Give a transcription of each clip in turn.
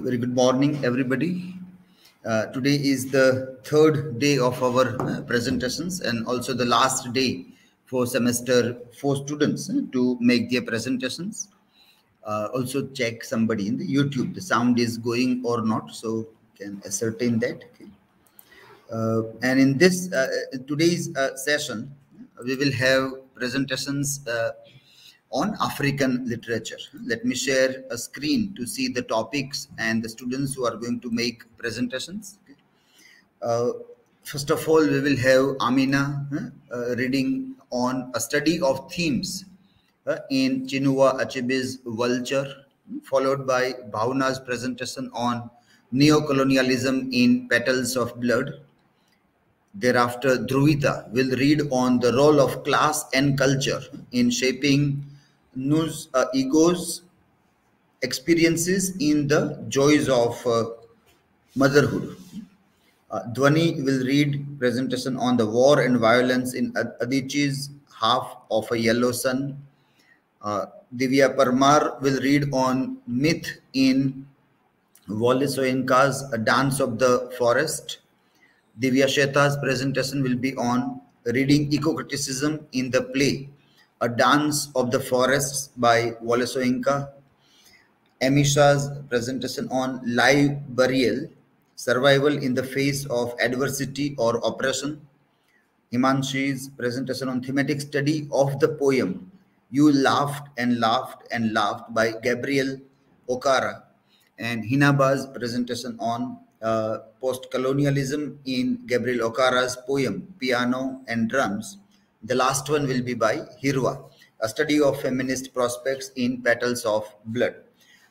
Very good morning, everybody. Uh, today is the third day of our uh, presentations and also the last day for semester four students uh, to make their presentations. Uh, also check somebody in the YouTube, the sound is going or not, so can ascertain that. Okay. Uh, and in this uh, today's session, we will have presentations on African literature. Let me share a screen to see the topics and the students who are going to make presentations. Uh, first of all, we will have Aamena uh, reading on a study of themes uh, in Chinua Achebe's Vulture, followed by Bhavna's presentation on neocolonialism in Petals of Blood. Thereafter, Dhruvita will read on the role of class and culture in shaping Nuz uh, ego's experiences in the joys of uh, motherhood. Uh, Dhvani will read presentation on the war and violence in Adichie's Half of a Yellow Sun. Uh, Divya Parmar will read on myth in Wole Soyinka's A Dance of the Forest. Divya Sheta's presentation will be on reading eco-criticism in the play a Dance of the Forests by Wole Soyinka, Emisha's presentation on live burial, survival in the face of adversity or oppression, Himanshi's presentation on thematic study of the poem You Laughed and Laughed and Laughed by Gabriel Okara, and Hinaba's presentation on uh, post-colonialism in Gabriel Okara's poem Piano and Drums, the last one will be by Hirva, a study of feminist prospects in Petals of Blood.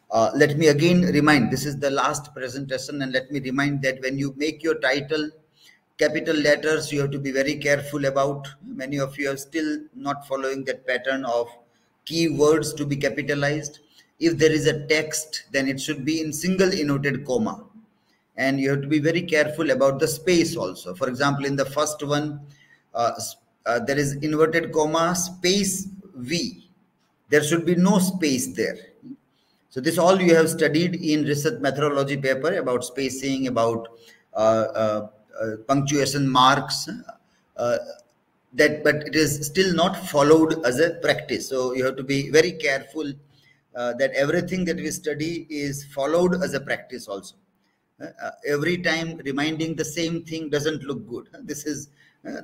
Uh, let me again remind, this is the last presentation and let me remind that when you make your title capital letters, you have to be very careful about. Many of you are still not following that pattern of keywords to be capitalized. If there is a text, then it should be in single inverted comma. And you have to be very careful about the space also. For example, in the first one, uh, uh, there is inverted comma space V. There should be no space there. So this all you have studied in research methodology paper about spacing, about uh, uh, uh punctuation marks, uh, that but it is still not followed as a practice. So you have to be very careful that everything that we study is followed as a practice also. every time reminding the same thing doesn't look good. This is uh,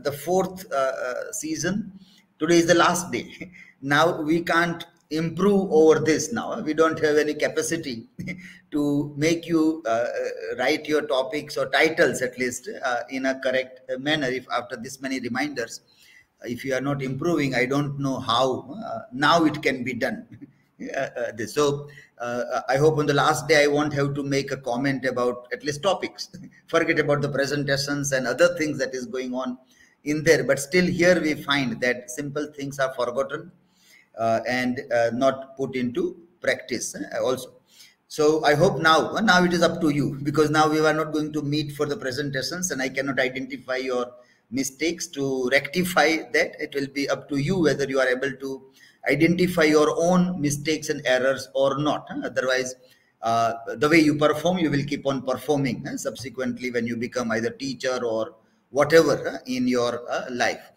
the fourth uh, uh, season. Today is the last day. now we can't improve over this now. We don't have any capacity to make you uh, write your topics or titles at least uh, in a correct manner if after this many reminders. If you are not improving, I don't know how uh, now it can be done. So I hope on the last day I won't have to make a comment about at least topics. Forget about the presentations and other things that is going on in there but still here we find that simple things are forgotten uh, and uh, not put into practice uh, also. So i hope now uh, now it is up to you because now we are not going to meet for the presentations and i cannot identify your mistakes. To rectify that it will be up to you whether you are able to identify your own mistakes and errors or not. Otherwise uh, the way you perform you will keep on performing subsequently when you become either teacher or whatever uh, in your uh, life.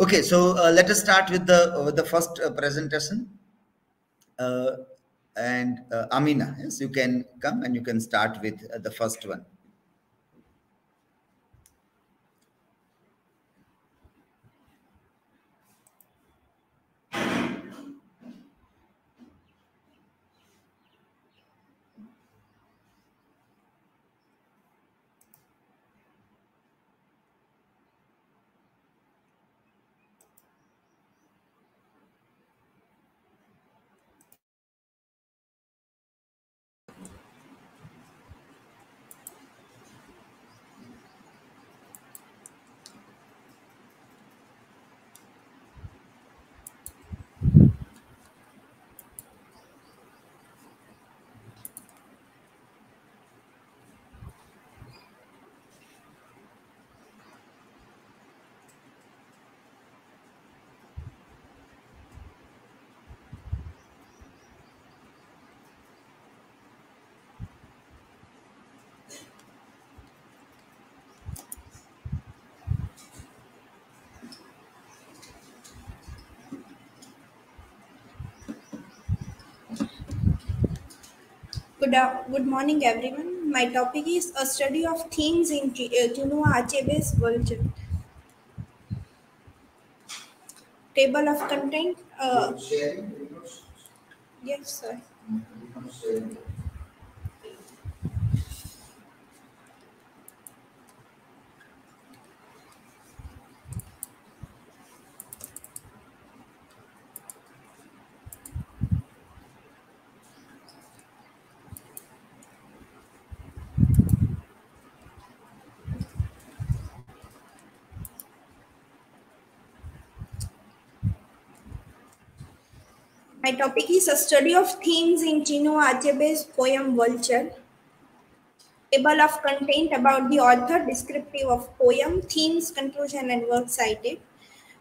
Okay so uh, let us start with the the first presentation. And Aamena yes you can come and you can start with the first one Good, morning, everyone. My topic is a study of themes in Chinua Achebe's Vulture. Table of content. Uh, yes, sir. My topic is a study of themes in Chinua Achebe's poem Vulture. Table of content about the author, descriptive of poem, themes, conclusion, and work cited.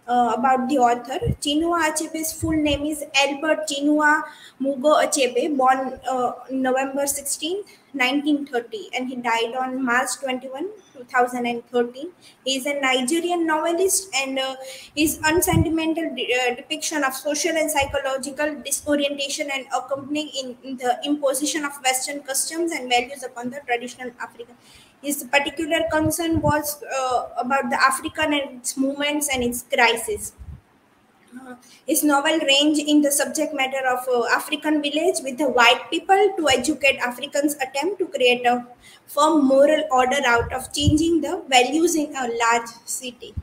Uh, about the author, Chinua Achebe's full name is Albert Chinua Mugo Achebe, born uh, November 16, 1930, and he died on March 21, 2013. He is a Nigerian novelist, and uh, his unsentimental de- uh, depiction of social and psychological disorientation and accompanying in, in the imposition of Western customs and values upon the traditional African. His particular concern was uh, about the African and its movements and its crisis. Uh, his novel range in the subject matter of uh, African village with the white people to educate Africans attempt to create a firm moral order out of changing the values in a large city.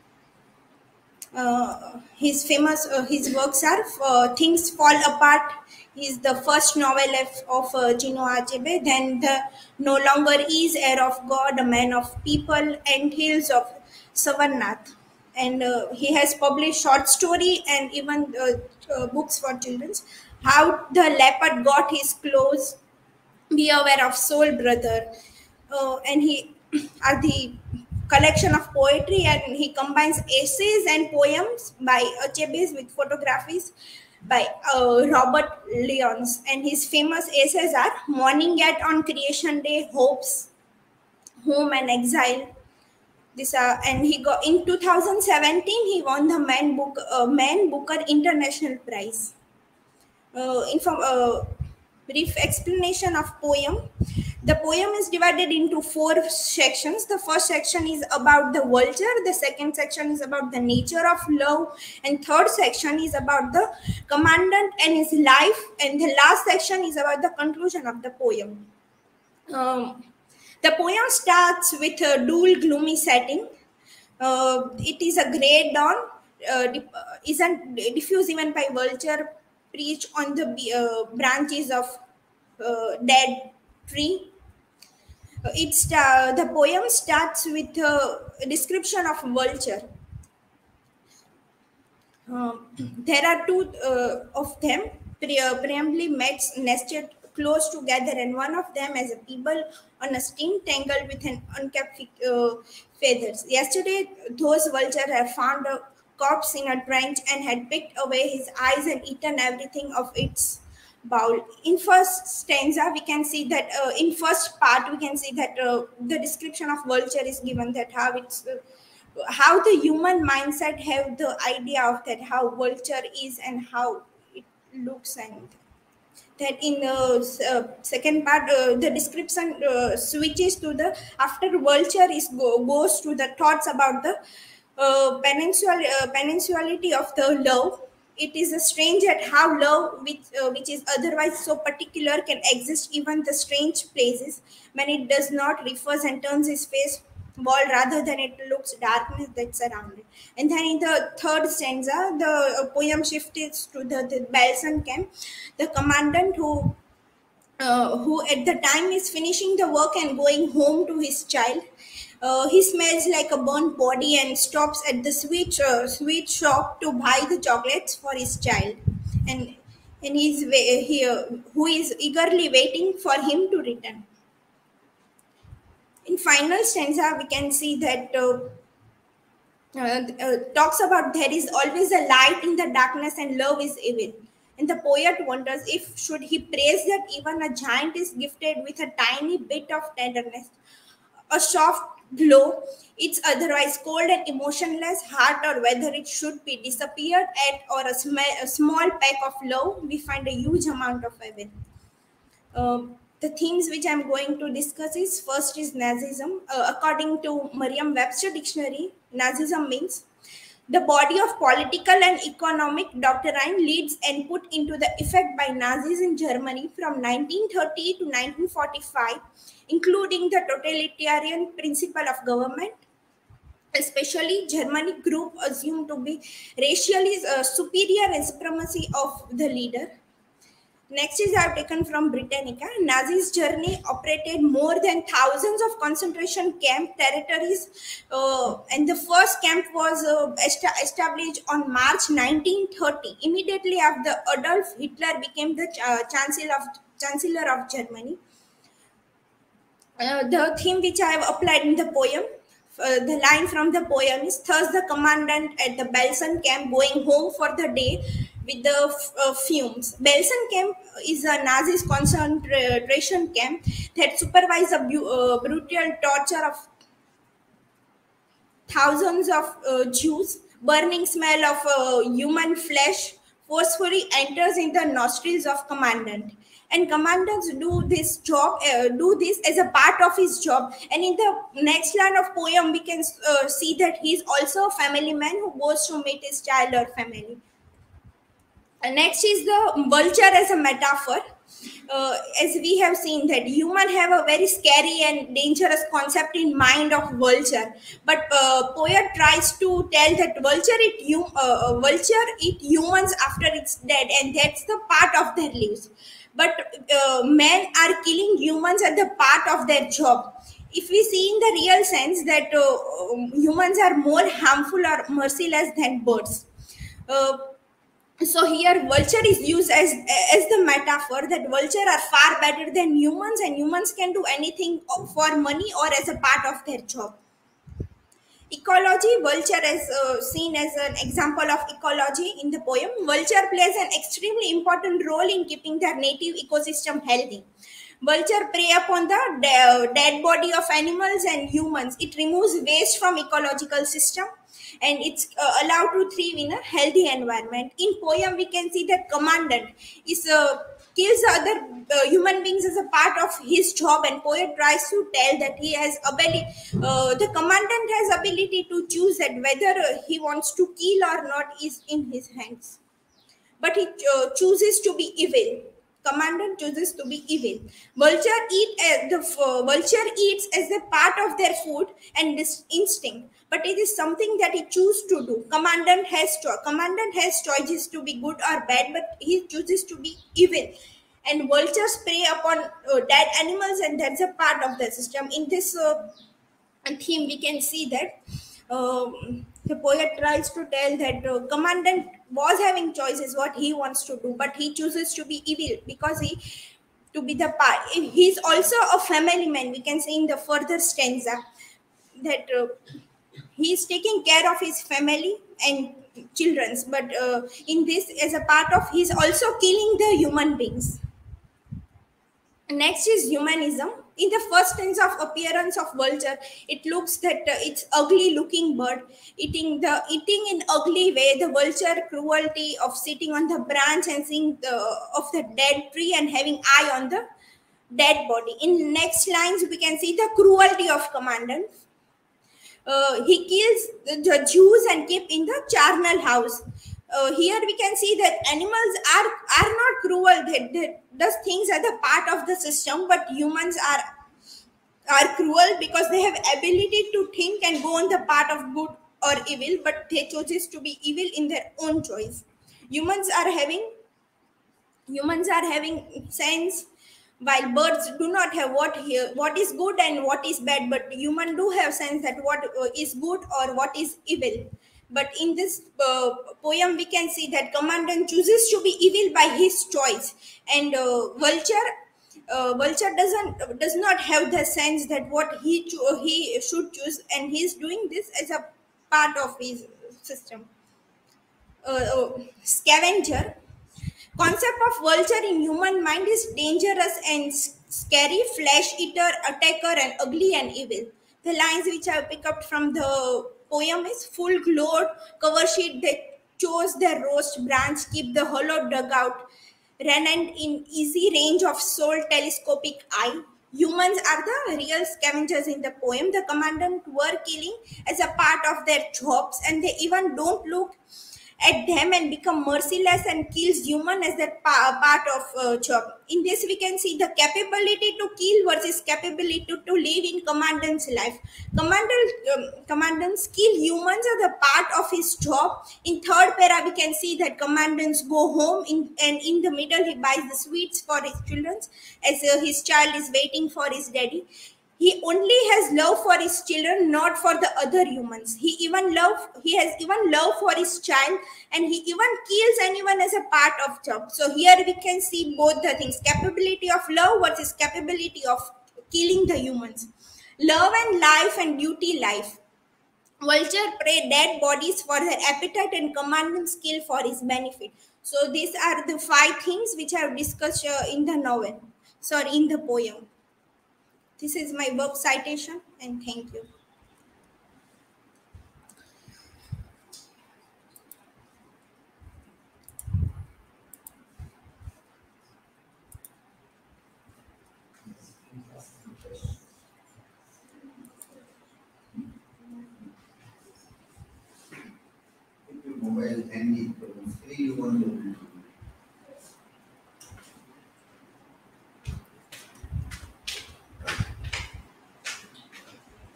Uh, his famous uh, his works are uh, Things Fall Apart. Is the first novel of, of uh, Chinua Achebe. Then the No Longer Is, Arrow of God, A Man of People, and Hills of Savarnath. And uh, he has published short story and even uh, uh, books for children. How the leopard got his clothes. Be aware of Soul Brother. Uh, and he are the collection of poetry and he combines essays and poems by Achebes with photographies by uh, Robert Lyons. And his famous essays are Morning Yet on Creation Day, Hopes, Home and Exile. This uh, and he got in 2017 he won the Man Book uh, Man Booker International Prize. Uh, info, uh, brief explanation of poem. The poem is divided into four sections. The first section is about the vulture. The second section is about the nature of love. And third section is about the commandant and his life. And the last section is about the conclusion of the poem. Um, the poem starts with a dual gloomy setting. Uh, it is a gray dawn uh, uh, isn't diffused even by vulture preach on the uh, branches of uh, dead tree. It's uh, the poem starts with a description of vulture. Um, there are two uh, of them, pre- uh, preambly met, nested close together, and one of them has a pebble on a string tangled with an uncapped uh, feathers. Yesterday, those vultures have found a corpse in a trench and had picked away his eyes and eaten everything of its bowl. In first stanza, we can see that uh, in first part we can see that uh, the description of vulture is given that how it's uh, how the human mindset have the idea of that how vulture is and how it looks and that in the uh, second part uh, the description uh, switches to the after vulture is go, goes to the thoughts about the uh, peninsual, uh, peninsuality of the love. It is a strange at how love which uh, which is otherwise so particular can exist even the strange places when it does not refers and turns his face wall rather than it looks darkness that's around it. And then in the third stanza the uh, poem shifts to the, the Belsen camp. The commandant who uh, who at the time is finishing the work and going home to his child uh, he smells like a burnt body and stops at the sweet uh, sweet shop to buy the chocolates for his child, and and he's here who is eagerly waiting for him to return. In final stanza, we can see that. Uh, uh, uh, talks about there is always a light in the darkness and love is evil and the poet wonders if should he praise that even a giant is gifted with a tiny bit of tenderness a soft glow its otherwise cold and emotionless heart or whether it should be disappeared at or a, sm- a small pack of love we find a huge amount of evil um, the themes which I'm going to discuss is first is Nazism. Uh, according to Merriam-Webster dictionary, Nazism means the body of political and economic doctrine leads and put into the effect by Nazis in Germany from 1930 to 1945, including the totalitarian principle of government, especially Germany group assumed to be racially uh, superior and supremacy of the leader. Next is I've taken from Britannica. Nazis' journey operated more than thousands of concentration camp territories, uh, and the first camp was uh, established on March 1930. Immediately after Adolf Hitler became the chancellor of chancellor of Germany. Uh, the theme which I have applied in the poem uh, the line from the poem is thus the commandant at the Belsen camp going home for the day with the uh, fumes. Belsen camp is a Nazi concentration camp that supervised the bu- uh, brutal torture of thousands of uh, Jews. Burning smell of uh, human flesh forcefully enters in the nostrils of commandant and commandants do this job uh, do this as a part of his job and in the next line of poem we can uh, see that he's also a family man who goes to meet his child or family next is the vulture as a metaphor. Uh, as we have seen that human have a very scary and dangerous concept in mind of vulture. But uh, poet tries to tell that vulture it hum- uh, vulture eat humans after it's dead and that's the part of their lives. But uh, men are killing humans at the part of their job. If we see in the real sense that uh, um, humans are more harmful or merciless than birds. Uh, so here vulture is used as as the metaphor that vulture are far better than humans and humans can do anything for money or as a part of their job. Ecology vulture is uh, seen as an example of ecology in the poem. Vulture plays an extremely important role in keeping their native ecosystem healthy. Vulture prey upon the de- dead body of animals and humans. It removes waste from ecological system and it's uh, allowed to thrive in a healthy environment. In poem we can see that commandant is uh, kills other uh, human beings as a part of his job. And poet tries to tell that he has ability uh, the commandant has ability to choose that whether uh, he wants to kill or not is in his hands. But he uh, chooses to be evil. Commandant chooses to be evil. Vulture eat as the uh, vulture eats as a part of their food and this instinct but it is something that he chooses to do. Commandant has commandant has choices to be good or bad but he chooses to be evil. And vultures prey upon uh, dead animals and that's a part of the system. In this uh, theme we can see that um, the poet tries to tell that uh, commandant was having choices what he wants to do but he chooses to be evil because he to be the part he's also a family man. We can say in the further stanza that uh, he's taking care of his family and children's but uh, in this as a part of he's also killing the human beings. Next is humanism. In the first sense of appearance of vulture it looks that uh, it's ugly looking bird eating the eating in ugly way the vulture cruelty of sitting on the branch and seeing the of the dead tree and having eye on the dead body. In next lines we can see the cruelty of commandant uh, he kills the, jews and keep in the charnel house. Uh, here we can see that animals are are not cruel. They, they does things are the part of the system but humans are are cruel because they have ability to think and go on the part of good or evil but they chooses to be evil in their own choice. Humans are having humans are having sense while birds do not have what here what is good and what is bad but human do have sense that what uh, good or what is evil. But in this uh, poem we can see that commandant chooses to be evil by his choice. And uh, vulture uh, vulture doesn't does not have the sense that what he cho- he should choose and he's doing this as a part of his system. Uh, uh, scavenger concept of vulture in human mind is dangerous and scary flesh eater attacker and ugly and evil the lines which i pick up from the poem is full glowed cover sheet they chose their roast branch keep the hollow dugout remnant in easy range of soul telescopic eye. Humans are the real scavengers in the poem. The commandant were killing as a part of their jobs, and they even don't look at them and become merciless and kills human as their pa- part of uh, job. In this, we can see the capability to kill versus capability to, to live in commandant's life. Commandant, um, commandants kill humans as a part of his job. In third para, we can see that commandants go home in, and in the middle he buys the sweets for his children as uh, his child is waiting for his daddy he only has love for his children not for the other humans. He even love he has even love for his child and he even kills anyone as a part of job. So here we can see both the things capability of love versus capability of killing the humans. Love and life and duty life. Vulture prey dead bodies for their appetite and commandant skill for his benefit. So these are the five things which i have discussed uh, in the novel. Sorry in the poem this is my work citation and thank you.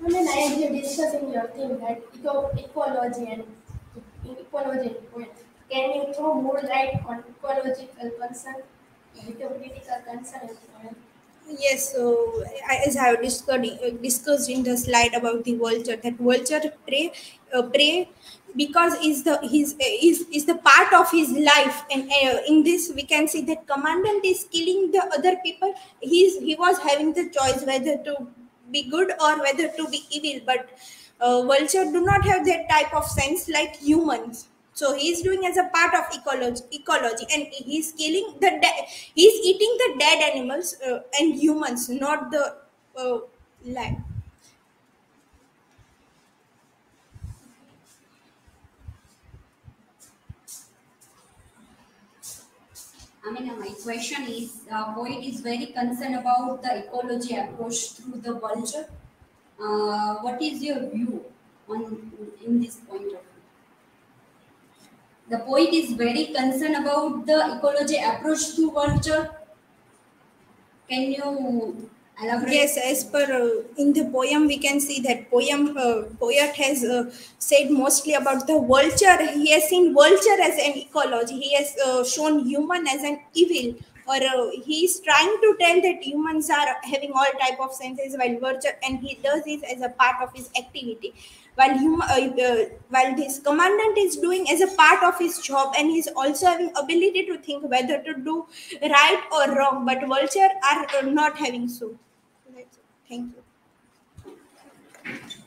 I mean, I agree discussing your thing that eco- ecology and ecology. Can you throw more light on ecological concern, political concern? Yes, so as I have discussed, discussed in the slide about the vulture, that vulture prey, uh, prey because is the his is is the part of his life, and uh, in this we can see that commandant is killing the other people. He's he was having the choice whether to be good or whether to be evil, but uh, vulture do not have that type of sense like humans. So he's doing as a part of ecology ecology and he's killing the de- he's eating the dead animals uh, and humans not the uh, live I mean, my question is, uh, poet is very concerned about the ecology approach through the vulture. Uh, what is your view on in this point of view? The poet is very concerned about the ecology approach through vulture. Can you yes as per uh, in the poem we can see that poem uh, poet has uh, said mostly about the vulture. He has seen vulture as an ecology. He has uh, shown human as an evil. Or uh, he is trying to tell that humans are having all type of senses while vulture and he does this as a part of his activity. While hum, uh, while this commandant is doing as a part of his job and he's also having ability to think whether to do right or wrong but vulture are not having so That's it.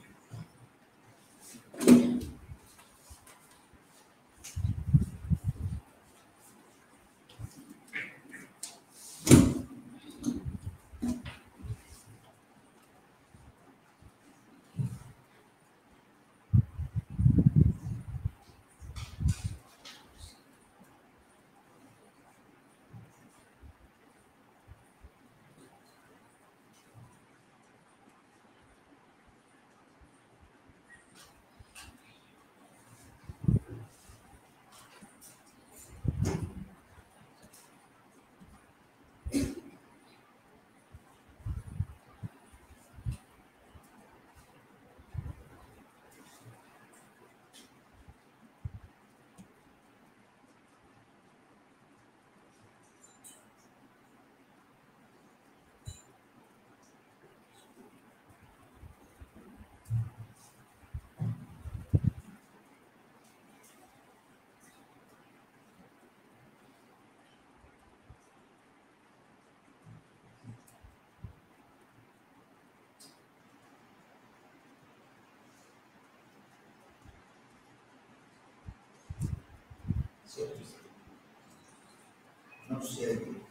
Não segue.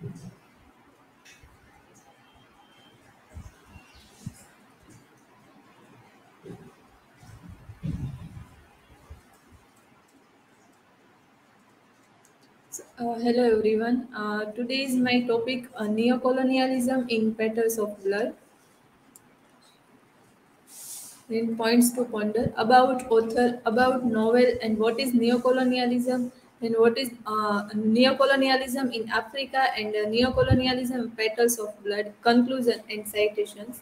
Thank you. Uh, hello everyone. Uh, today is my topic uh, neocolonialism in Petals of Blood. Then points to ponder about author, about novel, and what is neocolonialism, and what is uh, neocolonialism in Africa, and uh, neocolonialism Petals of Blood. Conclusion and citations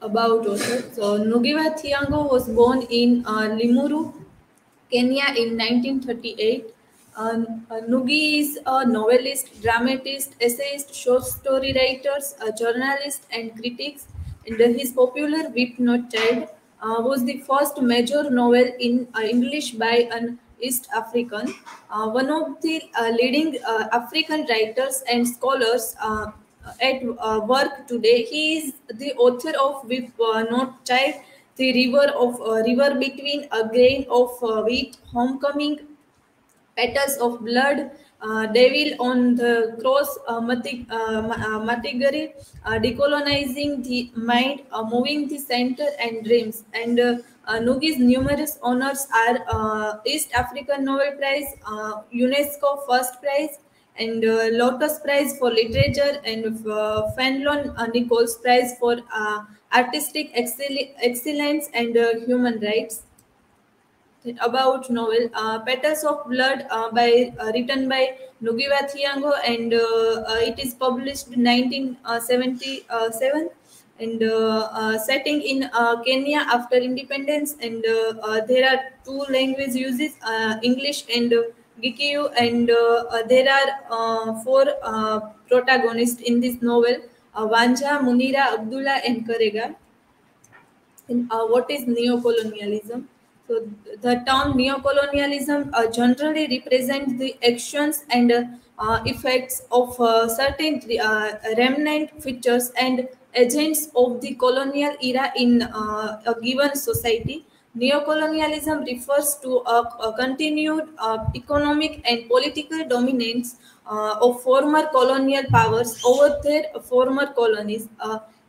about author. So Ngugi Thiong'o was born in uh, Limuru, Kenya in 1938. Uh, Ngugi is a novelist, dramatist, essayist, short story writer, a journalist, and critic. And his popular Weep Not Child uh, was the first major novel in uh, English by an East African. Uh, one of the uh, leading uh, African writers and scholars at work today. He is the author of Weep Not Child, the river of river between a grain of wheat, homecoming, petals of blood, uh, devil on the cross, uh, uh, uh, Matigari, uh, decolonizing the mind, uh, moving the center and dreams. And Ngugi's numerous honors are East African Nobel Prize, UNESCO First Prize, and Lotus Prize for Literature, and Fonlon uh, Nichols Prize for Artistic Excel- Excellence and Human Rights about novel uh, Petals of Blood uh, by uh, written by Ngugi wa Thiong'o and uh, uh, it is published in 1977 and uh, setting in Kenya after independence and there are two language uses English and Gikuyu and there are four protagonists in this novel Wanja, Munira, Abdullah and Karega uh, what is neocolonialism. So the term neocolonialism uh, generally represents the actions and uh, effects of uh, certain uh, remnant features and agents of the colonial era in uh, a given society. Neocolonialism refers to a, a continued uh, economic and political dominance of former colonial powers over their former colonies,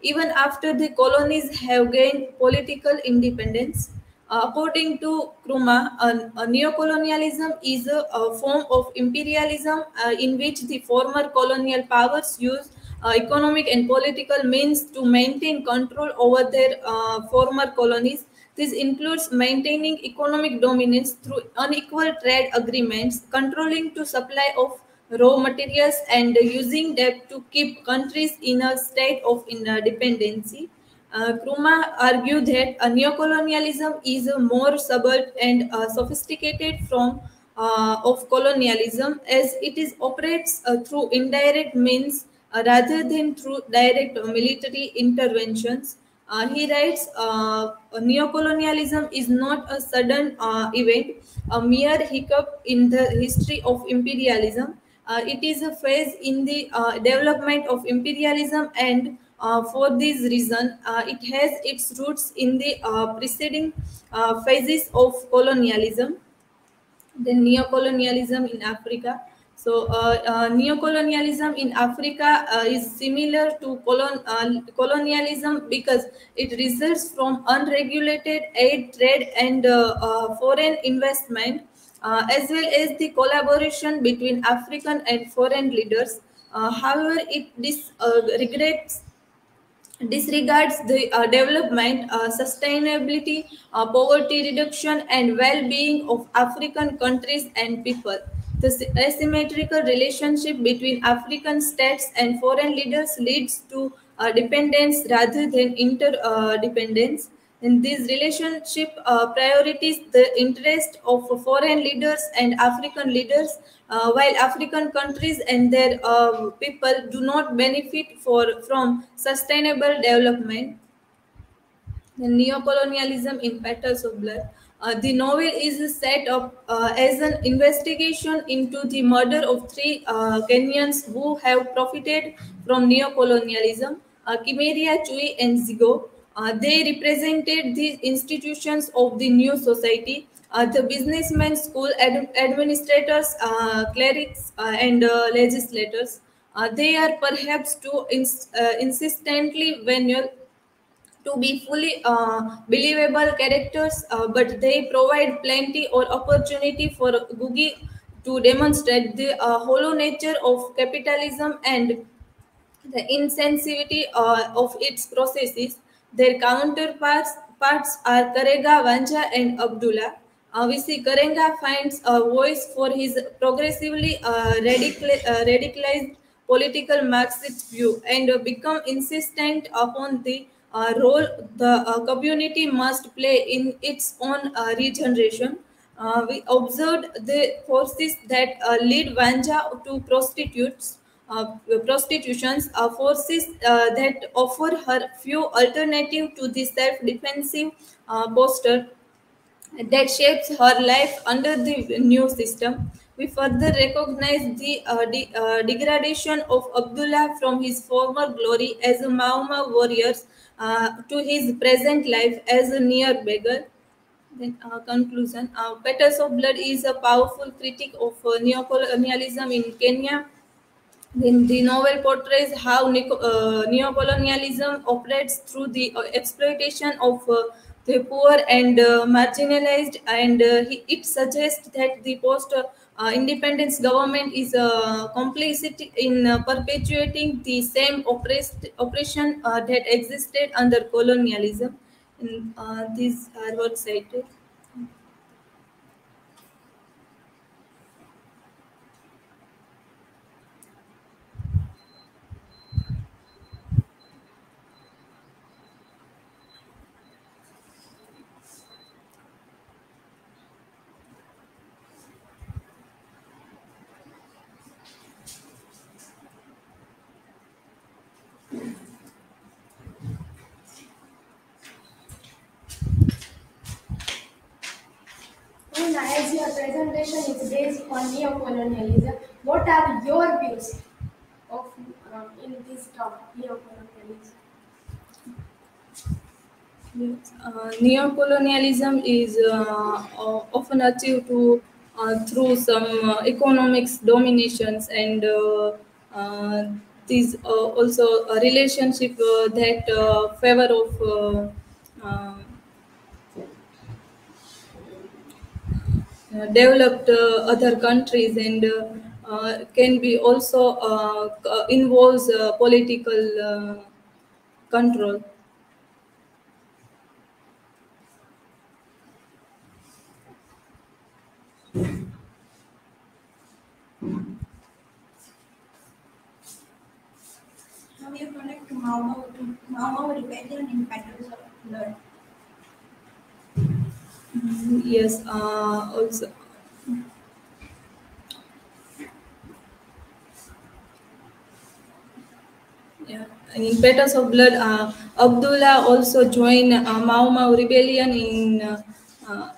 even after the colonies have gained political independence. Uh, according to Nkrumah, uh, neocolonialism is a, a form of imperialism uh, in which the former colonial powers use uh, economic and political means to maintain control over their uh, former colonies. This includes maintaining economic dominance through unequal trade agreements, controlling to supply of raw materials, and using debt to keep countries in a state of dependency. Uh, argued that uh, neocolonialism is a more subtle and uh, sophisticated form uh, of colonialism as it is operates uh, through indirect means uh, rather than through direct military interventions. He writes, neocolonialism is not a sudden event, a mere hiccup in the history of imperialism. It is a phase in the development of imperialism and for this reason, uh, it has its roots in the uh, preceding uh, phases of colonialism the neocolonialism in Africa. So, uh, uh, neocolonialism in Africa uh, is similar to colon, uh, colonialism because it results from unregulated aid, trade, and uh, uh, foreign investment, uh, as well as the collaboration between African and foreign leaders. Uh, however, it uh, regrets disregards the uh, development, uh, sustainability, uh, poverty reduction, and well-being of African countries and people. The asymmetrical relationship between African states and foreign leaders leads to uh, dependence rather than interdependence. In this relationship, uh, priorities the interest of foreign leaders and African leaders, uh, while African countries and their uh, people do not benefit for, from sustainable development the neocolonialism in petals of blood. Uh, the novel is set up uh, as an investigation into the murder of three uh, Kenyans who have profited from neocolonialism, uh, Kimeria, Chui, and Mzigo. Uh, they represented the institutions of the new society, uh, the businessmen, school ad- administrators, uh, clerics, uh, and uh, legislators. Uh, they are perhaps too ins- uh, insistently venal to be fully believable characters, but they provide plenty or opportunity for Ngugi to demonstrate the hollow nature of capitalism and the insensitivity of its processes. Their counterparts parts are Karega, Wanja, and Abdullah. Uh, we see Karega finds a voice for his progressively uh, radical, uh, radicalized political Marxist view and uh, become insistent upon the uh, role the uh, community must play in its own uh, regeneration. Uh, we observed the forces that uh, lead Wanja to prostitutes uh, prostitutions are forces uh, that offer her few alternative to the self-defensive uh, posture that shapes her life under the new system. We further recognize the uh, de- uh, degradation of Abdullah from his former glory as a Mau Mau warrior uh, to his present life as a near beggar. Then uh, conclusion. Uh, Petals of Blood is a powerful critique of uh, neocolonialism in Kenya then the novel portrays how uh, neocolonialism operates through the exploitation of the poor and uh, marginalized, and uh, he, it suggests that the post uh, independence government is complicit in perpetuating the same oppressed, oppression that existed under colonialism. And, these are what cited. Una, as your presentation is based on neocolonialism, what are your views of uh, in this term, neocolonialism? Uh, neocolonialism is uh, often achieved to, uh, through some uh, economics dominations and uh, uh, these also a relationship that favor of uh, uh, uh, developed uh, other countries and uh, uh, can be also uh, involves uh, political uh, control. Now we are connect to Mau to Mau rebellion in Petals of Blood. Yes, uh, also. Yeah. In Petals of Blood, uh, Abdullah also joined uh, Mau Mau rebellion in uh, uh,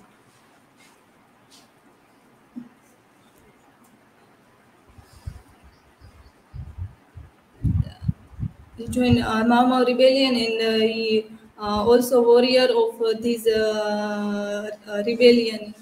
joined uh, Mau Mau rebellion in uh, also warrior of uh, this uh, uh, rebellion.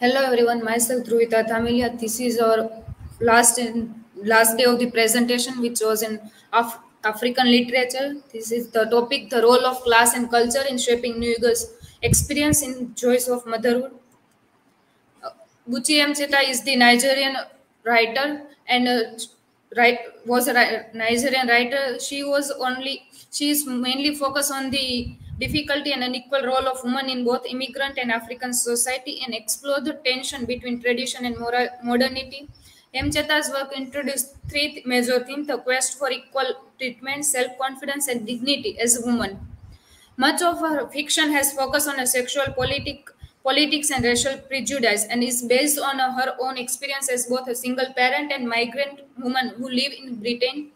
Hello everyone, myself Dhruvita Dhameliya. This is our last in, last day of the presentation, which was in Af- African literature. This is the topic: the role of class and culture in shaping Nnu Ego's experience in joys of motherhood. Uh, Buchi Emecheta is the Nigerian writer and uh, was a Nigerian writer. She was only she is mainly focused on the difficulty and unequal role of women in both immigrant and African society and explore the tension between tradition and moral, modernity. Emecheta's work introduced three th- major themes the quest for equal treatment, self confidence, and dignity as a woman. Much of her fiction has focused on a sexual politic, politics and racial prejudice and is based on her own experience as both a single parent and migrant woman who live in Britain.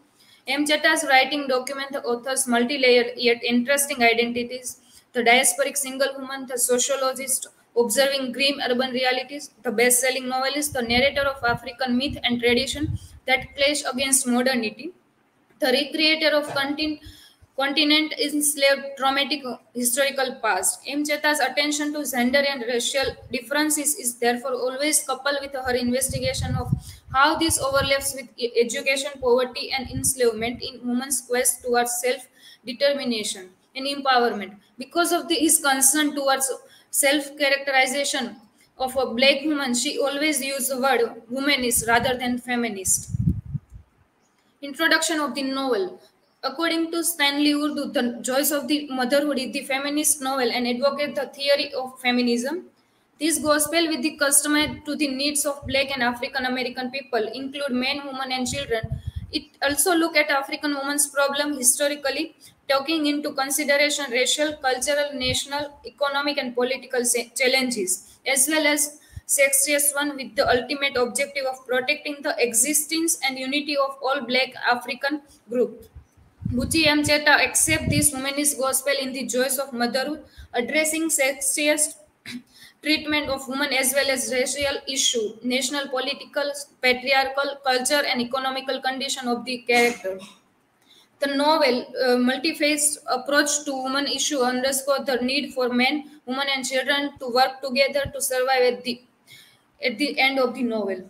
Emecheta's writing document the author's multi-layered yet interesting identities, the diasporic single woman, the sociologist observing grim urban realities, the best-selling novelist, the narrator of African myth and tradition that clash against modernity, the recreator of contin- continent enslaved traumatic historical past. M. Attention to gender and racial differences is therefore always coupled with her investigation of how this overlaps with education, poverty, and enslavement in women's quest towards self-determination and empowerment. Because of the, his concern towards self-characterization of a black woman, she always used the word womanist rather than feminist. Introduction of the novel. According to Stanley Urdu, The Joys of the Motherhood is the feminist novel and advocate the theory of feminism. This gospel with the customer to the needs of black and African American people include men, women, and children. It also look at African women's problem historically, taking into consideration racial, cultural, national, economic, and political challenges, as well as sexist one with the ultimate objective of protecting the existence and unity of all black African group. Buchi Emecheta accept this womanist gospel in the joys of motherhood, addressing sexist treatment of women as well as racial issue, national political, patriarchal, culture, and economical condition of the character. The novel, uh, multi-faced approach to women issue underscore the need for men, women, and children to work together to survive at the at the end of the novel.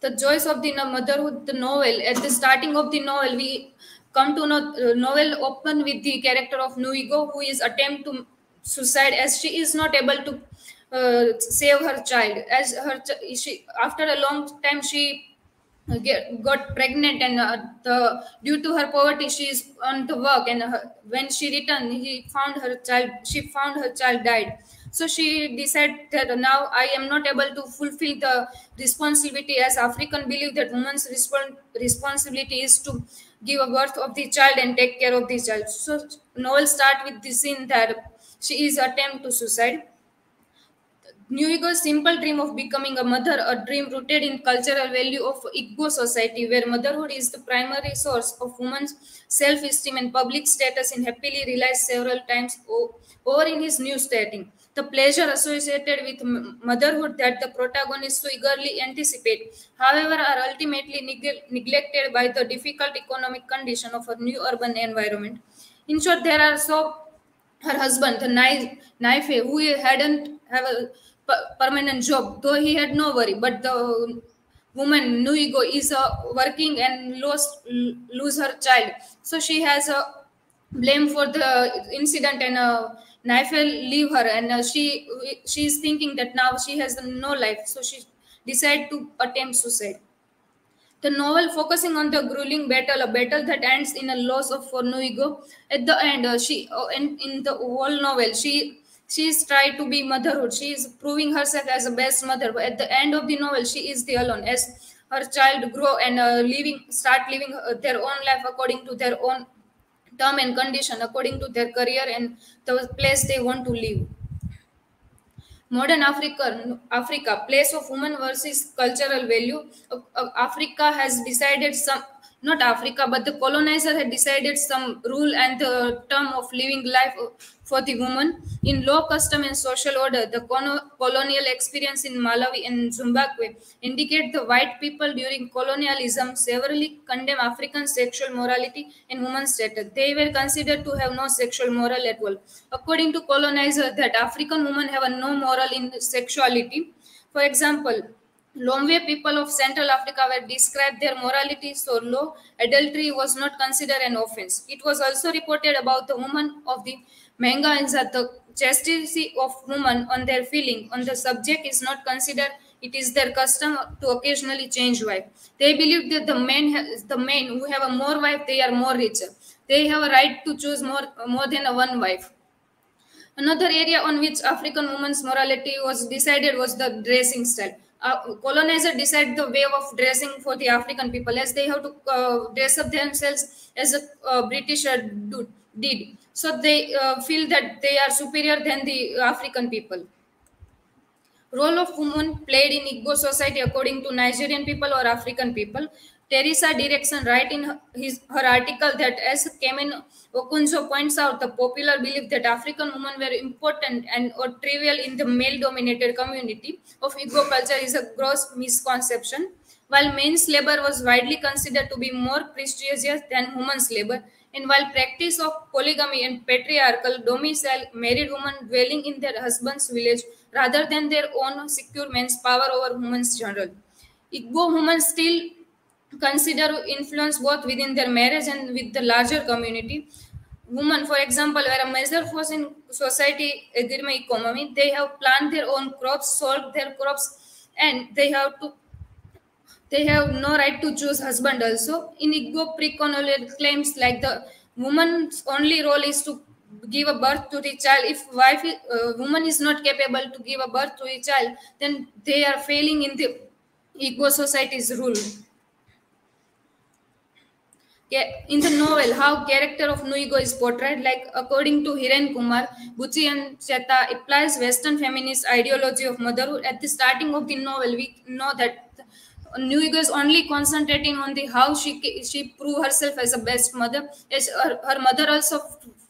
The joys of the motherhood, the novel. At the starting of the novel, we come to know uh, novel open with the character of Nnu Ego, who is attempt to suicide as she is not able to uh, save her child. As her she after a long time she get, got pregnant and uh, the due to her poverty she is on the work and her, when she returned he found her child she found her child died so she decided that now i am not able to fulfill the responsibility as african believe that woman's respon- responsibility is to give a birth of the child and take care of the child. So novel start with the scene that she is attempt to suicide. Nnu Ego's simple dream of becoming a mother, a dream rooted in cultural value of Igbo society, where motherhood is the primary source of women's self-esteem and public status, and happily realized several times over in his new setting. The pleasure associated with motherhood that the protagonists so eagerly anticipate, however, are ultimately neg- neglected by the difficult economic condition of a new urban environment. In short, there are so her husband, the Nnaife, who hadn't have a permanent job, though he had no worry. But the woman Nnu Ego is uh, working and lost lose her child, so she has a blame for the incident and Nnaife leave her, and uh, she she is thinking that now she has no life, so she decide to attempt suicide. The novel focusing on the grueling battle, a battle that ends in a loss of for Nnu Ego. At the end, uh, she uh, in, in the whole novel, she she is trying to be motherhood. She is proving herself as a best mother. But at the end of the novel, she is the alone as her child grow and uh, living start living uh, their own life according to their own term and condition, according to their career and the place they want to live. Modern Africa, Africa, place of woman versus cultural value. Africa has decided some not Africa, but the colonizer had decided some rule and the term of living life for the woman. In law, custom, and social order, the colonial experience in Malawi and Zimbabwe indicate the white people during colonialism severely condemn African sexual morality and women's status. They were considered to have no sexual moral at all. According to colonizer, that African women have no moral in sexuality. For example, Lomwe people of Central Africa were described their morality so low, adultery was not considered an offense. It was also reported about the women of the Manga that the chastity of women on their feeling on the subject is not considered. It is their custom to occasionally change wife. They believe that the men, the men who have a more wife, they are more richer. They have a right to choose more, more than a one wife. Another area on which African women's morality was decided was the dressing style. Uh, colonizer decided the way of dressing for the African people as they have to uh, dress up themselves as a uh, British did. So they uh, feel that they are superior than the African people. Role of women played in Igbo society according to Nigerian people or African people. Teresa Derrickson write in her- his, her article that as Kamene Okonjo points out, the popular belief that African women were important and or trivial in the male-dominated community of Igbo culture is a gross misconception. While men's labor was widely considered to be more prestigious than women's labor, and while practice of polygamy and patriarchal domicile married women dwelling in their husband's village rather than their own secure men's power over women's general. Igbo women still consider influence both within their marriage and with the larger community. Women, for example, were a major force in society, economy. They have planted their own crops, sold their crops, and they have to they have no right to choose husband also. In Igbo pre-colonial claims like the woman's only role is to give a birth to the child. If wife, uh, woman is not capable to give a birth to a child, then they are failing in the Igbo society's rule. In the novel, how character of Nnu Ego is portrayed, like according to Hiren Kumar, Buchi Emecheta applies Western feminist ideology of motherhood. At the starting of the novel, we know that Nnu Ego is only concentrating on the how she she prove herself as a best mother. As her, her mother also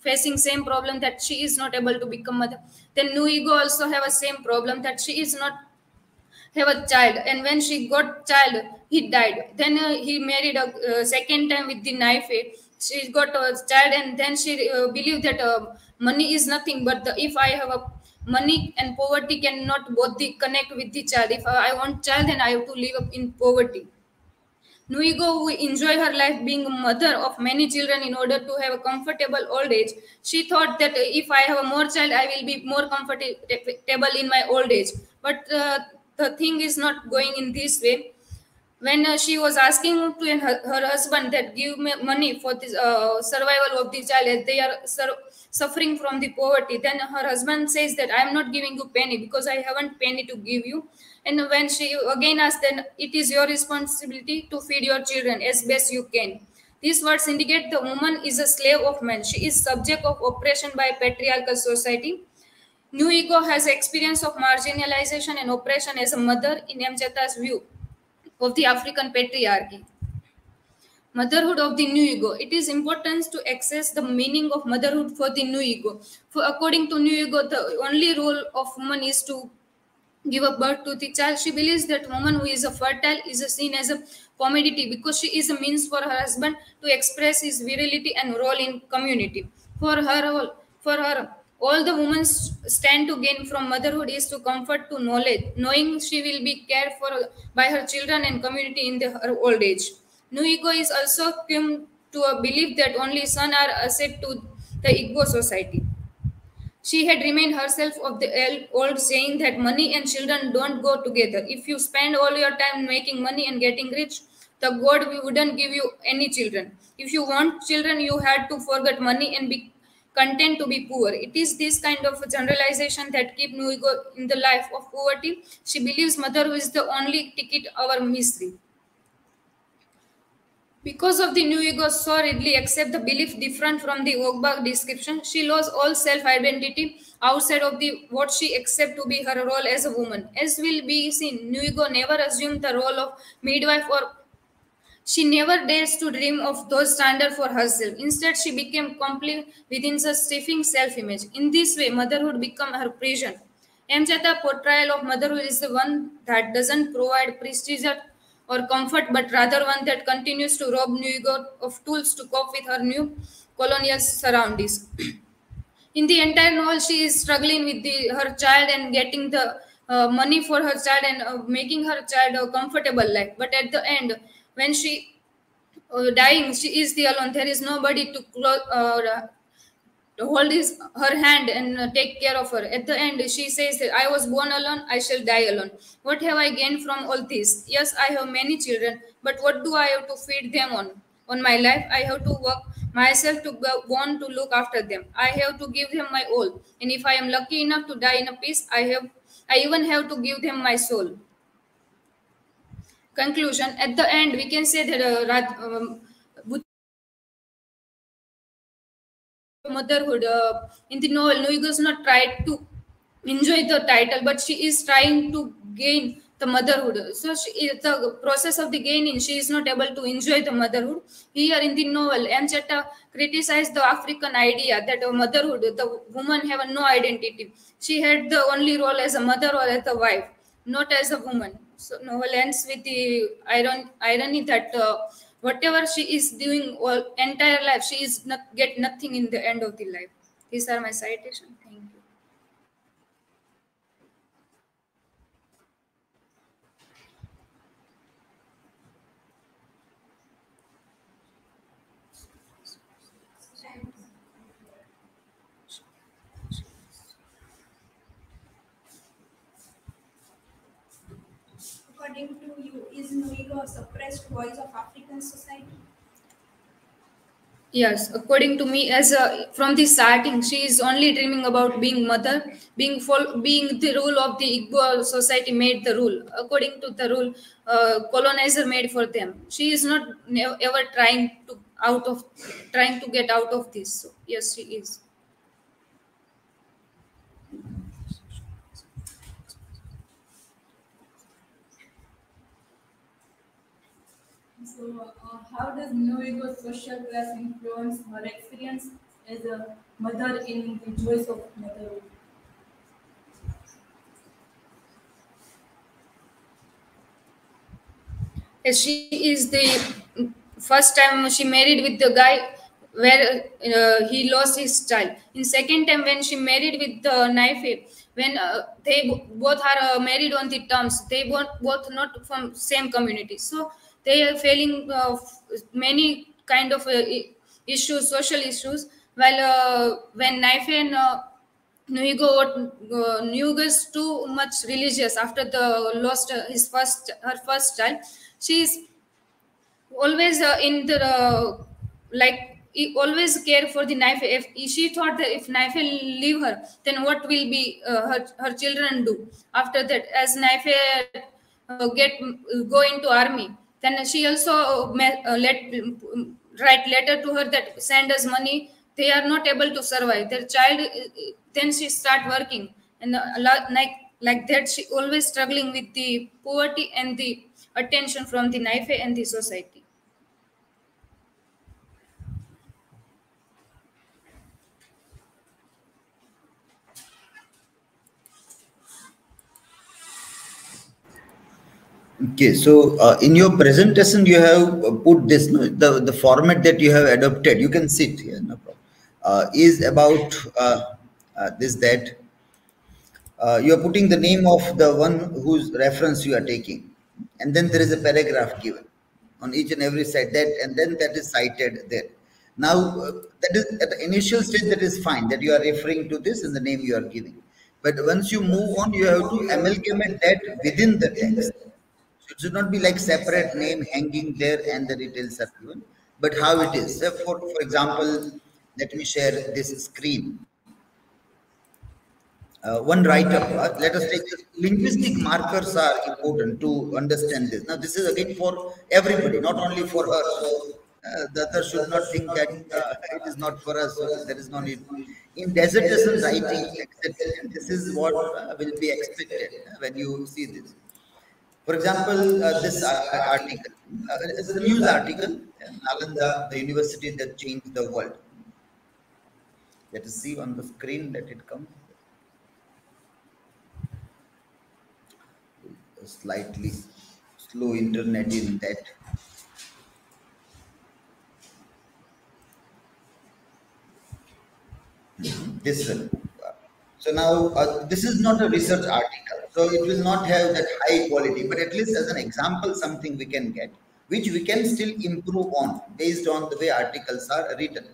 facing same problem that she is not able to become mother. Then Nnu Ego also have a same problem that she is not have a child and when she got child he died then uh, he married a uh, second time with the Nnaife she got a child and then she uh, believed that uh, money is nothing but the, if i have a money and poverty cannot both connect with the child if i want child then i have to live up in poverty Nnu Ego, who enjoyed her life being a mother of many children in order to have a comfortable old age, she thought that if I have more child, I will be more comfortable in my old age. But uh, the thing is not going in this way. When uh, she was asking to her, her husband that give me money for the uh, survival of the child, as they are suffering from the poverty, then her husband says that I am not giving you penny because I haven't penny to give you. And when she again asks then it is your responsibility to feed your children as best you can. These words indicate the woman is a slave of man. She is subject of oppression by patriarchal society. Nnu Ego has experience of marginalization and oppression as a mother in Emecheta's view of the African patriarchy. Motherhood of the Nnu Ego. It is important to access the meaning of motherhood for the Nnu Ego. For according to Nnu Ego, the only role of woman is to give a birth to the child. She believes that woman who is a fertile is a seen as a commodity because she is a means for her husband to express his virility and role in community. For her, for her, all the women stand to gain from motherhood is to comfort to knowledge, knowing she will be cared for by her children and community in the, her old age. Nnu Ego is also come to a belief that only son are asset to the Igbo society. She had remained herself of the old saying that money and children don't go together. If you spend all your time making money and getting rich, the God wouldn't give you any children. If you want children, you had to forget money and be content to be poor. It is this kind of generalization that keep Nnu Ego in the life of poverty. She believes mother is the only ticket our misery. Because of the Nnu Ego so readily accept the belief different from the Ogbag description, she lost all self-identity outside of the what she accept to be her role as a woman. As will be seen, Nnu Ego never assumed the role of midwife or she never dares to dream of those standards for herself. Instead, she became complete within her stifling self-image. In this way, motherhood became her prison. M. Portrayal of motherhood is the one that doesn't provide prestige or comfort, but rather one that continues to rob Nnu Ego of tools to cope with her new colonial surroundings. In the entire novel, she is struggling with the, her child and getting the uh, money for her child and uh, making her child a comfortable life. But at the end, when she uh, dying, she is the alone. There is nobody to close, uh, to hold his, her hand and uh, take care of her. At the end, she says, I was born alone, I shall die alone. What have I gained from all this? Yes, I have many children, but what do I have to feed them on? On my life, I have to work myself to go on to look after them. I have to give them my all. And if I am lucky enough to die in a peace, I have I even have to give them my soul. Conclusion At the end, we can say that uh, um, motherhood uh, in the novel Nui does not try to enjoy the title but she is trying to gain the motherhood. So she, is the process of the gaining she is not able to enjoy the motherhood. Here in the novel Emecheta criticized the african idea that motherhood the woman have no identity. She had the only role as a mother or as a wife not as a woman. So novel ends with the iron, irony that uh, whatever she is doing all entire life she is not get nothing in the end of the life. These are my citations thank you. According to is Nnu Ego a suppressed voice of African society? Yes, according to me, as a, from the starting, she is only dreaming about being mother, being full, being the rule of the Igbo society made the rule. According to the rule, uh, colonizer made for them. She is not ever trying to out of trying to get out of this. So yes, she is. Uh, how does Nnu Ego's social class influence her experience as a mother in the joys of motherhood? She is the first time she married with the guy where uh, he lost his child. In second time when she married with the Nnaife, when uh, they both are uh, married on the terms, they both both not from same community. So they are facing uh, many kind of uh, issues, social issues. While uh, when Nnaife and Nnu Ego uh, is too much religious after the lost his first her first child. She is always in the like he always care for the Nnaife if she thought that if Nnaife leave her then what will be uh, her, her children do after that as Nnaife uh, get go into army then she also ma- uh, let write letter to her that send us money. They are not able to survive. Their child uh, then she start working. And like like that she always struggling with the poverty and the attention from the Nnaife and the society Okay, so uh, in your presentation, you have put this, no, the, the format that you have adopted, you can sit here, no problem, uh, is about uh, uh, this, that. Uh, you are putting the name of the one whose reference you are taking. And then there is a paragraph given on each and every side that, and then that is cited there. Now, uh, that is at the initial stage, that is fine, that you are referring to this and the name you are giving. But once you move on, you have to amalgamate that within the text. It should not be like separate name hanging there and the details are given, but how it is. So for, for example, let me share this screen. Uh, one write-up, uh, let us take this. linguistic markers are important to understand this. Now, this is again for everybody, not only for her. So, uh, the other should not think that uh, it is not for us, so there is no need. In dissertation writing, this is what uh, will be expected when you see this. For example, uh, this article, uh, it's a news article, Nalanda, the university that changed the world. Let us see on the screen, let it come. Slightly slow internet in that. This one. So now, uh, this is not a research article, so it will not have that high quality, but at least as an example, something we can get, which we can still improve on based on the way articles are written.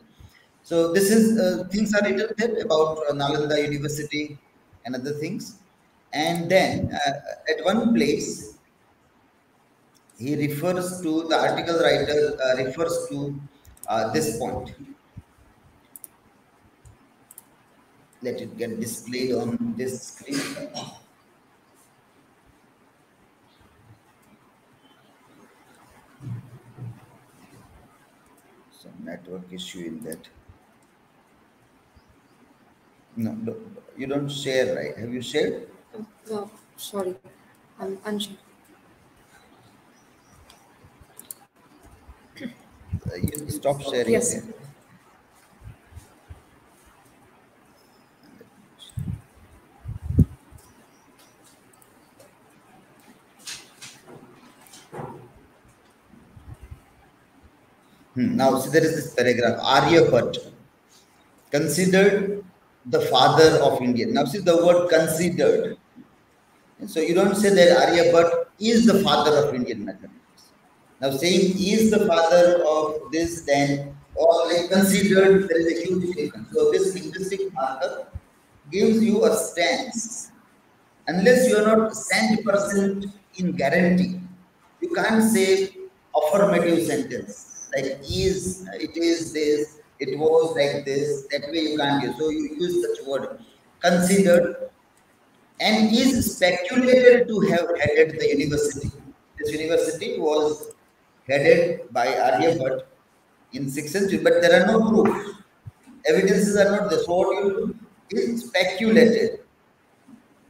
So this is uh, things are written there about uh, Nalanda University and other things, and then uh, at one place he refers to the article writer uh, refers to uh, this point let it get displayed on this screen. Some network issue in that. No, no, you don't share, right? Have you shared? No, sorry, I'm unsure. Uh, you stop sharing. Yes. again. Hmm, Now, see, there is this paragraph Aryabhat, considered the father of India. Now, see the word considered. So, you don't say that Aryabhat is the father of Indian mathematics. Now, saying is the father of this, then, or like considered, there is a huge difference. So, this linguistic marker gives you a stance. Unless you are not 100% in guarantee, you can't say affirmative sentence like is, it is this, it was like this, that way you can't use. So you use such word considered and is speculated to have headed the university. This university was headed by Aryabhat in 6th century, but there are no proofs. Evidences are not there. So what you is speculated.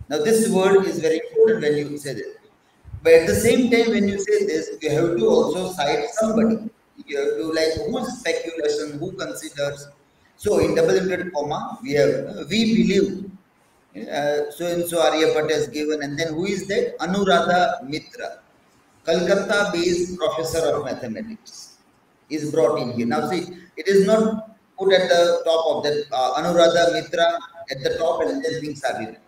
Now this word is very important when you say this. But at the same time, when you say this, you have to also cite somebody. You like whose speculation, who considers. So in double inverted comma, we have we believe. Uh, so and so Aryabhat has given, and then who is that? Anuradha Mitra, Calcutta-based professor of mathematics, is brought in here. Now see, it is not put at the top of that uh, Anuradha Mitra at the top, and then things are written.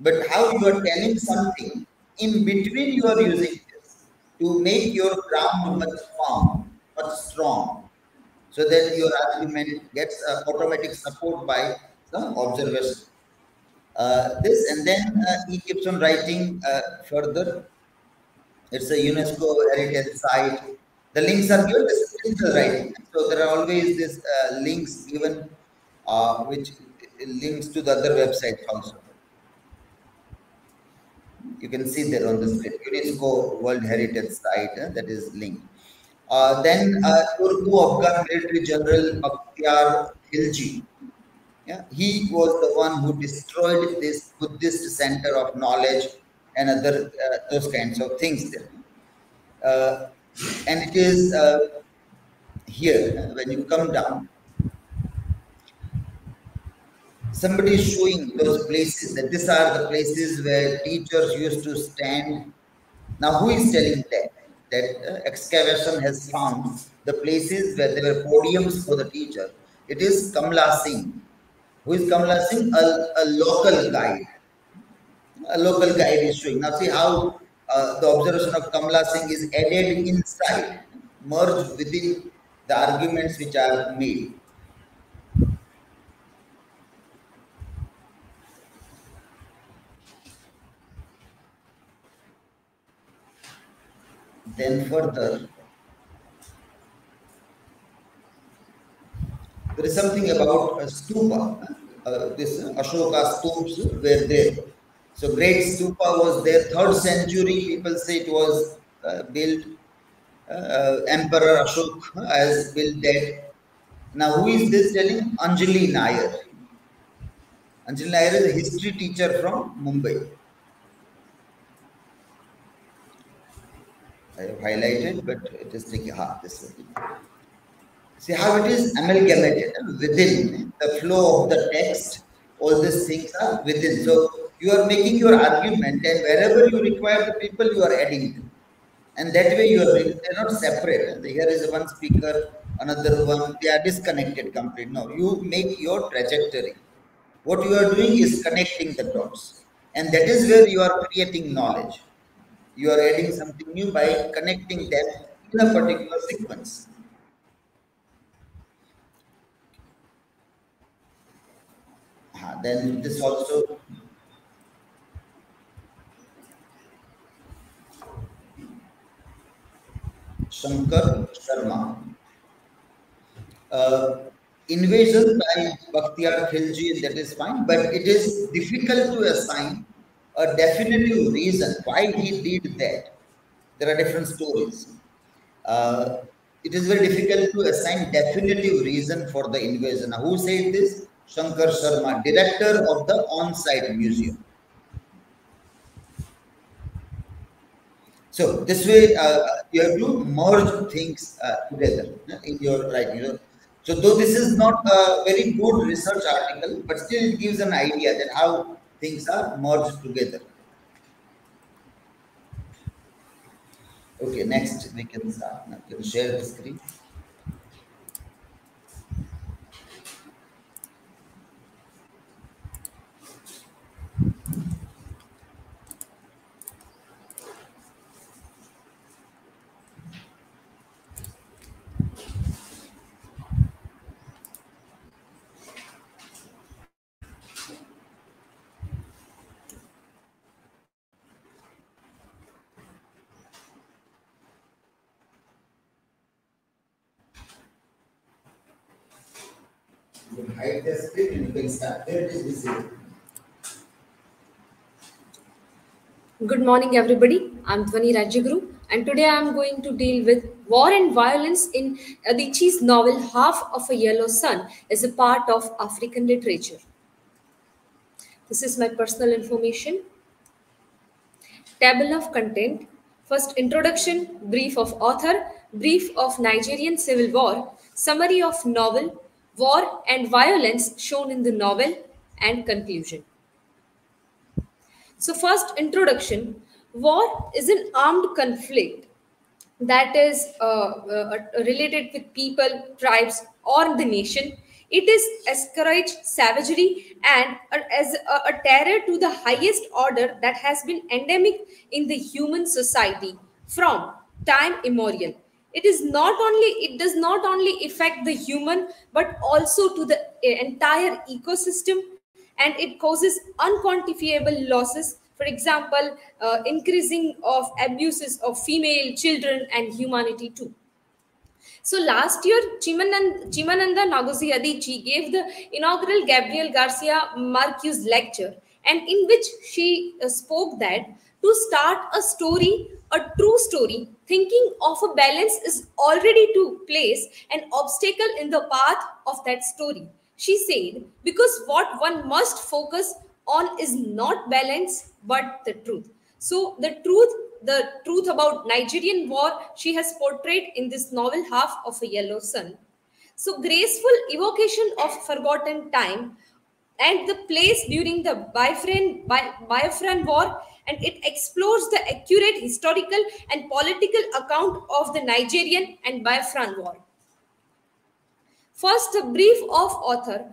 But how you are telling something in between, you are using this to make your ground much firm, much strong, so that your argument gets uh, automatic support by some observation. Uh, this and then uh, he keeps on writing uh, further. It's a UNESCO heritage site. The links are given. This is writing. So there are always these uh, links given, uh, which links to the other website also you can see there on the screen UNESCO World Heritage Site uh, that is linked. Uh, then uh, Turku Afghan Military General Akhtiar Khilji. Yeah, he was the one who destroyed this Buddhist center of knowledge and other uh, those kinds of things there. Uh, and it is uh, here when you come down somebody is showing those places that these are the places where teachers used to stand. Now, who is telling that? That uh, excavation has found the places where there were podiums for the teacher. It is Kamla Singh. Who is Kamla Singh? A, a local guide. A local guide is showing. Now, see how uh, the observation of Kamla Singh is added inside, merged within the arguments which are made. Then further, there is something about a stupa. Uh, this Ashoka stoops were there. So great stupa was there. Third century, people say it was uh, built. Uh, Emperor Ashok has built that. Now, who is this telling? Anjali Nair. Anjali Nair is a history teacher from Mumbai. I have highlighted, but it is taking ah, this way. See how it is amalgamated within the flow of the text. All these things are within. So you are making your argument, and wherever you require the people, you are adding them. And that way you are they're not separate. Here is one speaker, another one, they are disconnected completely. No, you make your trajectory. What you are doing is connecting the dots. And that is where you are creating knowledge. You are adding something new by connecting them in a particular sequence. Then this also Shankar Sharma. Uh, invasion by Bakhtiyar Khilji, that is fine, but it is difficult to assign a definitive reason why he did that. There are different stories. Uh, it is very difficult to assign definitive reason for the invasion. Now, who said this? Shankar Sharma, director of the on-site museum. So this way, uh, you have to merge things uh, together in your writing. So though this is not a very good research article, but still it gives an idea that how things are merged together. Okay, next we can start. Now, can share the screen. Screen and you can start. Good morning, everybody. I'm Dhvani Rajyaguru, and today I'm going to deal with war and violence in Adichie's novel Half of a Yellow Sun as a part of African literature. This is my personal information. Table of content. First, introduction, brief of author, brief of Nigerian Civil War, summary of novel, war and violence shown in the novel, and conclusion. So, first introduction war is an armed conflict that is uh, uh, related with people, tribes, or the nation. It is escourage savagery and a- as a, a terror to the highest order that has been endemic in the human society from time immemorial. It is not only it does not only affect the human but also to the entire ecosystem. And it causes unquantifiable losses. For example uh, increasing of abuses of female children and humanity too. So last year Chimamanda, ngozi adichie gave the inaugural gabriel garcia marquez lecture and in which she uh, spoke that to start a story a true story thinking of a balance is already to place an obstacle in the path of that story she said, because what one must focus on is not balance, but the truth. So the truth, the truth about Nigerian war, she has portrayed in this novel, Half of a Yellow Sun. So graceful evocation of forgotten time and the place during the Biafran, Bi- Biafran War, and it explores the accurate historical and political account of the Nigerian and Biafran War. First, a brief of author.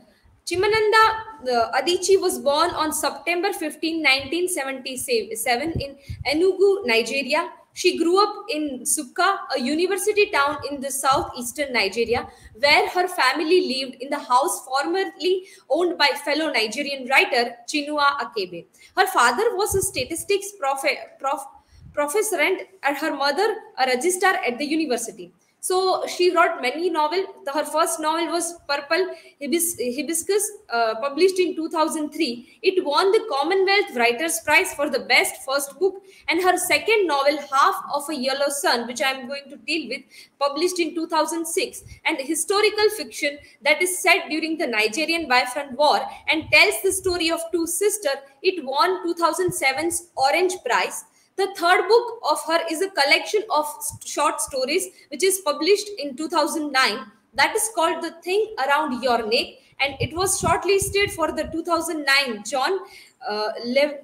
Chimamanda uh, Adichie was born on September 15, 1977 in Enugu, Nigeria. She grew up in Nsukka, a university town in the southeastern Nigeria, where her family lived in the house formerly owned by fellow Nigerian writer Chinua Achebe. Her father was a statistics prof- prof- professor and her mother a registrar at the university. So she wrote many novels. Her first novel was Purple Hibis- Hibiscus, uh, published in 2003. It won the Commonwealth Writers' Prize for the best first book. And her second novel, Half of a Yellow Sun, which I am going to deal with, published in 2006, and historical fiction that is set during the Nigerian Biafran War and tells the story of two sisters. It won 2007's Orange Prize. The third book of her is a collection of short stories which is published in 2009 that is called The Thing Around Your Neck and it was shortlisted for the 2009 John uh, Lev-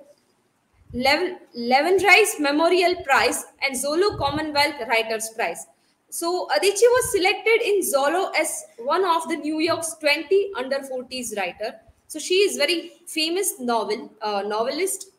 Lev- Llewellyn Rhys Memorial Prize and Zolo Commonwealth Writers Prize. So Adichie was selected in Zolo as one of the New York's 20 under 40s writer. So she is very famous novel uh, novelist.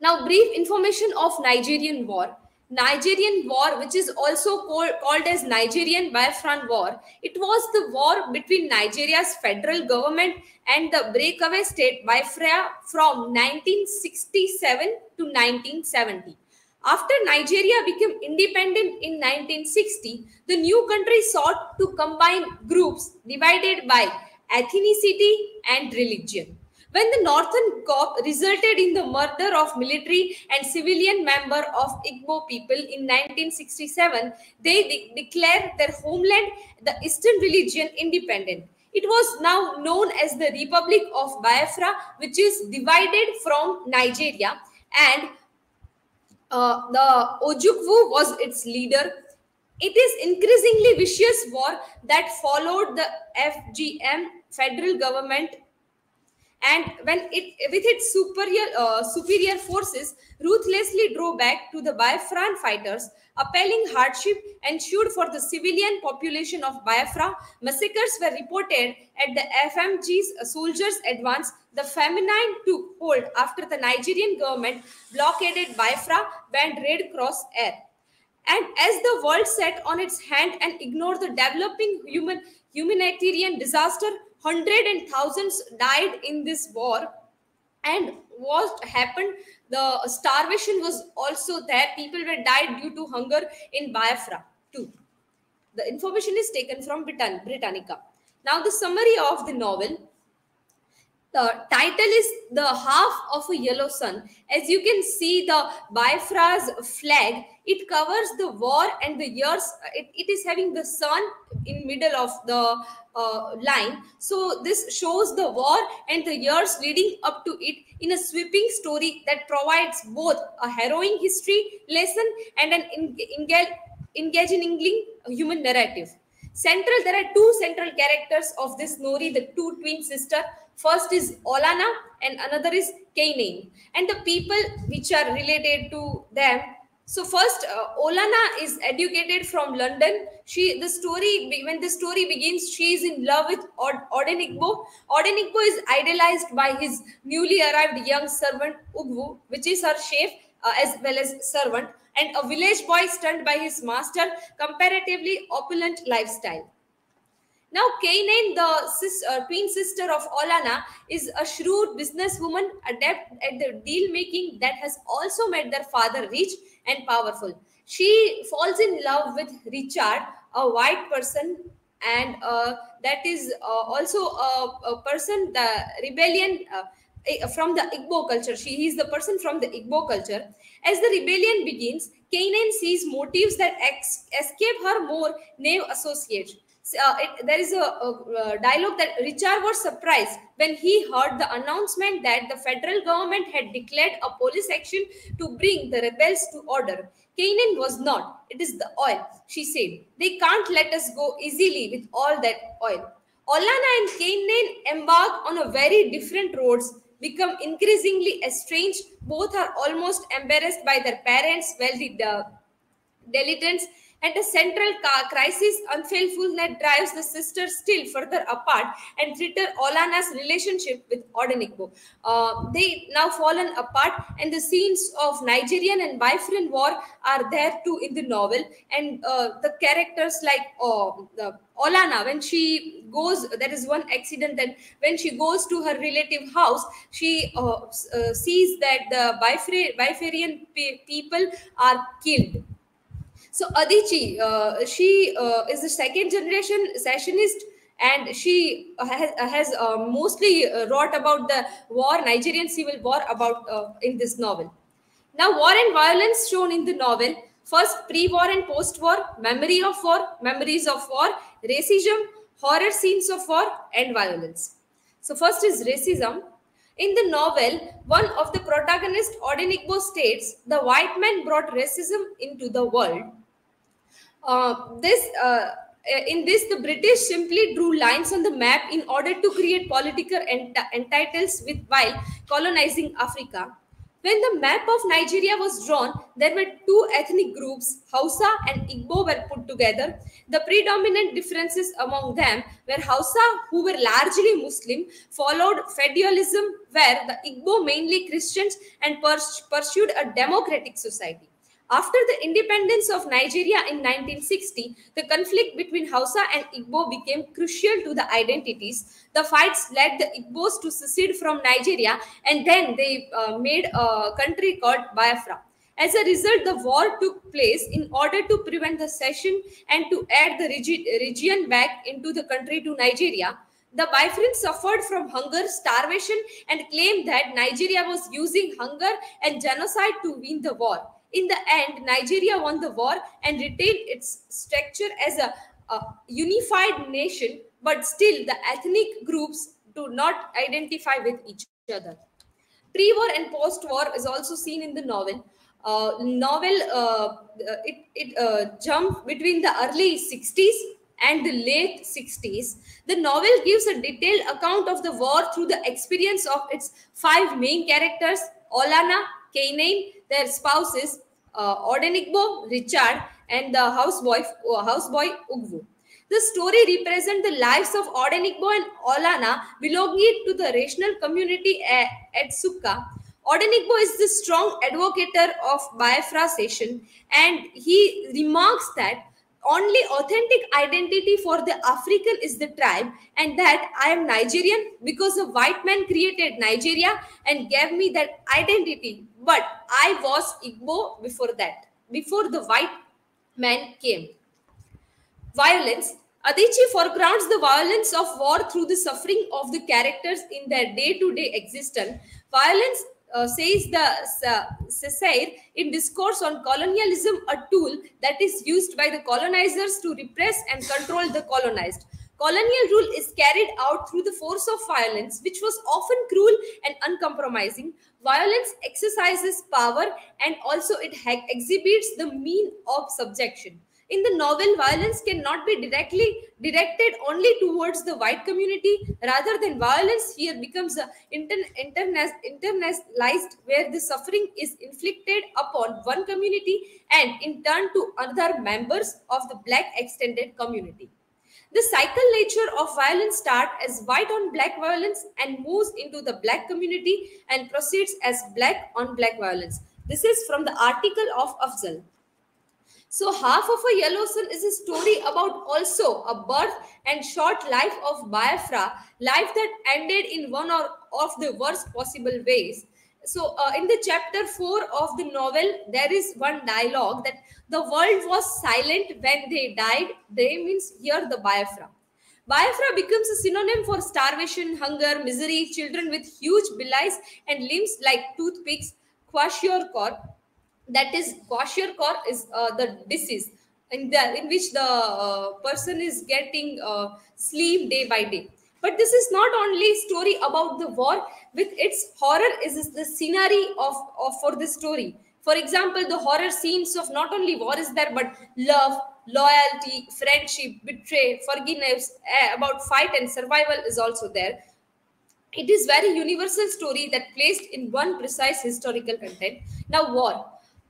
Now, brief information of Nigerian War. Nigerian War, which is also called, called as Nigerian Biafran War, it was the war between Nigeria's federal government and the breakaway state Biafra from 1967 to 1970. After Nigeria became independent in 1960, the new country sought to combine groups divided by ethnicity and religion. When the Northern Coup resulted in the murder of military and civilian member of Igbo people in 1967, they de- declared their homeland, the Eastern region, independent. It was now known as the Republic of Biafra, which is divided from Nigeria, and uh, the Ojukwu was its leader. It is increasingly vicious war that followed the FGM federal government and when it with its superior uh, superior forces ruthlessly drove back to the Biafran fighters, appalling hardship ensured for the civilian population of Biafra. Massacres were reported at the FMG's soldiers' advance. The famine took hold after the Nigerian government blockaded Biafra, banned Red Cross air. And as the world sat on its hand and ignored the developing human humanitarian disaster, hundreds and thousands died in this war. And what happened? The starvation was also there. People were died due to hunger in Biafra too. The information is taken from Britann- Britannica. Now, the summary of the novel the title is the half of a yellow sun. As you can see the biafra's flag it covers the war and the years it, it is having the sun in middle of the uh, line. So this shows the war and the years leading up to it in a sweeping story that provides both a harrowing history lesson and an engage, engaging human narrative central there are two central characters of this nori the two twin sister First is Olana and another is Kainene. And the people which are related to them. So first, uh, Olana is educated from London. She the story when the story begins, she is in love with Od- Odenigbo. Odenigbo is idolized by his newly arrived young servant Ugwu, which is her chef uh, as well as servant, and a village boy stunned by his master comparatively opulent lifestyle. Now, Kainene, the sis, uh, twin sister of Olana, is a shrewd businesswoman adept at the deal making that has also made their father rich and powerful. She falls in love with Richard, a white person, and uh, that is uh, also a, a, person, the rebellion uh, from the Igbo culture. She is the person from the Igbo culture. As the rebellion begins, Kainene sees motives that ex- escape her more naive associates uh, it, there is a, a, a, dialogue that Richard was surprised when he heard the announcement that the federal government had declared a police action to bring the rebels to order. Kainene was not. It is the oil, she said. They can't let us go easily with all that oil. Olana and Kainene embark on a very different roads, become increasingly estranged. Both are almost embarrassed by their parents' wealthy uh, dilettantes and a central crisis unfaithfulness drives the sisters still further apart and threaten Olana's relationship with Odenigbo. Uh, they now fallen apart and the scenes of Nigerian and Biafran war are there too in the novel and uh, the characters like uh, the Olana, when she goes, there is one accident that when she goes to her relative house, she uh, uh, sees that the Bifarian people are killed. So Adichie, uh, she uh, is the second generation sessionist and she has, has uh, mostly wrote about the war, Nigerian civil war about in this novel. Now, war and violence shown in the novel. First, pre-war and post-war, memory of war, memories of war, racism, horror scenes of war, and violence. So first is racism. In the novel, one of the protagonists, Odenigbo, states the white man brought racism into the world. Uh, this uh, in this, the British simply drew lines on the map in order to create political ent- entitles with while colonizing Africa. When the map of Nigeria was drawn, there were two ethnic groups, Hausa and Igbo, were put together. The predominant differences among them were Hausa, who were largely Muslim, followed feudalism, where the Igbo, mainly Christians, and purs- pursued a democratic society. After the independence of Nigeria in 1960, the conflict between Hausa and Igbo became crucial to the identities. The fights led the Igbos to secede from Nigeria and then they uh, made a country called Biafra. As a result, the war took place in order to prevent the cession and to add the region back into the country to Nigeria. The Biafrans suffered from hunger, starvation, and claimed that Nigeria was using hunger and genocide to win the war. In the end, Nigeria won the war and retained its structure as a, a unified nation, but still the ethnic groups do not identify with each other. Pre-war and post-war is also seen in the novel. Uh, novel uh, it, it uh, jumps between the early 60s and the late 60s. The novel gives a detailed account of the war through the experience of its five main characters, Olana, Kainene, their spouses, uh, Odenigbo, Richard, and the houseboy, uh, houseboy Ugwu. The story represents the lives of Odenigbo and Olana belonging to the rational community at, at Nsukka. Odenigbo is the strong advocate of Biafra session and he remarks that only authentic identity for the African is the tribe and that I am Nigerian because a white man created Nigeria and gave me that identity. But I was Igbo before that, before the white man came. Violence. Adichie foregrounds the violence of war through the suffering of the characters in their day-to-day existence. Violence uh, says the uh, Césaire in discourse on colonialism, a tool that is used by the colonizers to repress and control the colonized. Colonial rule is carried out through the force of violence, which was often cruel and uncompromising. Violence exercises power and also it exhibits the mean of subjection. In the novel, violence cannot be directly directed only towards the white community. Rather than violence, here becomes a intern, internalized, where the suffering is inflicted upon one community and in turn to other members of the black extended community. The cycle nature of violence starts as white on black violence and moves into the black community and proceeds as black on black violence. This is from the article of Afzal. So half of a yellow sun is a story about also a birth and short life of Biafra, life that ended in one or of the worst possible ways. So uh, in the chapter 4 of the novel, there is one dialogue that the world was silent when they died. They means here the Biafra. Biafra becomes a synonym for starvation, hunger, misery, children with huge belies and limbs like toothpicks, Quash your kwashiorkor, that is kwashiorkor is uh, the disease in, the, in which the uh, person is getting uh, sleep day by day. But this is not only story about the war with its horror is the scenery of, of for the story. For example the horror scenes of not only war is there but love loyalty friendship betray forgiveness eh, about fight and survival is also there. It is very universal story that placed in one precise historical content. Now war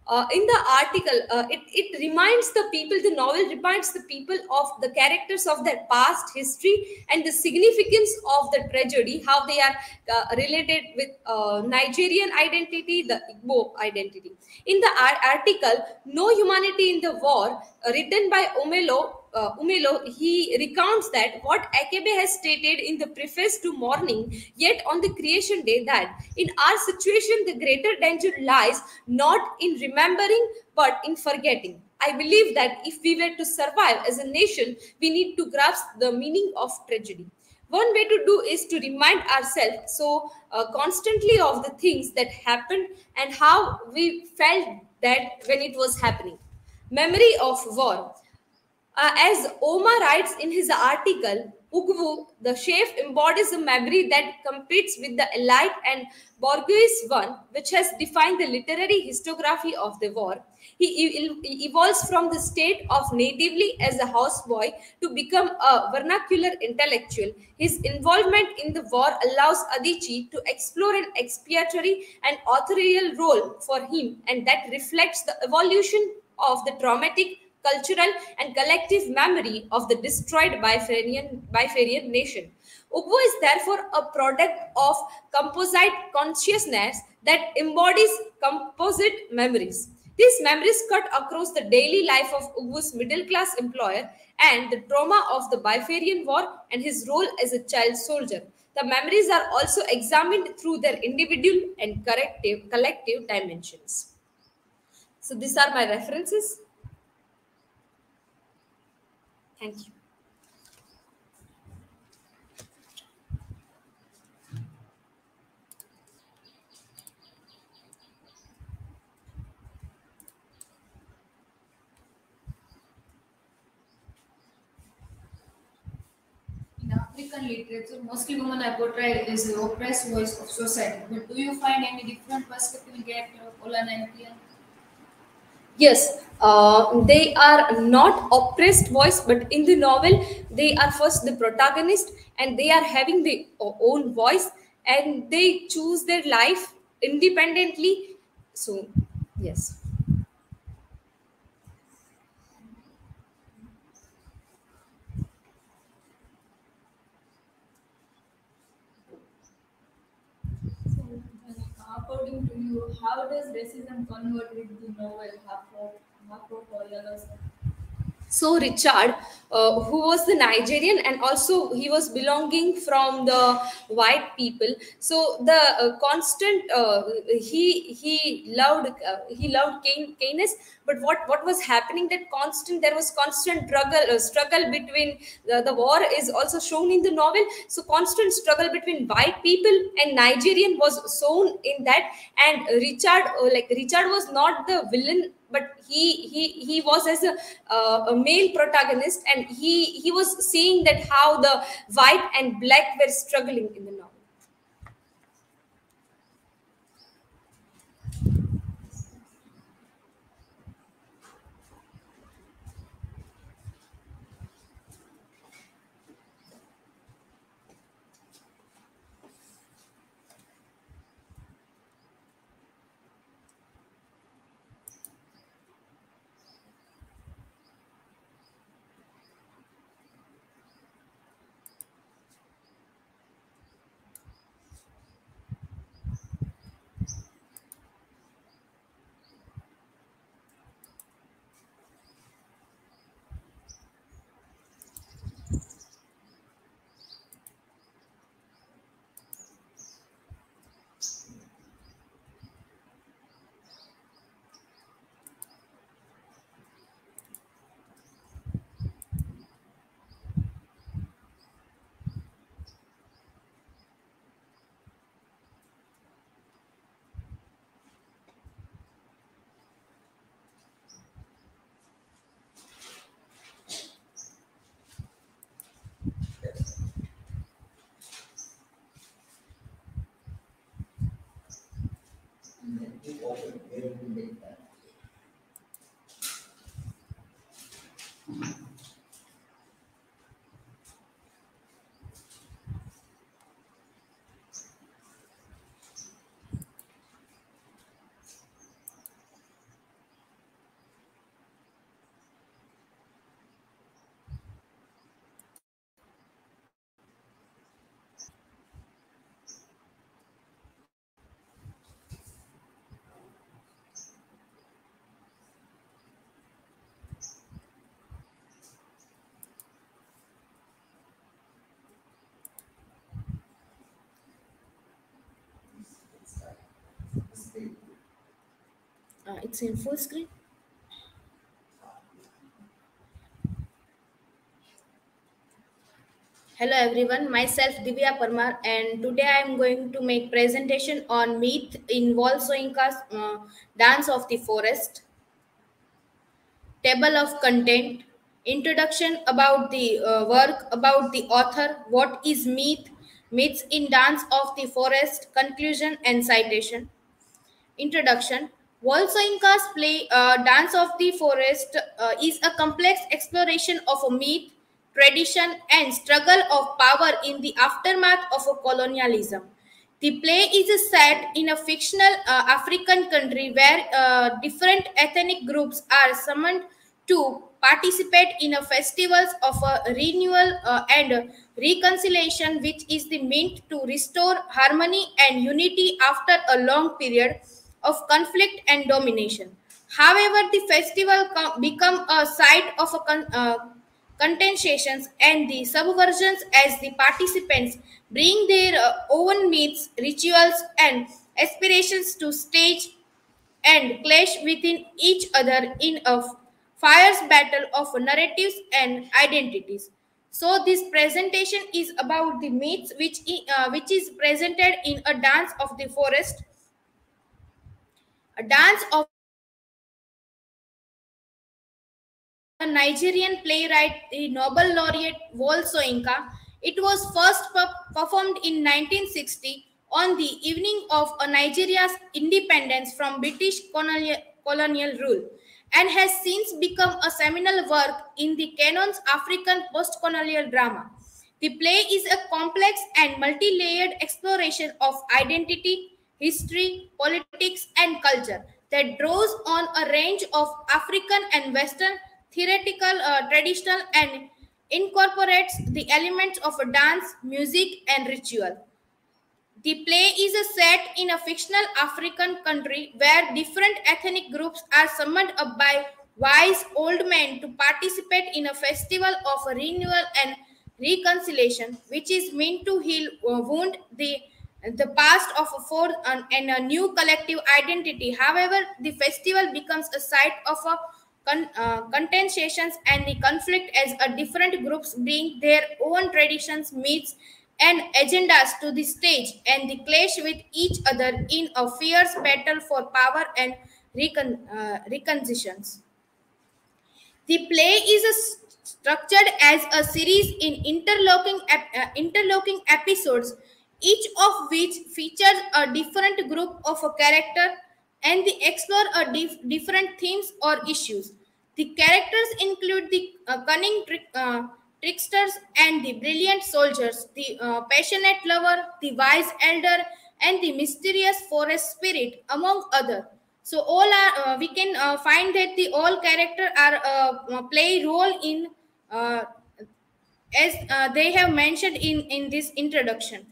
uh, in the article, uh, it, it reminds the people, the novel reminds the people of the characters of their past history and the significance of the tragedy, how they are uh, related with uh, Nigerian identity, the Igbo identity. In the article, No Humanity in the War, uh, written by Omelo, uh, Umelo, he recounts that what Achebe has stated in the preface to Morning, yet on the creation day, that in our situation, the greater danger lies not in remembering but in forgetting. I believe that if we were to survive as a nation, we need to grasp the meaning of tragedy. One way to do is to remind ourselves so uh, constantly of the things that happened and how we felt that when it was happening. Memory of war Uh, as Oma writes in his article, Ugwu, the chef, embodies a memory that competes with the elite and bourgeois one, which has defined the literary historiography of the war. He evolves from the state of natively as a houseboy to become a vernacular intellectual. His involvement in the war allows Adichie to explore an expiatory and authorial role for him, and that reflects the evolution of the traumatic cultural and collective memory of the destroyed Bifarian, Biafarian nation. Ugwu is therefore a product of composite consciousness that embodies composite memories. These memories cut across the daily life of Ugwu's middle class employer and the trauma of the Bifarian War and his role as a child soldier. The memories are also examined through their individual and collective dimensions. So, these are my references. Thank you. In African literature, mostly women are portrayed as the oppressed voice of society. But do you find any different perspective in of Olana and Priya? Yes, uh, they are not oppressed voice, but in the novel, they are first the protagonist and they are having their own voice and they choose their life independently. So, yes. So, uh, according to how does racism convert with the novel or Yellow Sun? So Richard, uh, who was the Nigerian and also he was belonging from the white people. So the uh, constant uh, he he loved uh, he loved Cain, but what what was happening that constant there was constant struggle uh, struggle between the, the war is also shown in the novel. So constant struggle between white people and Nigerian was shown in that. And Richard uh, like Richard was not the villain but he he he was as a, uh, a male protagonist and he he was seeing that how the white and black were struggling in the novel uh, it's in full screen Hello everyone, myself Divya Parmar and today I am going to make presentation on myth in Wole Soyinka's uh, Dance of the Forest. Table of content. introduction about the uh, work, about the author, what is myth, myths in Dance of the Forest, conclusion and citation. Introduction Wole Soyinka's play uh, Dance of the Forest uh, is a complex exploration of a myth, tradition, and struggle of power in the aftermath of a colonialism. The play is set in a fictional uh, African country where uh, different ethnic groups are summoned to participate in a festivals of a renewal uh, and reconciliation, which is the meant to restore harmony and unity after a long period of conflict and domination. However, the festival become a site of a con- uh, contentions and the subversions as the participants bring their uh, own myths, rituals, and aspirations to stage and clash within each other in a fierce battle of narratives and identities. So this presentation is about the myths which, uh, which is presented in a dance of the forest a dance of a Nigerian playwright, the Nobel laureate Wole Soyinka. It was first performed in 1960 on the evening of Nigeria's independence from British colonial, colonial rule and has since become a seminal work in the canon's African post-colonial drama. The play is a complex and multi-layered exploration of identity, history, politics, and culture that draws on a range of African and Western theoretical, uh, traditional, and incorporates the elements of a dance, music, and ritual. The play is a set in a fictional African country where different ethnic groups are summoned up by wise old men to participate in a festival of renewal and reconciliation, which is meant to heal uh, wound the the past of a fourth and, a new collective identity. However, the festival becomes a site of a con, uh, and the conflict as a different groups bring their own traditions, myths, and agendas to the stage and the clash with each other in a fierce battle for power and recon, uh, reconciliations. The play is a structured as a series in interlocking uh, interlocking episodes, each of which features a different group of a character and they explore a dif- different themes or issues. The characters include the uh, cunning trick, uh, tricksters and the brilliant soldiers, the uh, passionate lover, the wise elder, and the mysterious forest spirit, among other. So all are uh, we can uh, find that the all character are uh, play role in as they have mentioned in in this introduction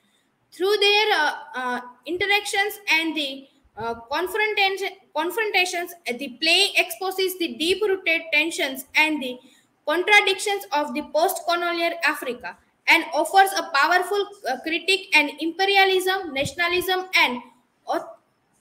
through their uh, uh, interactions and the uh, confrontation, confrontations uh, the play exposes the deep rooted tensions and the contradictions of the post colonial africa and offers a powerful uh, critique and imperialism nationalism and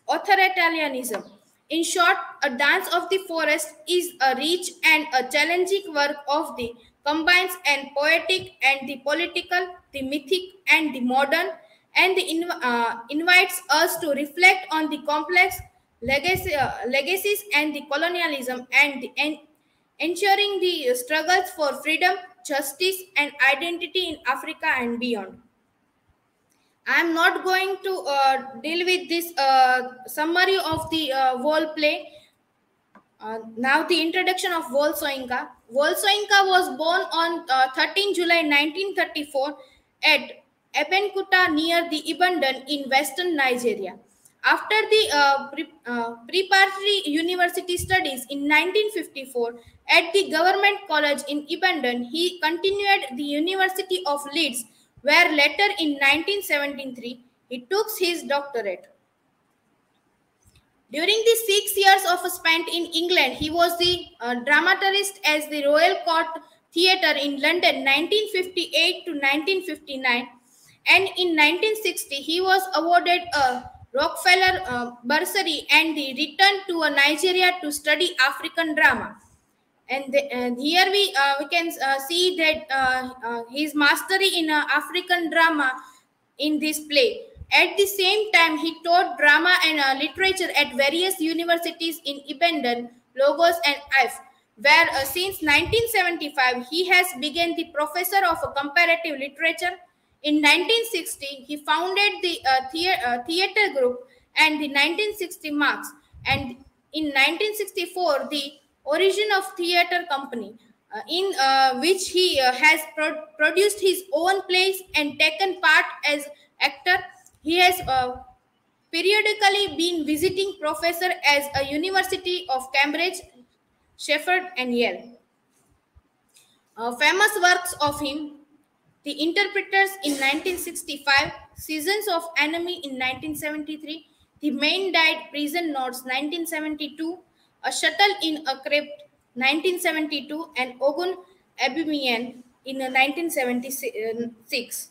authoritarianism. In short, A Dance of the Forest is a rich and a challenging work of the combines and poetic and the political, the mythic and the modern, and inv- uh, invites us to reflect on the complex legacy, uh, legacies and the colonialism and the en- ensuring the struggles for freedom, justice, and identity in Africa and beyond. I am not going to uh, deal with this uh, summary of the uh, whole play. Uh, now, the introduction of. Wole Soyinka was born on uh, 13 July 1934 at Abeokuta near the Ibadan in western Nigeria. After the uh, pre- uh, preparatory university studies in 1954 at the Government College in Ibadan, he continued the University of Leeds where later in 1973 he took his doctorate. During the six years of spent in England, he was the uh, dramatist as the Royal Court Theatre in London 1958 to 1959 and in 1960 he was awarded a Rockefeller uh, bursary and the returned to uh, Nigeria to study African drama and, the, and here we uh, we can uh, see that uh, uh, his mastery in african drama in this play at the same time he taught drama and literature at various universities in ibadan lagos and Ife where uh, since 1975 he has begun the professor of comparative literature. In 1960, he founded the uh, uh, theater group and the 1960 Masks, and in 1964 the origin of theater company, uh, in uh, which he uh, has pro- produced his own plays and taken part as actor. He has uh, periodically been visiting professor as a University of Cambridge, Sheffield, and Yale. Uh, famous works of him The Interpreters in 1965, Seasons of Anomy in 1973, The Man Died Prison Notes 1972, A Shuttle in a Crypt 1972, and Ogun Abibiman in uh, 1976.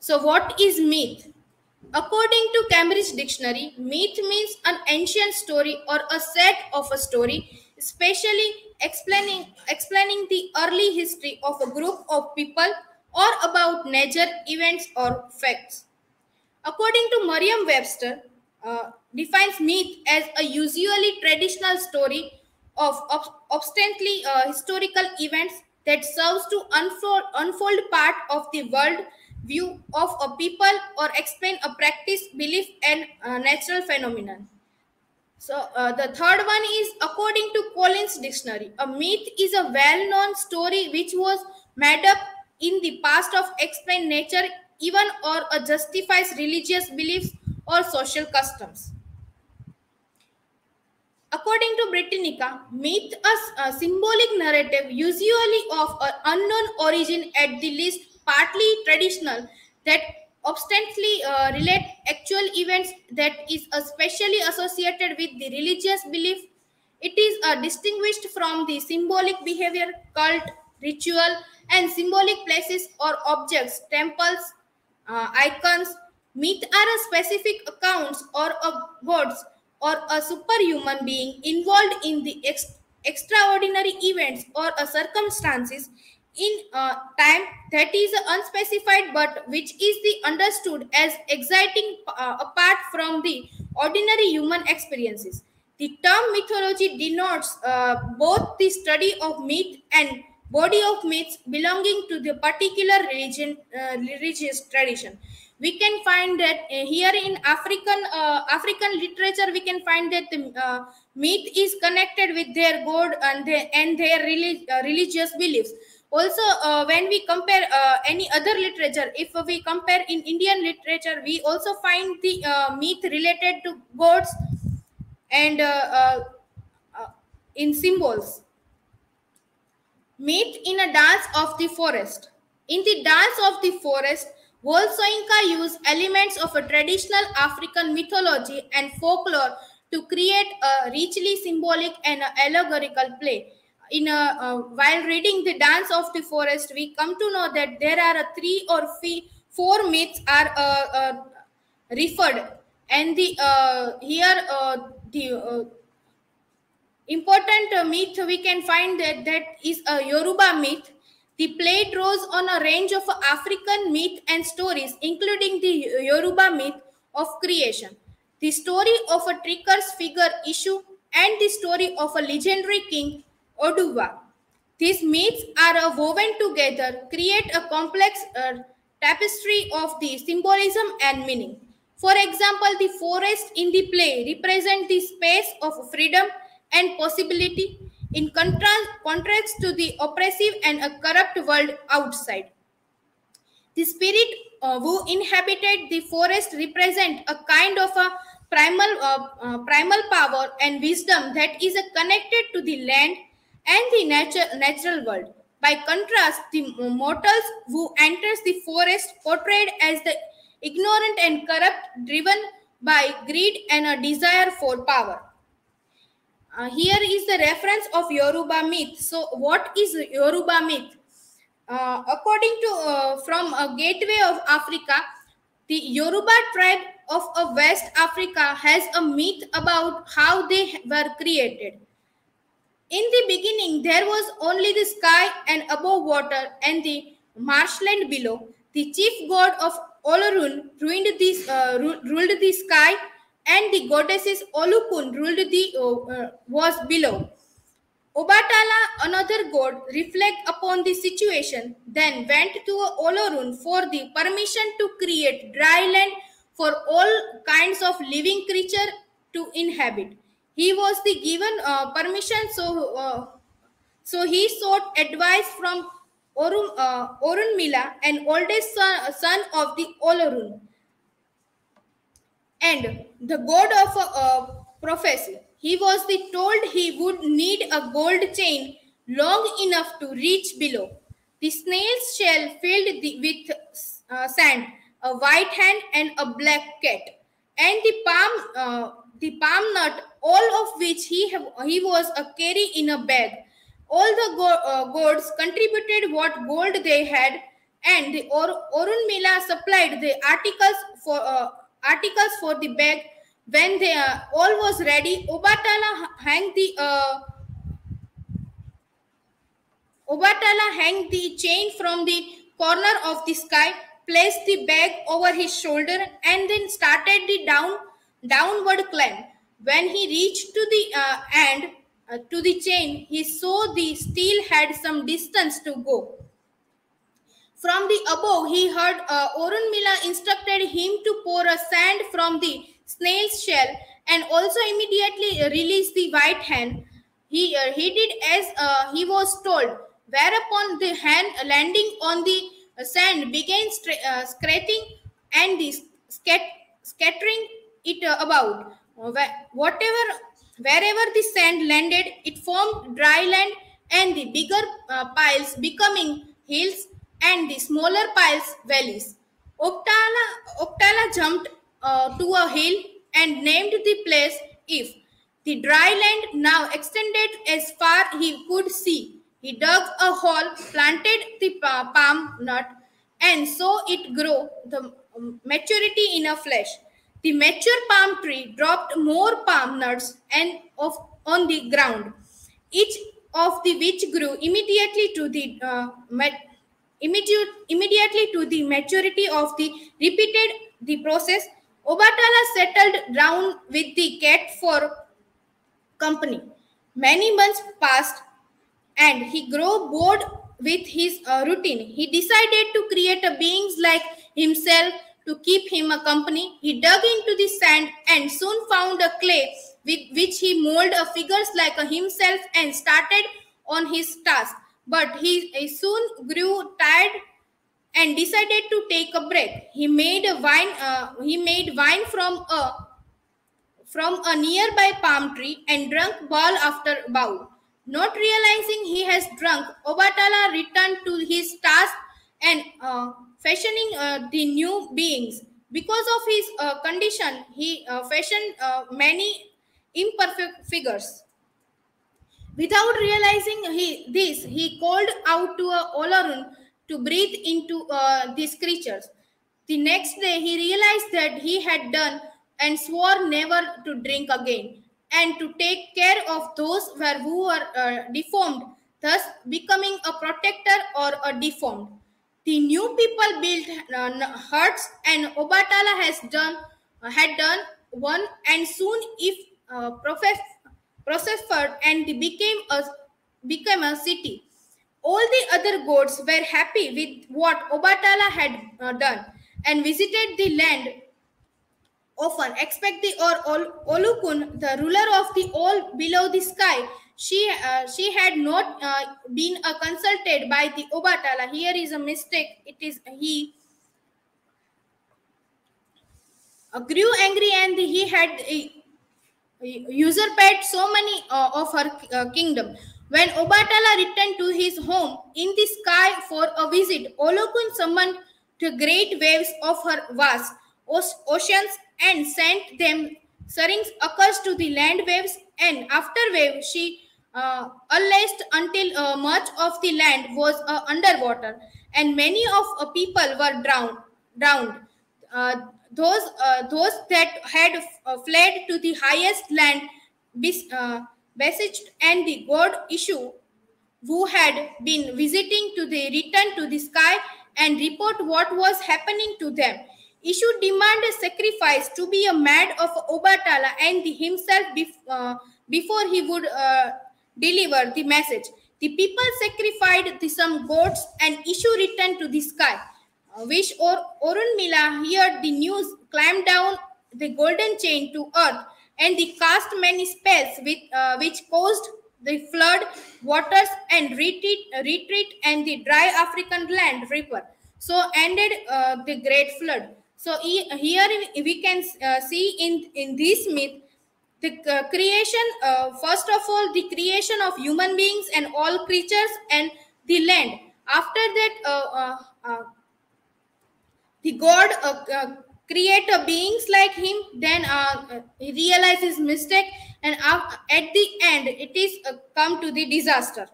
So, what is myth? According to Cambridge Dictionary, myth means an ancient story or a set of a story, especially explaining, explaining the early history of a group of people or about nature, events, or facts. According to Merriam Webster, uh, defines myth as a usually traditional story of ob- obstinately uh, historical events that serves to unfold, unfold part of the world view of a people or explain a practice, belief, and uh, natural phenomenon. So uh, the third one is according to Collins Dictionary, a myth is a well-known story which was made up in the past of explain nature, even or justifies religious beliefs or social customs. According to Britannica, myth is a symbolic narrative usually of an unknown origin at the least partly traditional that obstinately uh, relate actual events that is especially associated with the religious belief. It is uh, distinguished from the symbolic behavior, cult, ritual, and symbolic places or objects, temples, uh, icons. Myth are a specific accounts or a gods or a superhuman being involved in the ex- extraordinary events or circumstances in uh, time that is unspecified but which is the understood as exciting uh, apart from the ordinary human experiences the term mythology denotes uh, both the study of myth and body of myths belonging to the particular religion uh, religious tradition. We can find that uh, here in african uh, african literature we can find that the uh, myth is connected with their god and their, and their relig- uh, religious beliefs. Also uh, when we compare any other literature if we compare in indian literature we also find the myth related to gods and in symbols myth in a dance of the forest. In the dance of the forest Wole Soyinka used elements of a traditional African mythology and folklore to create a richly symbolic and allegorical play. In a, uh, while reading the dance of the forest we come to know that there are three or four myths are uh, uh, referred. And the uh, here uh, the uh, important uh, myth we can find that that is a yoruba myth the play draws on a range of african myth and stories including the yoruba myth of creation the story of a tricker's figure Eshu and the story of a legendary king Oduwa. These myths are uh, woven together, create a complex uh, tapestry of the symbolism and meaning. For example, the forest in the play represent the space of freedom and possibility in contrast, contrast to the oppressive and a corrupt world outside. The spirit uh, who inhabited the forest represent a kind of a primal, uh, uh, primal power and wisdom that is connected to the land and the nature, natural world. By contrast, the mortals who enters the forest portrayed as the ignorant and corrupt, driven by greed and a desire for power. Uh, here is the reference of Yoruba myth. So, what is Yoruba myth? Uh, according to uh, from a gateway of Africa, the Yoruba tribe of uh, West Africa has a myth about how they were created. In the beginning, there was only the sky and above water and the marshland below. The chief god of Olorun ruined this, uh, ru- ruled the sky, and the goddesses Olokun ruled the uh, uh, was below. Obatala, another god, reflect upon the situation, then went to Olorun for the permission to create dry land for all kinds of living creature to inhabit. He was the given uh, permission, so uh, so he sought advice from Orun, uh, Orunmila, an oldest son, son of the Olorun, and the god of uh, prophecy. He was the told he would need a gold chain long enough to reach below. The snail's shell filled the, with uh, sand, a white hand and a black cat, and the palm, uh, the palm nut, all of which he have, he was a carry in a bag. All the uh, gods contributed what gold they had, and the Or- Orunmila supplied the articles for uh, articles for the bag. When they uh, all was ready, Obatala hang the uh, Obatala hanged the chain from the corner of the sky, placed the bag over his shoulder, and then started the down downward climb. When he reached to the uh, end uh, to the chain, he saw the steel had some distance to go. From the above, he heard uh, Orunmila instructed him to pour a sand from the snail's shell and also immediately release the white hand. He, uh, he did as uh, he was told, whereupon the hand landing on the sand began uh, scratching and the scat- scattering it uh, about. Uh, whatever, wherever the sand landed, it formed dry land and the bigger uh, piles becoming hills and the smaller piles valleys. Oktala, Oktala jumped uh, to a hill and named the place Ife. The dry land now extended as far he could see. He dug a hole, planted the pa- palm nut, and so it grew the um, maturity in a flesh. The mature palm tree dropped more palm nuts and of on the ground, each of the which grew immediately to the uh, immediate, immediately to the maturity of the repeated the process. Obatala settled down with the cat for company. Many months passed and he grew bored with his uh, routine. He decided to create a beings like himself to keep him a company. He dug into the sand and soon found a clay with which he molded a figures like a himself and started on his task. But he, he soon grew tired and decided to take a break. He made a wine. Uh, he made wine from a from a nearby palm tree and drank bowl after bowl. Not realizing he has drunk, Obatala returned to his task and uh, fashioning uh, the new beings. Because of his uh, condition, he uh, fashioned uh, many imperfect figures. Without realizing he, this, he called out to a Olorun to breathe into uh, these creatures. The next day, he realized that he had done and swore never to drink again and to take care of those were who were uh, deformed, thus becoming a protector or a deformed. The new people built uh, huts, and Obatala has done uh, had done one, and soon Ife uh, prospered and became a became a city. All the other gods were happy with what Obatala had uh, done and visited the land often. Expect the or Ol- Olokun, the ruler of the all below the sky. She uh, she had not uh, been uh, consulted by the Obatala. Here is a mistake. It is he uh, grew angry and he had usurped so many uh, of her uh, kingdom. When Obatala returned to his home in the sky for a visit, Olokun summoned the great waves of her vast oceans and sent them surrings across to the land waves. And after wave, she uh, until uh, much of the land was uh, underwater, and many of uh, people were drowned. Drowned. Those uh, those that had uh, fled to the highest land bes- uh, besieged and the god Eshu who had been visiting to the return to the sky and report what was happening to them Eshu demanded sacrifice to be a mad of obatala and himself bef- uh, before he would uh, deliver the message. The people sacrificed the, some goats and Eshu returned to the sky. Uh, which or Orunmila heard the news, climbed down the golden chain to earth, and the cast many spells with, uh, which caused the flood waters and retreat, retreat and the dry African land river. So ended uh, the great flood. So he, here we can uh, see in, in this myth the uh, creation, uh, first of all, the creation of human beings and all creatures and the land. After that, uh, uh, the God create beings like him, then he realizes his mistake and at the end, it is come to the disaster.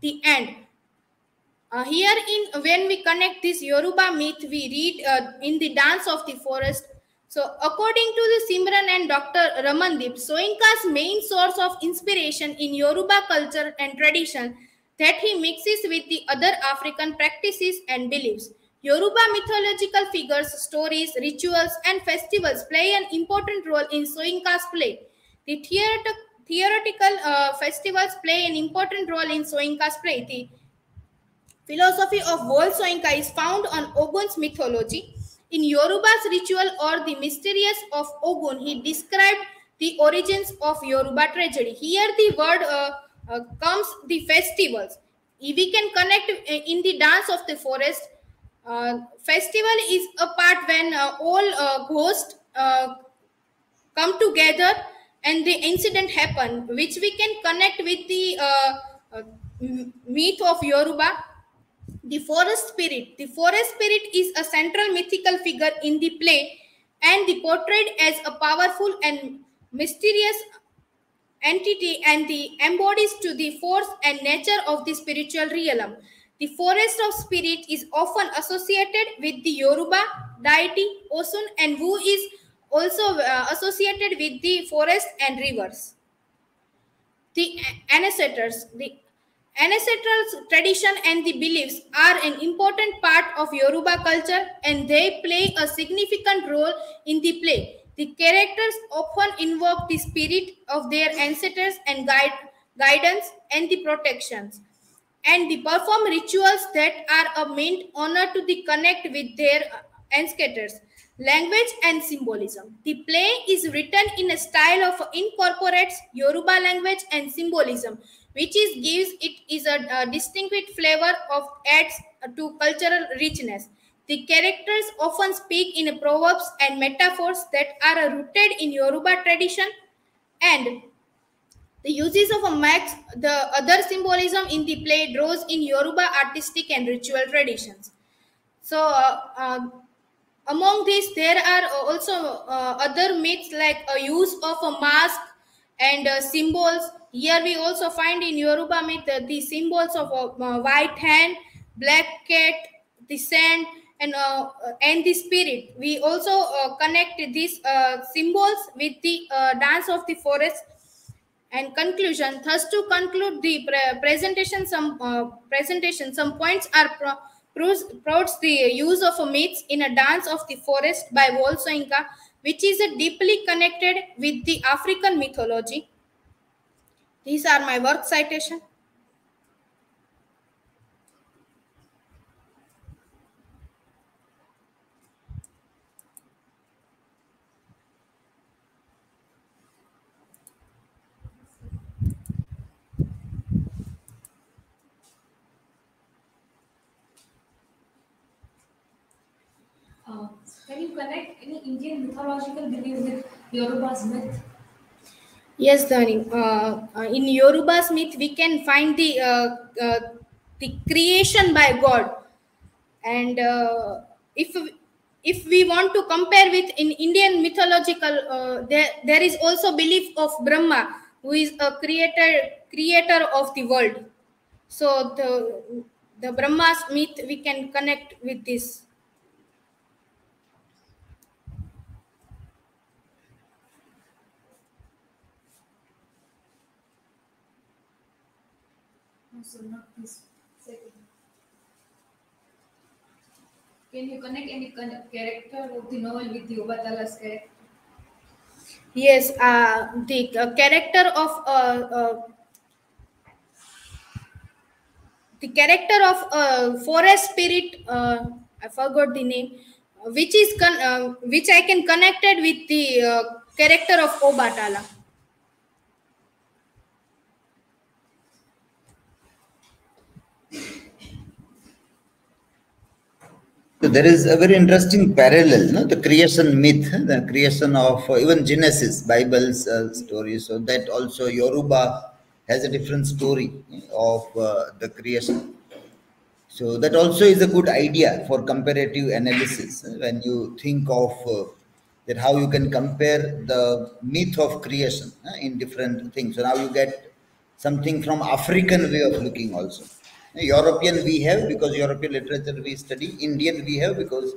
The end. Uh, here in when we connect this Yoruba myth, we read uh, in the dance of the forest. So according to the Simran and Dr. Ramandeep, Soyinka's main source of inspiration in Yoruba culture and tradition that he mixes with the other African practices and beliefs. Yoruba mythological figures, stories, rituals, and festivals play an important role in Soyinka's play. The theoretical uh, festivals play an important role in Soyinka's play. The philosophy of Wole Soyinka is found on Ogun's mythology. In Yoruba's ritual or the mysterious of Ogun, he described the origins of Yoruba tragedy. Here the word uh, uh, comes the festivals. We can connect uh, in the dance of the forest. Uh, festival is a part when uh, all uh, ghosts come together and the incident happen, which we can connect with the myth of Yoruba the forest spirit. The forest spirit is a central mythical figure in the play and the portrayed as a powerful and mysterious entity and the embodies to the force and nature of the spiritual realm. The forest of spirit is often associated with the Yoruba deity Osun and Wu is also uh, associated with the forest and rivers. The ancestors, the Ancestral tradition and the beliefs are an important part of Yoruba culture and they play a significant role in the play. The characters often invoke the spirit of their ancestors and guide, guidance and the protections. And they perform rituals that are a meant honor to the connect with their ancestors. Language and symbolism. The play is written in a style of incorporates Yoruba language and symbolism which is gives it is a, a distinct flavor of adds to cultural richness. The characters often speak in proverbs and metaphors that are rooted in Yoruba tradition and the uses of a max, the other symbolism in the play draws in Yoruba artistic and ritual traditions. So, uh, uh, among these, there are also uh, other myths like a use of a mask and uh, symbols here we also find in Yoruba myth uh, the symbols of a uh, white hand, black cat, the sand, and uh, and the spirit. We also uh, connect these uh, symbols with the dance of the forest. And conclusion. Thus, to conclude the pre presentation, some uh, presentation, some points are pro proves the use of a myths in a dance of the forest by Wole Soyinka, which is deeply connected with the African mythology these are my work citation. Can you connect any Indian mythological belief with Yoruba's myth? Yes, Dhani. Uh, uh, in Yoruba's myth, we can find the uh, uh the creation by God, and uh, if if we want to compare with in Indian mythological, uh, there there is also belief of Brahma, who is a creator creator of the world. So the the Brahma's myth we can connect with this. Can you connect any character of the novel with the Yubatala's character? Yes, uh, the uh, character of uh, uh, the character of uh, forest spirit. Uh, I forgot the name, which is con- which I can connected with the uh, character of Obatala. So there is a very interesting parallel, no? the creation myth, the creation of uh, even Genesis, Bible's uh, story. So that also Yoruba has a different story of uh, the creation. So that also is a good idea for comparative analysis when you think of uh, that how you can compare the myth of creation in different things. So now you get something from African way of looking also. European we have because European literature we study. Indian we have because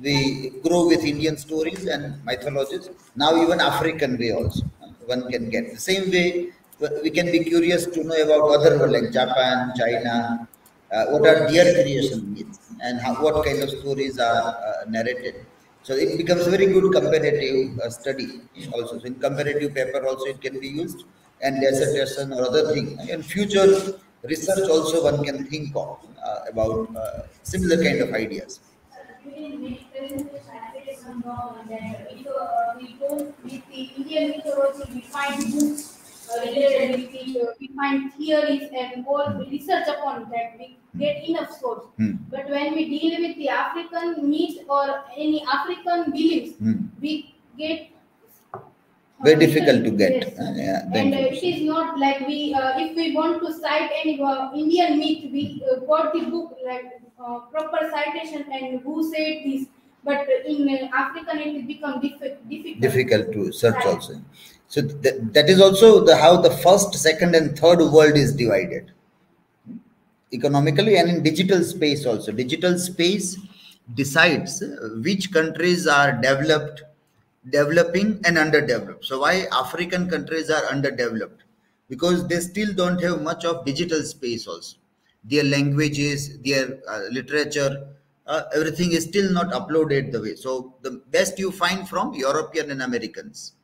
we grow with Indian stories and mythologies. Now even African we also one can get. The same way we can be curious to know about other world like Japan, China. Uh, what are their creation myths and how, what kind of stories are uh, narrated. So it becomes a very good comparative uh, study also. So in comparative paper also it can be used and dissertation or other thing. And future research also one can think of uh, about uh, similar kind of ideas. we don't with the Indian mythology, we find books related with the, we find theories and all research upon that. We get enough source. Hmm. But when we deal with the African myth or any African beliefs, Hmm. we get Very difficult to get. Yes. uh, yeah, And uh, it is not like we, uh, if we want to cite any uh, Indian myth, we uh, got the book like uh, proper citation and who said this. But in uh, African, it become diffi- difficult. difficult to search Right. also. So that, that is also the how the first, second, and third world is divided economically and in digital space also. Digital space decides uh, which countries are developed, developing, and underdeveloped. So why African countries are underdeveloped? Because they still don't have much of digital space also. Their languages, their uh, literature, uh, everything is still not uploaded the way. So the best you find from European and Americans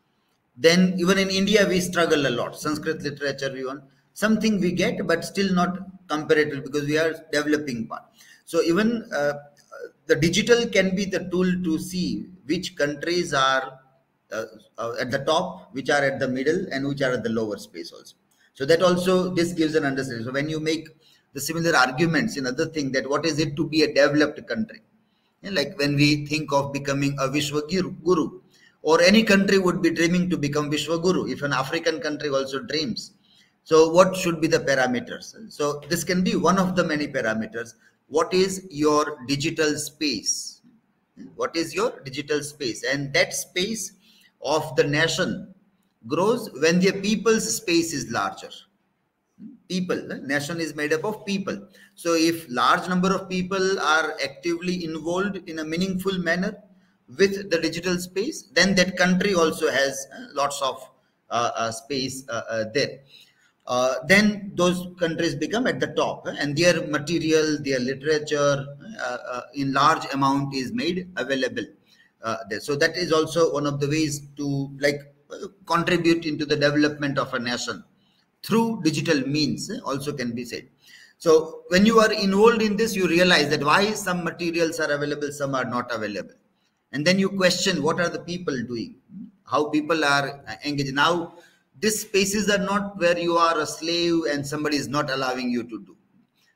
then even in india we struggle a lot sanskrit literature we want something we get but still not comparative because we are developing part so even uh, the digital can be the tool to see which countries are uh, uh, at the top which are at the middle and which are at the lower space also so that also this gives an understanding so when you make the similar arguments in other thing that what is it to be a developed country yeah, like when we think of becoming a Vishwa Guru, or any country would be dreaming to become Vishwa Guru, if an African country also dreams. So, what should be the parameters? So, this can be one of the many parameters. What is your digital space? What is your digital space? And that space of the nation grows when the people's space is larger. People the nation is made up of people. So if large number of people are actively involved in a meaningful manner with the digital space then that country also has uh, lots of uh, uh, space uh, uh, there. Uh, then those countries become at the top and their material their literature in large amount is made available uh, there. So that is also one of the ways to like uh, contribute into the development of a nation through digital means eh, also can be said. So when you are involved in this you realize that why some materials are available some are not available. And then you question what are the people doing? How people are uh, engaged? Now these spaces are not where you are a slave and somebody is not allowing you to do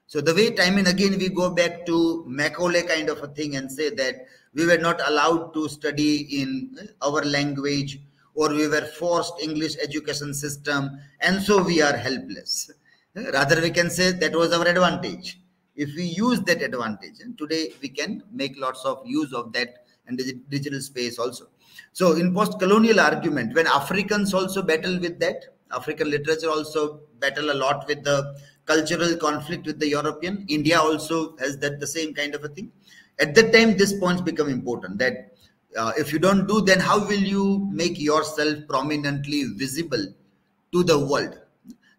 so the way time and again we go back to Macaulay kind of a thing and say that we were not allowed to study in uh, our language or we were forced English education system and so we are helpless. Uh, rather we can say that was our advantage. If we use that advantage and today we can make lots of use of that and digi- digital space also. So in post-colonial argument, when Africans also battle with that, African literature also battle a lot with the cultural conflict with the European. India also has that the same kind of a thing. At that time, these points become important. That uh, if you don't do, then how will you make yourself prominently visible to the world?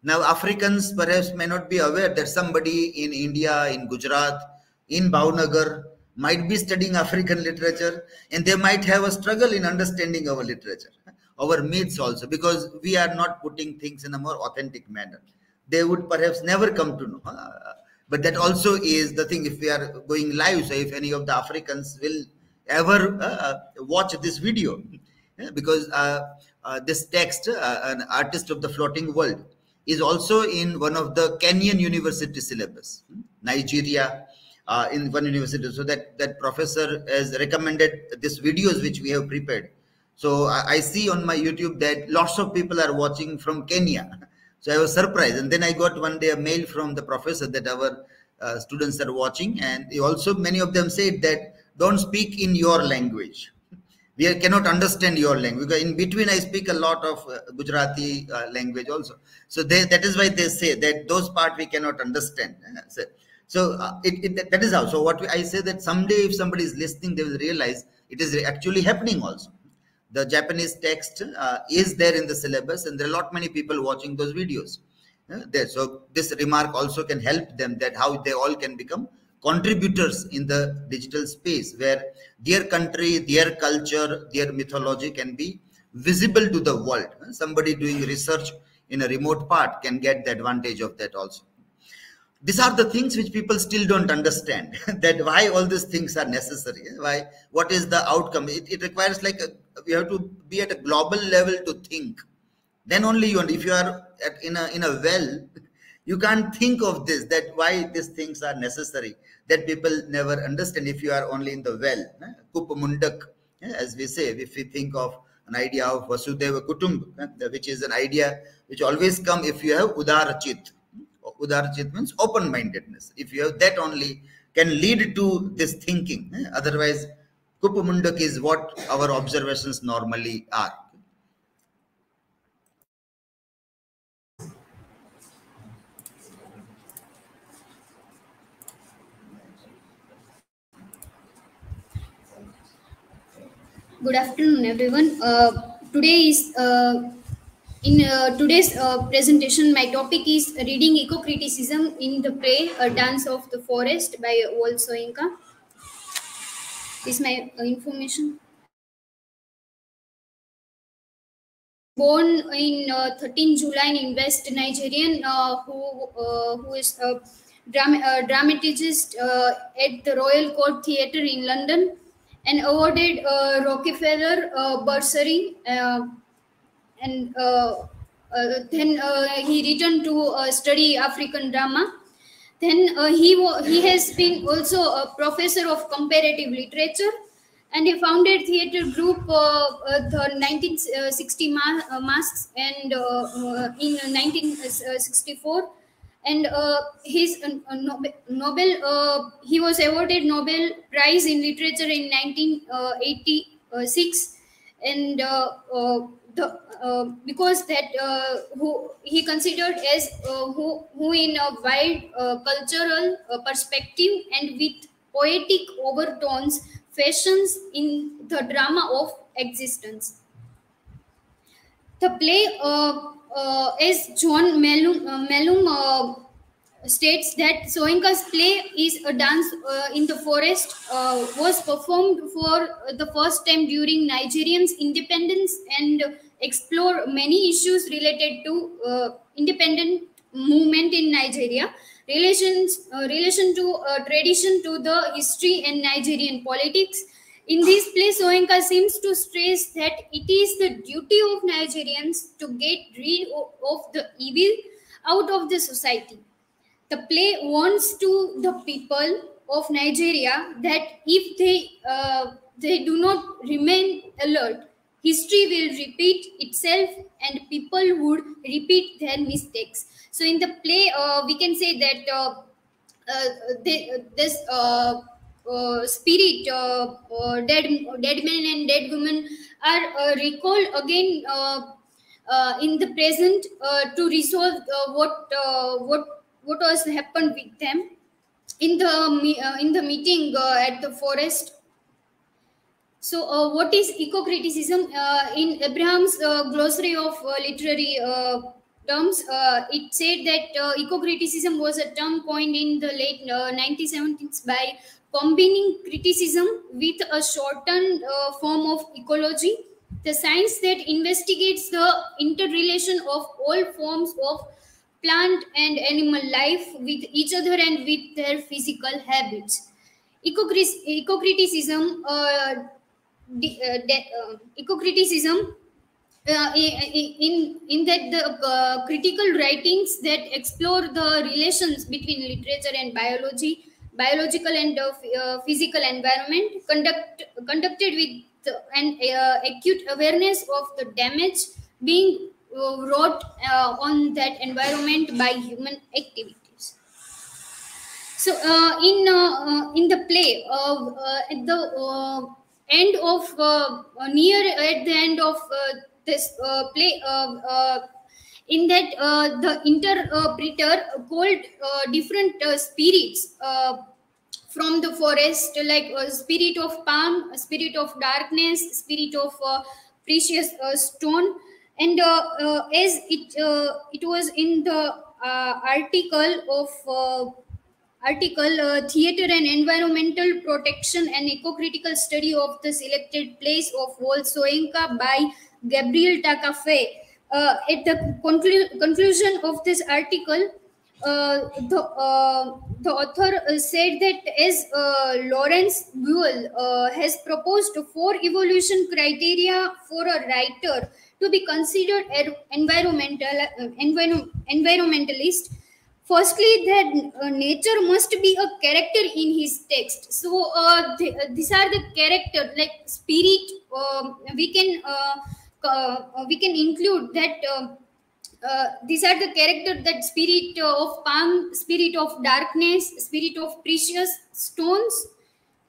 Now, Africans perhaps may not be aware that somebody in India, in Gujarat, in Bhavnagar might be studying African literature and they might have a struggle in understanding our literature, our myths also, because we are not putting things in a more authentic manner. They would perhaps never come to know. Uh, but that also is the thing if we are going live so if any of the africans will ever uh, watch this video yeah, because uh, uh, this text uh, an artist of the floating world is also in one of the kenyan university syllabus nigeria uh, in one university. So that that professor has recommended these videos which we have prepared. So I, I see on my youtube that lots of people are watching from kenya so i was surprised. And then i got one day a mail from the professor that our uh, students are watching. And also many of them said that don't speak in your language. We cannot understand your language. In between i speak a lot of uh, gujarati uh, language also. So they, that is why they say that those part we cannot understand. So, so uh, it, it, that is how. So what i say that someday if somebody is listening they will realize it is actually happening also the japanese text uh, is there in the syllabus and there are a lot many people watching those videos. Uh, there so this remark also can help them that how they all can become contributors in the digital space where their country their culture their mythology can be visible to the world. Somebody doing research in a remote part can get the advantage of that also these are the things which people still don't understand that why all these things are necessary eh? why what is the outcome? It, it requires like a, we have to be at a global level to think. Then only you and if you are at, in a in a well you can't think of this that why these things are necessary that people never understand if you are only in the well eh? kupamundak eh? as we say if we think of an idea of vasudeva kutumb which is an idea which always come if you have udarachit udarachit means open mindedness if you have that only can lead to this thinking otherwise kupamundak is what our observations normally are. Good afternoon, everyone. Uh, today is uh, in uh, today's uh, presentation. My topic is reading eco-criticism in the play "A Dance of the Forest" by Wole Soyinka. This is my uh, information. Born in uh, 13 July in West Nigerian, who who is a dram- dramatist at the Royal Court Theatre in London and awarded uh, Rockefeller uh, bursary. Uh, and then uh, he returned to uh, study African drama. Then he he has been also a professor of comparative literature, and he founded theater group the 1960 ma- masks and in 1964 and uh, his uh, Nobel, uh, he was awarded Nobel Prize in Literature in 1986, and the because that who he considered as who who in a wide cultural perspective and with poetic overtones fashions in the drama of existence. The play uh, uh, as John uh, uh, states that Soyinka's play is a dance in the forest was performed for the first time during Nigerians' independence and explore many issues related to independent movement in Nigeria, relations uh, relation to uh, tradition to the history and Nigerian politics. In this place, Soyinka seems to stress that it is the duty of Nigerians to get rid of the evil out of the society. The play warns to the people of Nigeria that if they uh, they do not remain alert, history will repeat itself and people would repeat their mistakes. So in the play, uh, we can say that uh, uh they, this uh, uh, spirit, uh, dead dead men and dead women are recalled again in the present to resolve what what what was happened with them in the in the meeting at the forest so, uh, what is eco-criticism? Uh, in Abrams' uh, glossary of literary terms, it said that eco-criticism was a term coined in the late 1970s by combining criticism with a shortened uh, form of ecology, the science that investigates the interrelation of all forms of plant and animal life with each other and with their physical habits. Ecocriticism, uh, uh, de- uh, ecocriticism uh, in in that the uh, critical writings that explore the relations between literature and biology biological and uh, uh, physical environment conduct conducted with an uh, acute awareness of the damage being wrought on that environment by human activities. So in in the play uh, the end of uh, uh, near at the end of uh, this uh, play uh, uh, in that uh, the interpreter called different spirits from the forest like spirit of palm spirit of darkness spirit of precious stone. And as it it was in the article of article uh, theater and environmental protection and eco-critical study of the selected place of Wole Soyinka by gabriel takafe. Uh, at the conclu- conclusion of this article uh, the uh, the author uh, said that as uh, Lawrence Buell has proposed four evolution criteria for a writer to be considered an environmental enviro- environmentalist firstly that uh, nature must be a character in his text so uh, th- uh, these are the character like spirit um, we can uh, uh, we can include that um, uh, these are the character that spirit of palm spirit of darkness spirit of precious stones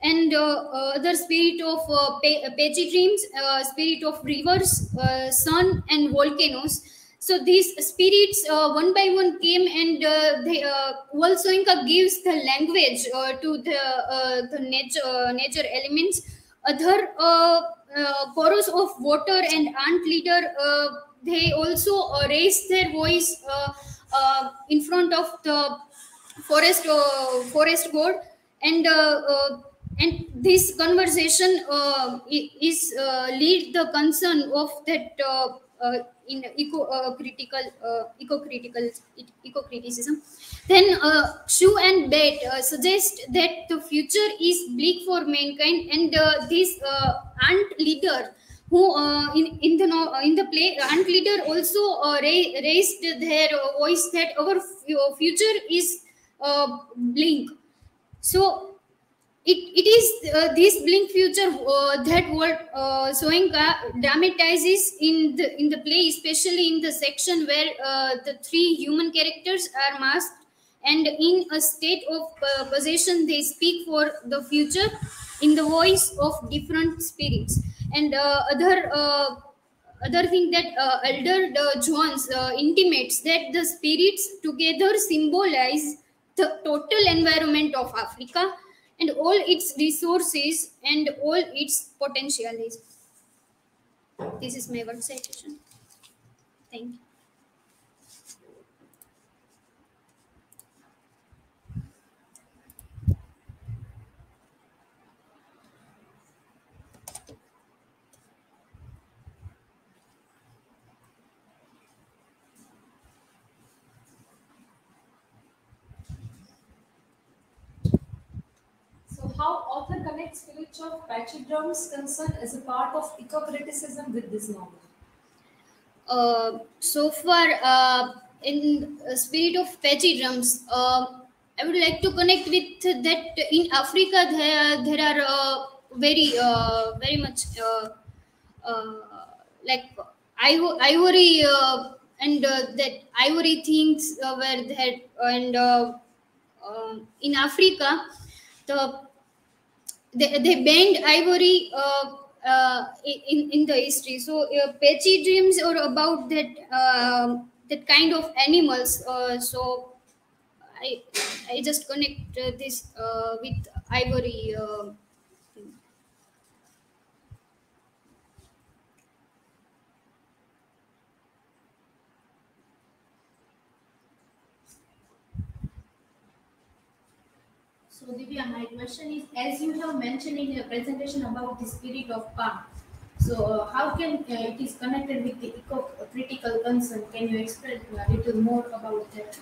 and uh, uh, other spirit of uh, Pachyderms, uh, spirit of rivers, uh, sun, and volcanoes. So these spirits uh, one by one came, and uh, they uh, Wole Soyinka gives the language uh, to the uh, the nature uh, nature elements. Other uh, chorus of water and ant leader, they also raise their voice in front of the forest forest god and and this conversation is lead the concern of that in eco uh, critical uh, eco critical eco criticism then uh, Shu and Bet uh, suggest that the future is bleak for mankind and uh, this uh, ant leader who uh, in, in the in the play ant leader also uh, ra- raised their uh, voice that our future is uh, blink so it, it is uh, this blink future uh, that what uh, Soyinka dramatizes in the in the play, especially in the section where uh, the three human characters are masked and in a state of uh, possession they speak for the future in the voice of different spirits. And uh, other uh, other thing that uh, Eldred uh, jones uh, intimates that the spirits together symbolize the total environment of africa and all its resources and all its potentialities this is my word citation. Thank you So, how author connects Philip Pachyderm's concern as a part of eco-criticism with this novel? uh, so far uh, in spirit of Pachyderms uh, i would like to connect with that in africa there there are uh, very uh, very much uh, like ivory and that ivory things were there and um in africa the they, they banned ivory uh, uh, in in the history. So uh, Pachyderms are about that um that kind of animals. Uh, so I I just connect uh, this uh, with ivory. So Divya, my question is, as you have mentioned in your presentation about the spirit of palm, So, uh, how can uh, it is connected with the eco-critical concern? Can you explain a little more about that?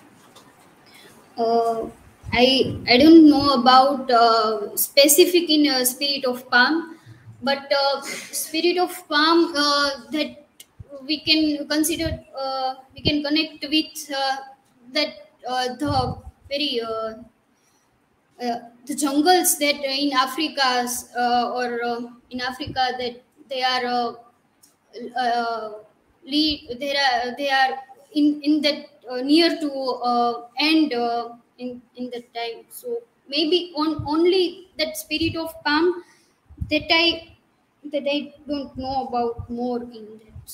Uh, I I don't know about uh, specific in uh, spirit of palm, but uh, spirit of palm uh, that we can consider uh, we can connect with that the very the jungles that in Africa uh, or uh, in Africa that they are uh, uh, lead, they are they are in in that uh, near to uh, end uh, in in that time. So maybe on only that spirit of palm that I that I don't know about more in that.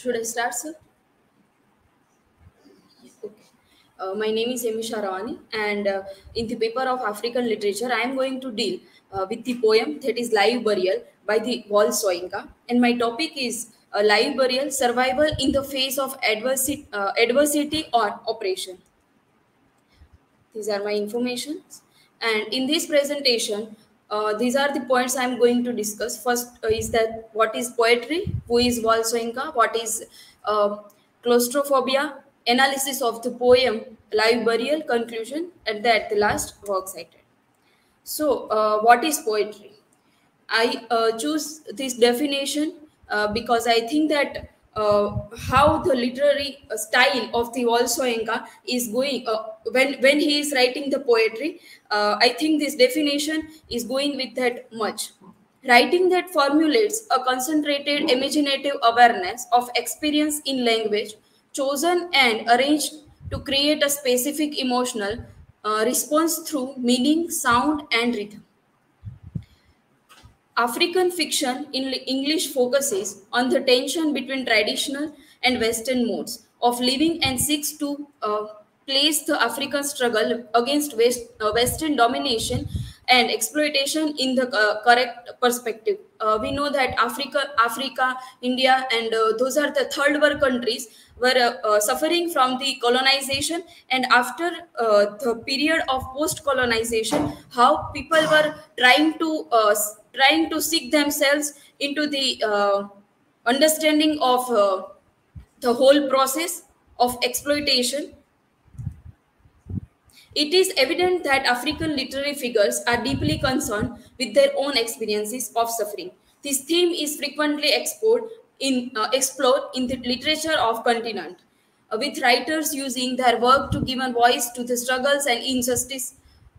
Should I start, sir? Okay. Uh, my name is Emisha Ravani, and uh, in the paper of African literature, I am going to deal uh, with the poem that is Live Burial by the Wole Soyinka. And my topic is uh, Live Burial Survival in the Face of Adversity, uh, adversity or Oppression. These are my informations. And in this presentation, uh, these are the points I'm going to discuss. First uh, is that what is poetry, who is Wole Soyinka, what is uh, claustrophobia, analysis of the poem, live burial, conclusion, and that the last work cited. So, uh, what is poetry? I uh, choose this definition because I think that uh, how the literary uh, style of the Wole Soyinka is going uh, when when he is writing the poetry. Uh, I think this definition is going with that much. Writing that formulates a concentrated imaginative awareness of experience in language, chosen and arranged to create a specific emotional uh, response through meaning, sound, and rhythm. African fiction in English focuses on the tension between traditional and Western modes of living and seeks to uh, place the African struggle against West, uh, Western domination and exploitation in the uh, correct perspective. Uh, we know that Africa, Africa, India, and uh, those are the third world countries were uh, uh, suffering from the colonization and after uh, the period of post colonization how people were trying to trying to seek themselves into the uh, understanding of uh, the whole process of exploitation it is evident that African literary figures are deeply concerned with their own experiences of suffering. This theme is frequently explored in, uh, explored in the literature of continent, uh, with writers using their work to give a voice to the struggles and injustice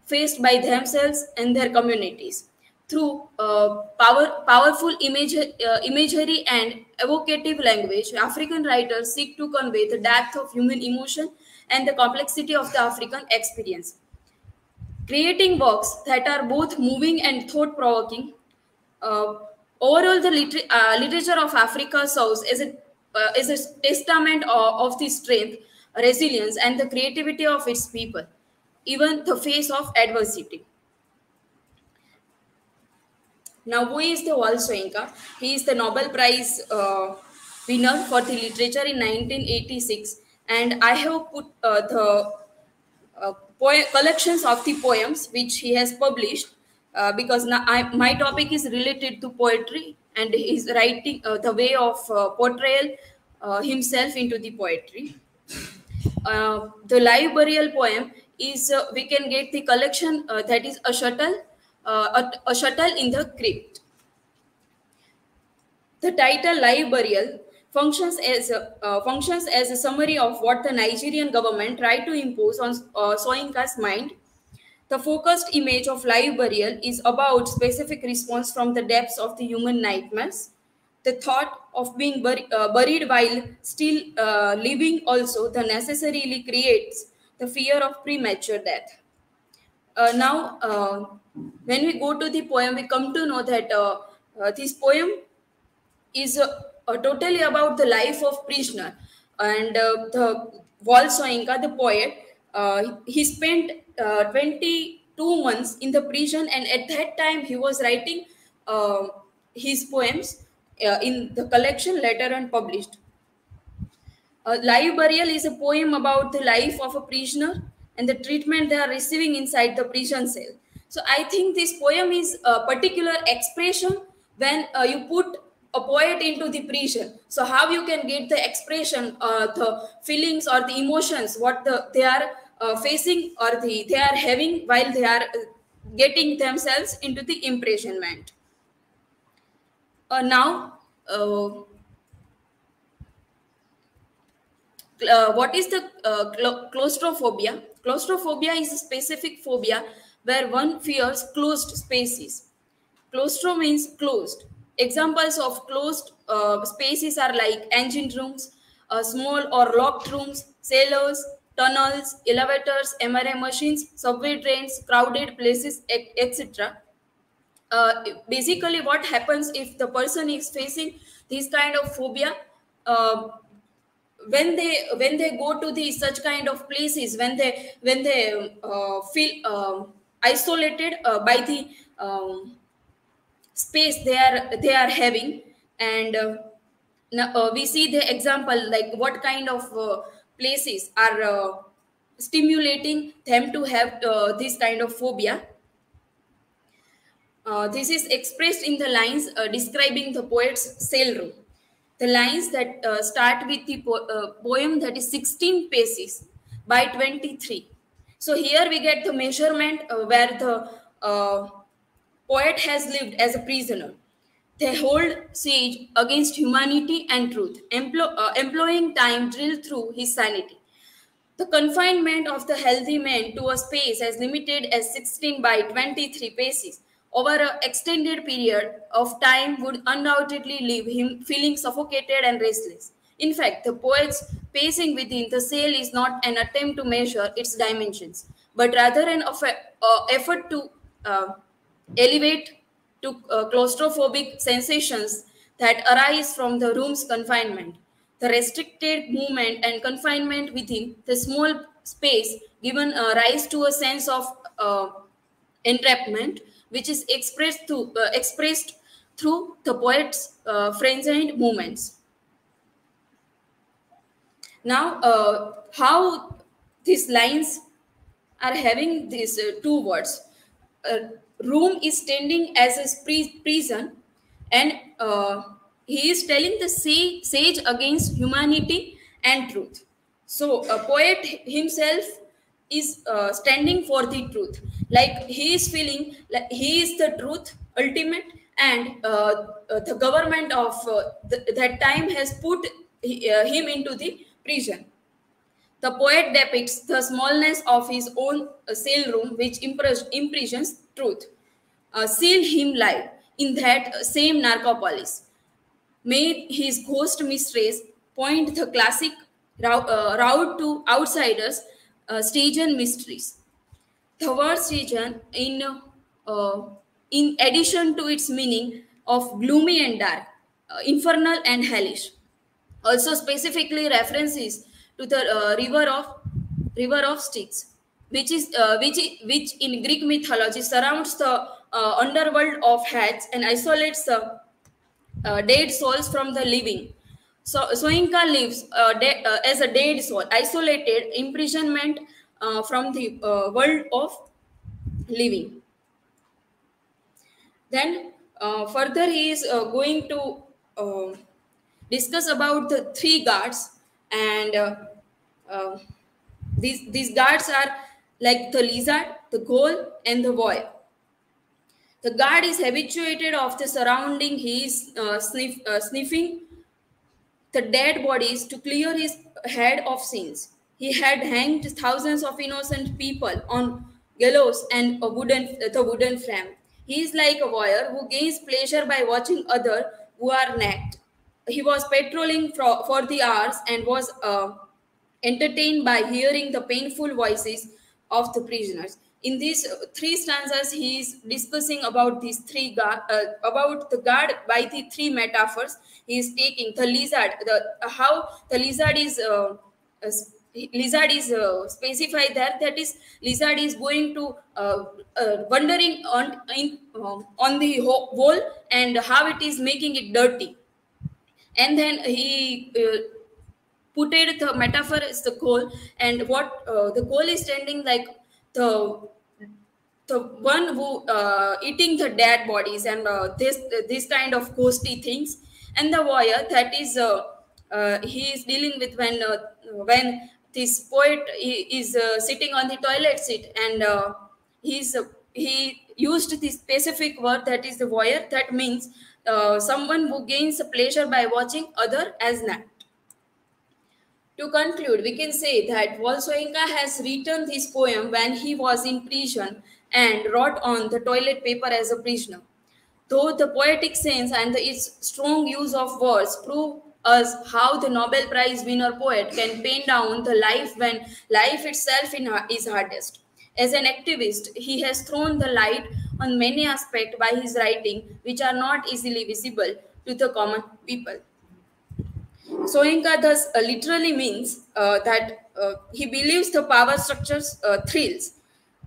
faced by themselves and their communities. Through uh, power, powerful image, uh, imagery and evocative language, African writers seek to convey the depth of human emotion and the complexity of the African experience. Creating works that are both moving and thought provoking. Uh, overall, the liter- uh, literature of Africa serves as a, uh, is a testament of, of the strength, resilience, and the creativity of its people, even the face of adversity. Now, who is the Wole Soyinka? He is the Nobel Prize uh, winner for the literature in 1986, and I have put uh, the uh, collections of the poems which he has published uh, because I, my topic is related to poetry and his writing uh, the way of uh, portrayal himself into the poetry. the live burial poem is we can get the collection that is a shuttle, a, a shuttle in the crypt. The title live burial functions as a, uh, functions as a summary of what the Nigerian government tried to impose on uh, Soyinka's mind. The focused image of live burial is about specific response from the depths of the human nightmares. The thought of being bur- uh, buried while still living also the necessarily creates the fear of premature death. Uh, now, uh, when we go to the poem, we come to know that uh, uh, this poem is uh, uh, totally about the life of prisoner and the Wole Soyinka, the poet, he spent uh, 22 months in the prison and at that time he was writing uh, his poems in the collection later on published. Uh, Live Burial is a poem about the life of a prisoner and the treatment they are receiving inside the prison cell. So I think this poem is a particular expression when uh, you put a poet into the prison. So how you can get the expression, uh, the feelings or the emotions, what the, they are uh, facing or the they are having while they are uh, getting themselves into the imprisonment. Uh, now, uh, uh, what is the cla- claustrophobia? Claustrophobia is a specific phobia where one fears closed spaces. Claustro means closed. Examples of closed uh, spaces are like engine rooms, uh, small or locked rooms, cellars, tunnels, elevators, MRI machines, subway trains, crowded places, etc. Uh, basically, what happens if the person is facing this kind of phobia? Uh, when they when they go to the such kind of places when they when they uh, feel um isolated uh, by the um, space they are they are having. And now, uh, we see the example like what kind of uh, places are uh, stimulating them to have uh, this kind of phobia. This is expressed in the lines describing the poet's cell room the lines that uh, start with the po- uh, poem that is 16 paces by 23 so here we get the measurement uh, where the uh, poet has lived as a prisoner. They hold siege against humanity and truth uh, employing time drilled through his sanity. The confinement of the healthy man to a space as limited as 16 by 23 paces over an extended period of time would undoubtedly leave him feeling suffocated and restless. In fact, the poet's pacing within the cell is not an attempt to measure its dimensions, but rather an uh, effort to uh, elevate to uh, claustrophobic sensations that arise from the room's confinement. The restricted movement and confinement within the small space given uh, rise to a sense of uh, entrapment, which is expressed through uh, expressed through the poet's uh, and movements. Now, uh, how these lines are having these uh, two words. Uh, room is standing as a pri- prison, and uh, he is telling the sa- sage against humanity and truth. So, a poet himself is uh, standing for the truth. Like he is feeling like he is the truth, ultimate, and uh, uh, the government of uh, th- that time has put uh, him into the prison. The poet depicts the smallness of his own cell room, which imprisons truth. Seal him live in that same necropolis. May his ghost mistress point the classic rou- route to outsiders, uh, Stygian mysteries. The word Stygian, in, uh, in addition to its meaning of gloomy and dark, uh, infernal and hellish, also specifically references to the uh, river of river of Styx, which is uh, which which in Greek mythology surrounds the uh, underworld of Hades and isolates the dead souls from the living. So Soyinka lives uh, uh, as a dead soul, isolated imprisonment uh, from the uh, world of living. Then uh, further, he is uh, going to discuss about the three guards and These, these guards are like the lizard, the ghoul, and the voyeur. The guard is habituated of the surrounding. He is sniff, sniffing the dead bodies to clear his head of sins. He had hanged thousands of innocent people on gallows and a wooden, the wooden frame. He is like a voyeur who gains pleasure by watching others who are naked. He was patrolling for, for the hours and was uh, entertained by hearing the painful voices of the prisoners. In these three stanzas, he is discussing about these three uh, about the guard by the three metaphors. Is taking the lizard, the how the lizard is uh, lizard is uh, specified there. That is, lizard is going to uh, uh, wandering on in um, on the wall and how it is making it dirty. And then he uh, put it the metaphor is the ghoul and what uh, the ghoul is standing like the the one who uh, eating the dead bodies and uh, this this kind of ghostly things and the voyeur that is uh, uh, he is dealing with when uh, when this poet is sitting on the toilet seat and uh, he's he used this specific word that is the voyeur that means uh, someone who gains pleasure by watching other as naked to conclude, we can say that Wole Soyinka has written this poem when he was in prison and wrote on the toilet paper as a prisoner. Though the poetic sense and the, its strong use of words prove us how the Nobel Prize winner poet can paint down the life when life itself is hardest. As an activist, he has thrown the light on many aspects by his writing, which are not easily visible to the common people. Soyinka thus uh, literally means uh, that uh, he believes the power structures uh, thrills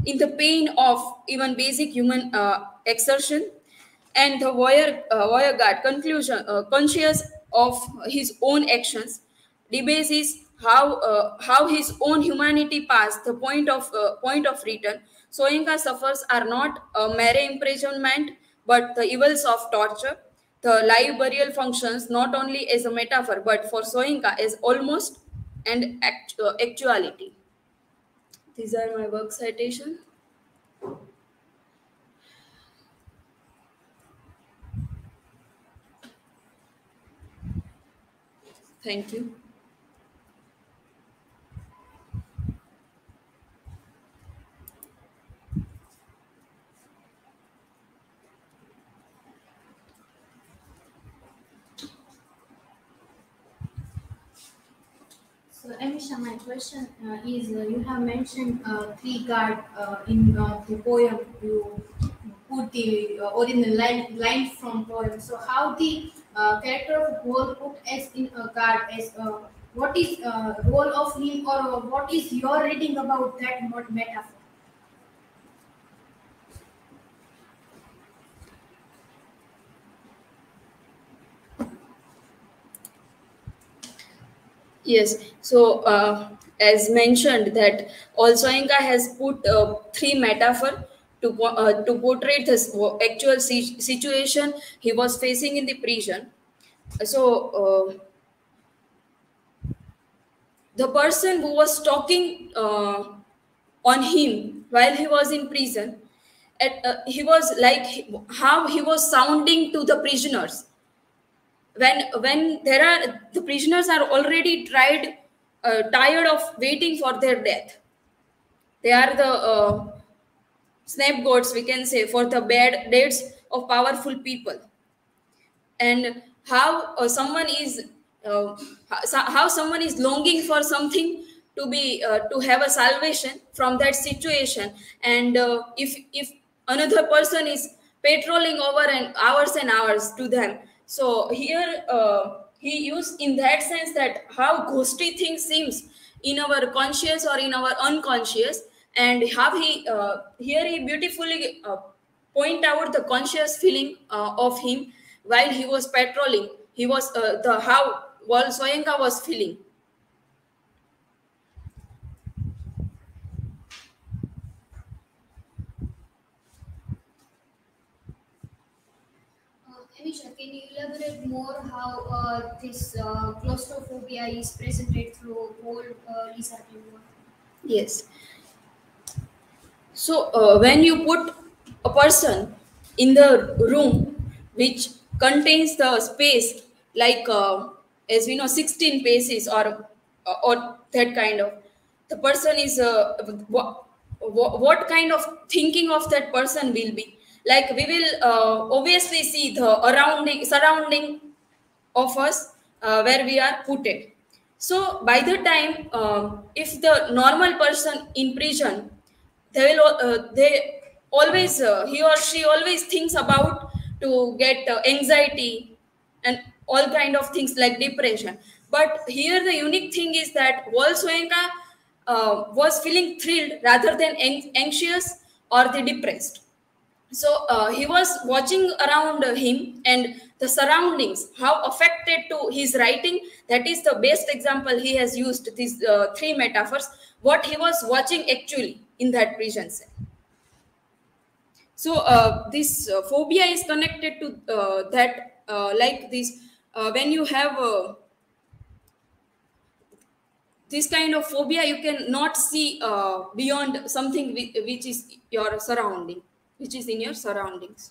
in the pain of even basic human uh, exertion and the voyeur, uh, conclusion uh, conscious of his own actions debases how uh, how his own humanity passed the point of uh, point of return Soyinka suffers are not a mere imprisonment but the evils of torture the live burial functions not only as a metaphor but for Soyinka as almost and act, uh, actuality. These are my work citation. Thank you. So, Emisha, my question uh, is uh, you have mentioned uh, three guard uh, in uh, the poem. You put the uh, original line, line from poem. So, how the uh, character of Wall put as in a guard as uh, what is uh, role of him or uh, what is your reading about that metaphor? Yes. So, uh, as mentioned, that also Wole Soyinka has put uh, three metaphor to uh, to portray this actual si- situation he was facing in the prison. So, uh, the person who was talking uh, on him while he was in prison, at, uh, he was like how he was sounding to the prisoners when when there are the prisoners are already tried uh, tired of waiting for their death they are the uh, scapegoats we can say for the bad deeds of powerful people. And how uh, someone is uh, how someone is longing for something to be uh, to have a salvation from that situation. And uh, if if another person is patrolling over and hours and hours to them. So here uh, he used in that sense that how ghostly things seems in our conscious or in our unconscious and how he uh, here he beautifully uh, point out the conscious feeling uh, of him while he was patrolling he was uh, the how while Soyinka was feeling Uh, Emisha, can you elaborate more how uh, this uh, claustrophobia is presented through whole uh, Lisa? Yes. So uh, when you put a person in the room which contains the space like uh, as we know 16 paces or or that kind of the person is uh, what, what kind of thinking of that person will be? Like we will uh, obviously see the surrounding surrounding of us uh, where we are putted. So by the time uh, if the normal person in prison they will uh, they always uh, he or she always thinks about to get uh, anxiety and all kind of things like depression. But here the unique thing is that Soyinka uh, was feeling thrilled rather than anxious or the depressed. So uh, he was watching around him and the surroundings how affected to his writing. That is the best example he has used these uh, three metaphors what he was watching actually in that region cell so uh, this uh, phobia is connected to uh, that uh, like this when you have this kind of phobia you can not see beyond something which is your surrounding which is in your surroundings.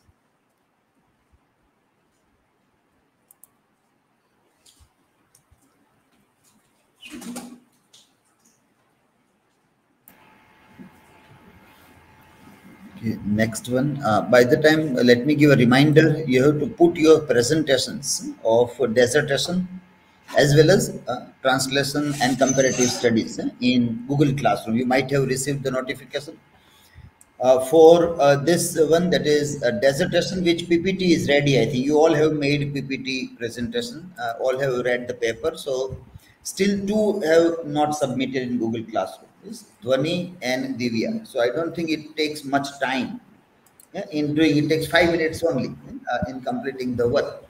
Next one. Uh, by the time, let me give a reminder. You have to put your presentations of dissertation as well as uh, translation and comparative studies uh, in Google Classroom. You might have received the notification uh, for uh, this one that is a dissertation which PPT is ready. I think you all have made PPT presentation, all have read the paper. So still two have not submitted in Google Classroom. Is Dhvani and Divya. So I don't think it takes much time yeah, in doing it takes five minutes only uh, in completing the work.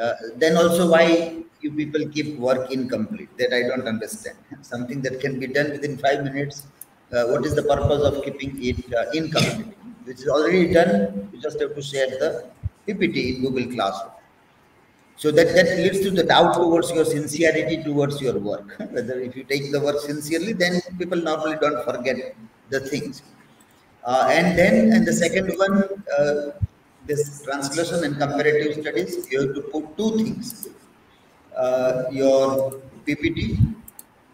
Uh, then also why you people keep work incomplete that I don't understand. Something that can be done within five minutes uh, what is the purpose of keeping it uh, incomplete, which is already done. You just have to share the PPT in Google Classroom. So that, that leads to the doubt towards your sincerity towards your work. Whether if you take the work sincerely, then people normally don't forget the things. Uh, and then, and the second one, uh, this translation and comparative studies, you have to put two things. Uh, your PPT,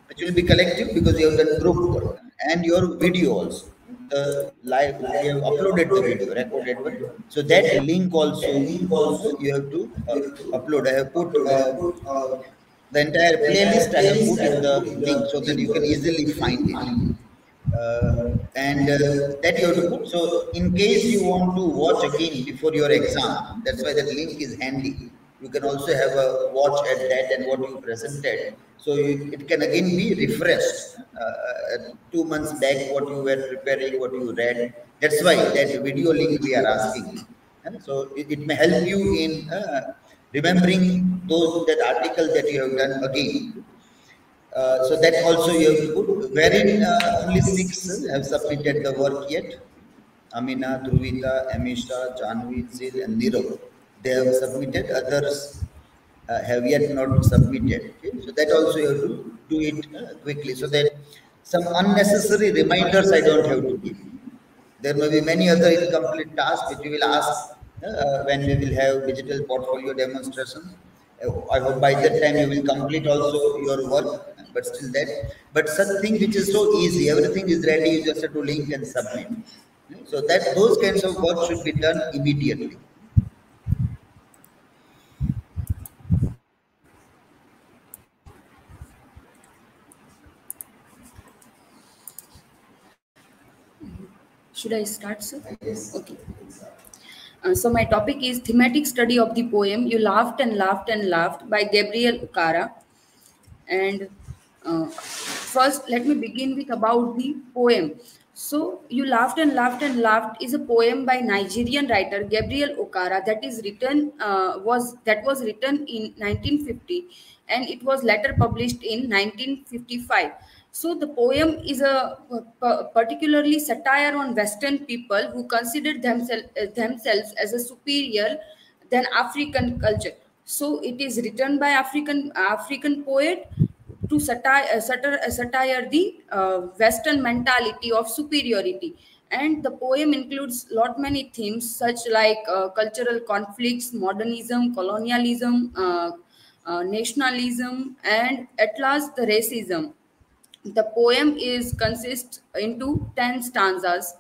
which will be collective because you have done group work and your video also the live we have uploaded the video recorded video so that link also also you have to uh, upload. I have put uh, the entire playlist i have put in the link so that you can easily find it. Uh, and uh, that you have to put. So in case you want to watch again before your exam that's why that link is handy you can also have a watch at that and what you presented so you, it can again be refreshed. Uh, two months back, what you were preparing, what you read. That's why that video link we are asking. So it, it, may help you in uh, remembering those that article that you have done again. Uh, so that also you have put. Wherein uh, only six have submitted the work yet. Aamena, Dhruvita, Emisha, Janvi, Sil, and Nirav. They have submitted. Others uh, have yet not submitted. Okay? So that also you have to do it uh, quickly so that some unnecessary reminders I don't have to give. There may be many other incomplete tasks which we will ask uh, when we will have digital portfolio demonstration. Uh, I hope by that time you will complete also your work, but still that. But such thing which is so easy, everything is ready, you just have to link and submit. So that those kinds of work should be done immediately. Should I start, sir? Yes. Okay. Uh, so my topic is thematic study of the poem "You Laughed and Laughed and Laughed" by Gabriel Okara. And uh, first, let me begin with about the poem. So, "You Laughed and Laughed and Laughed" is a poem by Nigerian writer Gabriel Okara that is written uh, was that was written in 1950, and it was later published in 1955 so the poem is a particularly satire on Western people who consider themselves themselves as a superior than African culture. So it is written by African African poet to satire, uh, satire, uh, satire the uh, Western mentality of superiority. And the poem includes lot many themes such like uh, cultural conflicts, modernism, colonialism, uh, uh, nationalism, and at last the racism. The poem is consists into 10 stanzas.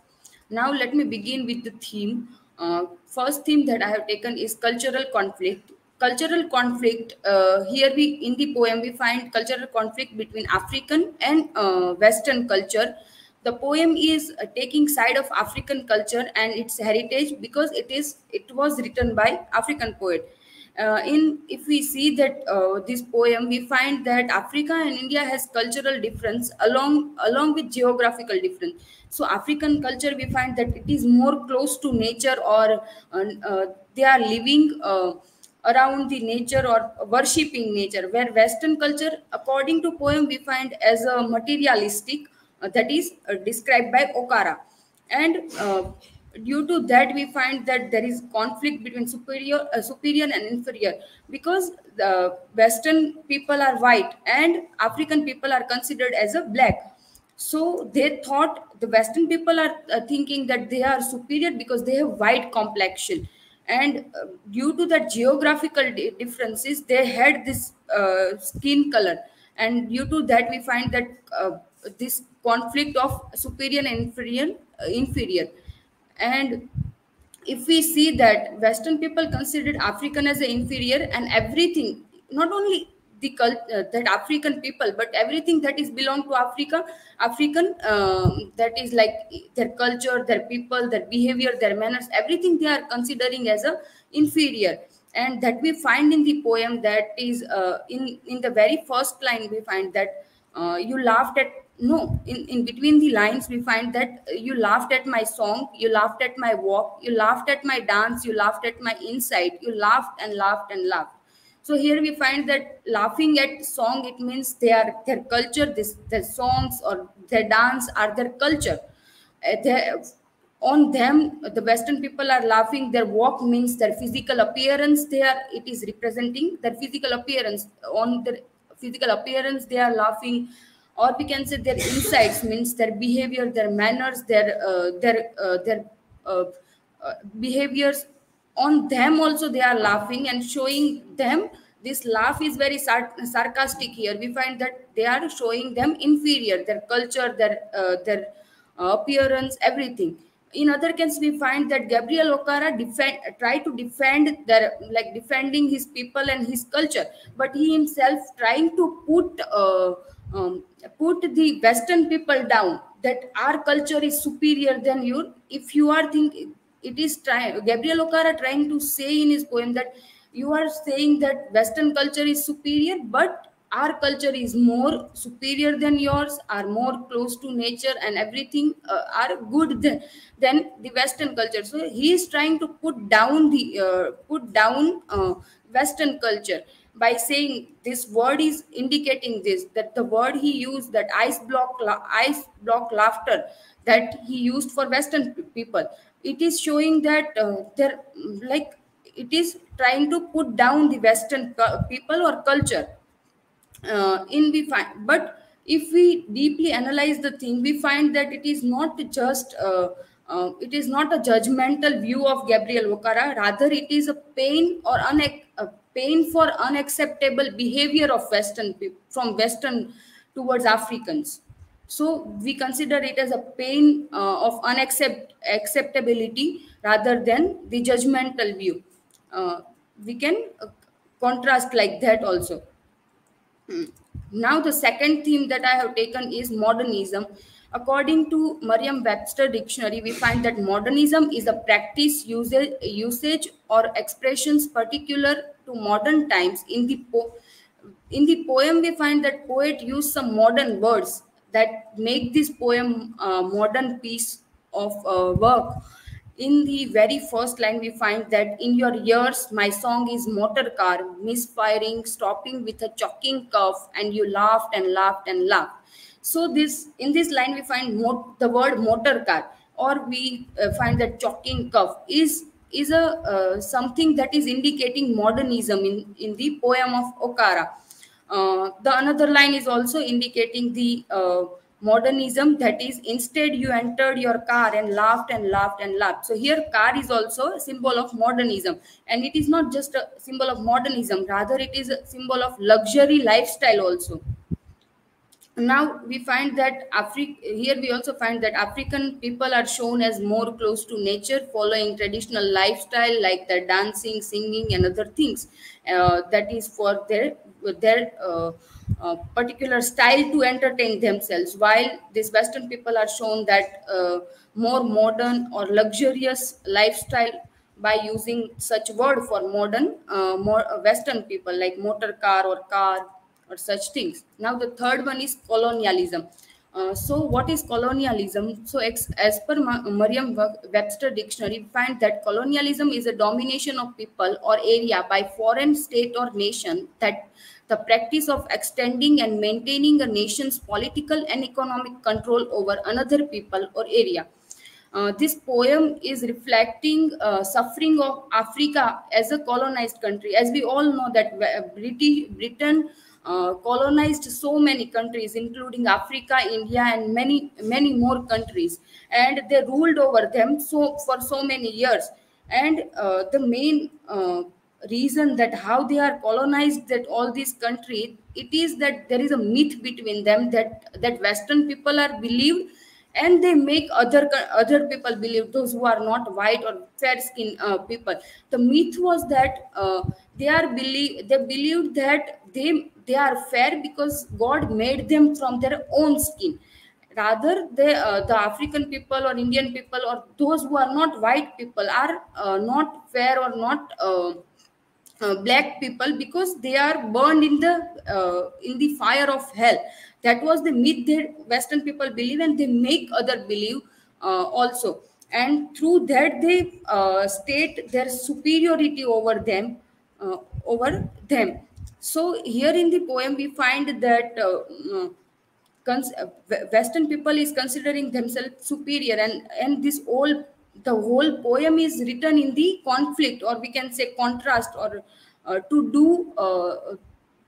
Now let me begin with the theme. Uh, first theme that I have taken is cultural conflict cultural conflict uh, here we in the poem we find cultural conflict between african and uh, western culture the poem is uh, taking side of african culture and its heritage because it is it was written by african poet uh, in if we see that uh, this poem we find that africa and india has cultural difference along along with geographical difference. So african culture we find that it is more close to nature or uh, they are living around the nature or worshipping nature where western culture according to poem we find as a materialistic uh, that is uh, described by okara. And uh, due to that we find that there is conflict between superior uh, superior and inferior because the western people are white and african people are considered as a black. So they thought the western people are uh, thinking that they are superior because they have white complexion. And uh, due to the geographical differences they had this uh, skin color. And due to that we find that uh, this conflict of superior and inferior uh, inferior and if we see that western people considered african as an inferior and everything not only the uh, that african people but everything that is belong to africa african um, that is like their culture their people their behavior their manners everything they are considering as a inferior. And that we find in the poem that is uh, in in the very first line we find that uh, you laughed at no in, in between the lines we find that you laughed at my song you laughed at my walk you laughed at my dance you laughed at my insight you laughed and laughed and laughed so here we find that laughing at song, it means their their culture, this their songs or their dance are their culture. Uh, on them, the Western people are laughing. Their walk means their physical appearance. There, it is representing their physical appearance. On their physical appearance, they are laughing or we can say their insights means their behavior their manners their uh, their uh, their uh, uh behaviors. On them also they are laughing and showing them this laugh is very sar- sarcastic here. We find that they are showing them inferior their culture their uh, their uh, appearance everything. In other case we find that gabriel okara defend try to defend their like defending his people and his culture. But he himself trying to put uh, um, put the western people down that our culture is superior than your. If you are thinking it is trying gabriel okara trying to say in his poem that you are saying that western culture is superior but our culture is more superior than yours are more close to nature and everything uh, are good than, than the western culture. So he is trying to put down the uh, put down uh, western culture by saying this word is indicating this that the word he used that ice block ice block laughter that he used for western people. It is showing that uh, they're like it is trying to put down the western people or culture. Uh, in we find but if we deeply analyze the thing we find that it is not just uh, uh, it is not a judgmental view of gabriel okara rather it is a pain or une- a pain for unacceptable behavior of western people from western towards africans so we consider it as a pain uh, of unacceptability rather than the judgmental view. Uh, we can uh, contrast like that also. Hmm. Now the second theme that I have taken is modernism. According to Merriam-Webster dictionary, we find that modernism is a practice, usage, usage or expressions particular to modern times. In the, in the poem, we find that poet used some modern words that make this poem a modern piece of uh, work in the very first line we find that in your ears my song is motor car misfiring stopping with a choking cough and you laughed and laughed and laughed so this in this line we find the word motor car or we uh, find that choking cough is is a uh, something that is indicating modernism in in the poem of okara. Uh, the another line is also indicating the uh, modernism that is instead you entered your car and laughed and laughed and laughed. So here car is also a symbol of modernism. And it is not just a symbol of modernism rather it is a symbol of luxury lifestyle also now we find that Afri- here we also find that african people are shown as more close to nature following traditional lifestyle like the dancing singing and other things uh, that is for their their uh, uh, particular style to entertain themselves. While these western people are shown that uh, more modern or luxurious lifestyle by using such word for modern uh, more western people like motor car or car or such things. Now, the third one is colonialism. Uh, so, what is colonialism? So, ex- as per Merriam Webster dictionary, we find that colonialism is a domination of people or area by foreign state or nation that the practice of extending and maintaining a nation's political and economic control over another people or area. Uh, this poem is reflecting uh, suffering of Africa as a colonized country. As we all know that British Britain uh, colonized so many countries including africa india and many many more countries. And they ruled over them so for so many years. And uh, the main uh, reason that how they are colonized that all these countries it is that there is a myth between them that that western people are believed and they make other other people believe those who are not white or fair skin uh, people. The myth was that uh, they are believe they believed that they they are fair because god made them from their own skin. Rather they uh, the african people or indian people or those who are not white people are uh, not fair or not uh, uh, black people because they are burned in the uh, in the fire of hell. That was the myth that western people believe and they make other believe uh, also. And through that they state their superiority over them over them so here in the poem, we find that uh, uh, Western people is considering themselves superior, and and this whole the whole poem is written in the conflict, or we can say contrast, or uh, to do uh,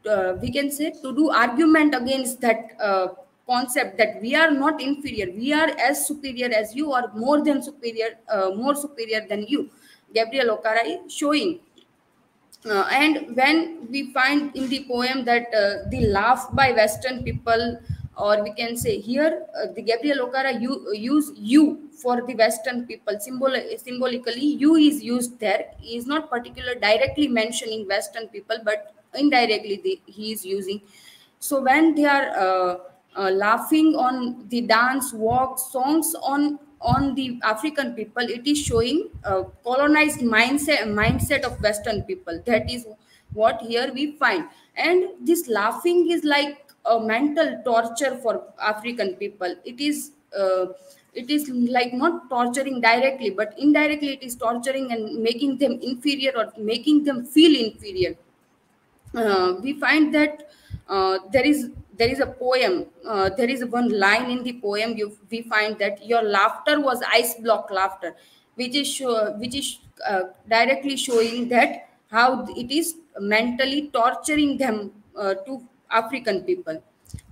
uh, we can say to do argument against that uh, concept that we are not inferior, we are as superior as you, or more than superior, more superior than you. Gabriel Okara is showing uh, and when we find in the poem that uh, the laugh by western people or we can say here uh, the gabriel okara you, use you for the western people. Symbol symbolically you is used there. He is not particular directly mentioning western people but indirectly he is using. So when they are uh, uh, laughing on the dance walk songs on on the African people, it is showing a colonized mindset mindset of Western people. That is what here we find. And this laughing is like a mental torture for African people. It is uh, it is like not torturing directly, but indirectly it is torturing and making them inferior or making them feel inferior. Uh, we find that uh, there is there is a poem uh, there is one line in the poem you, we find that your laughter was ice block laughter which is which is uh, directly showing that how it is mentally torturing them uh, to african people.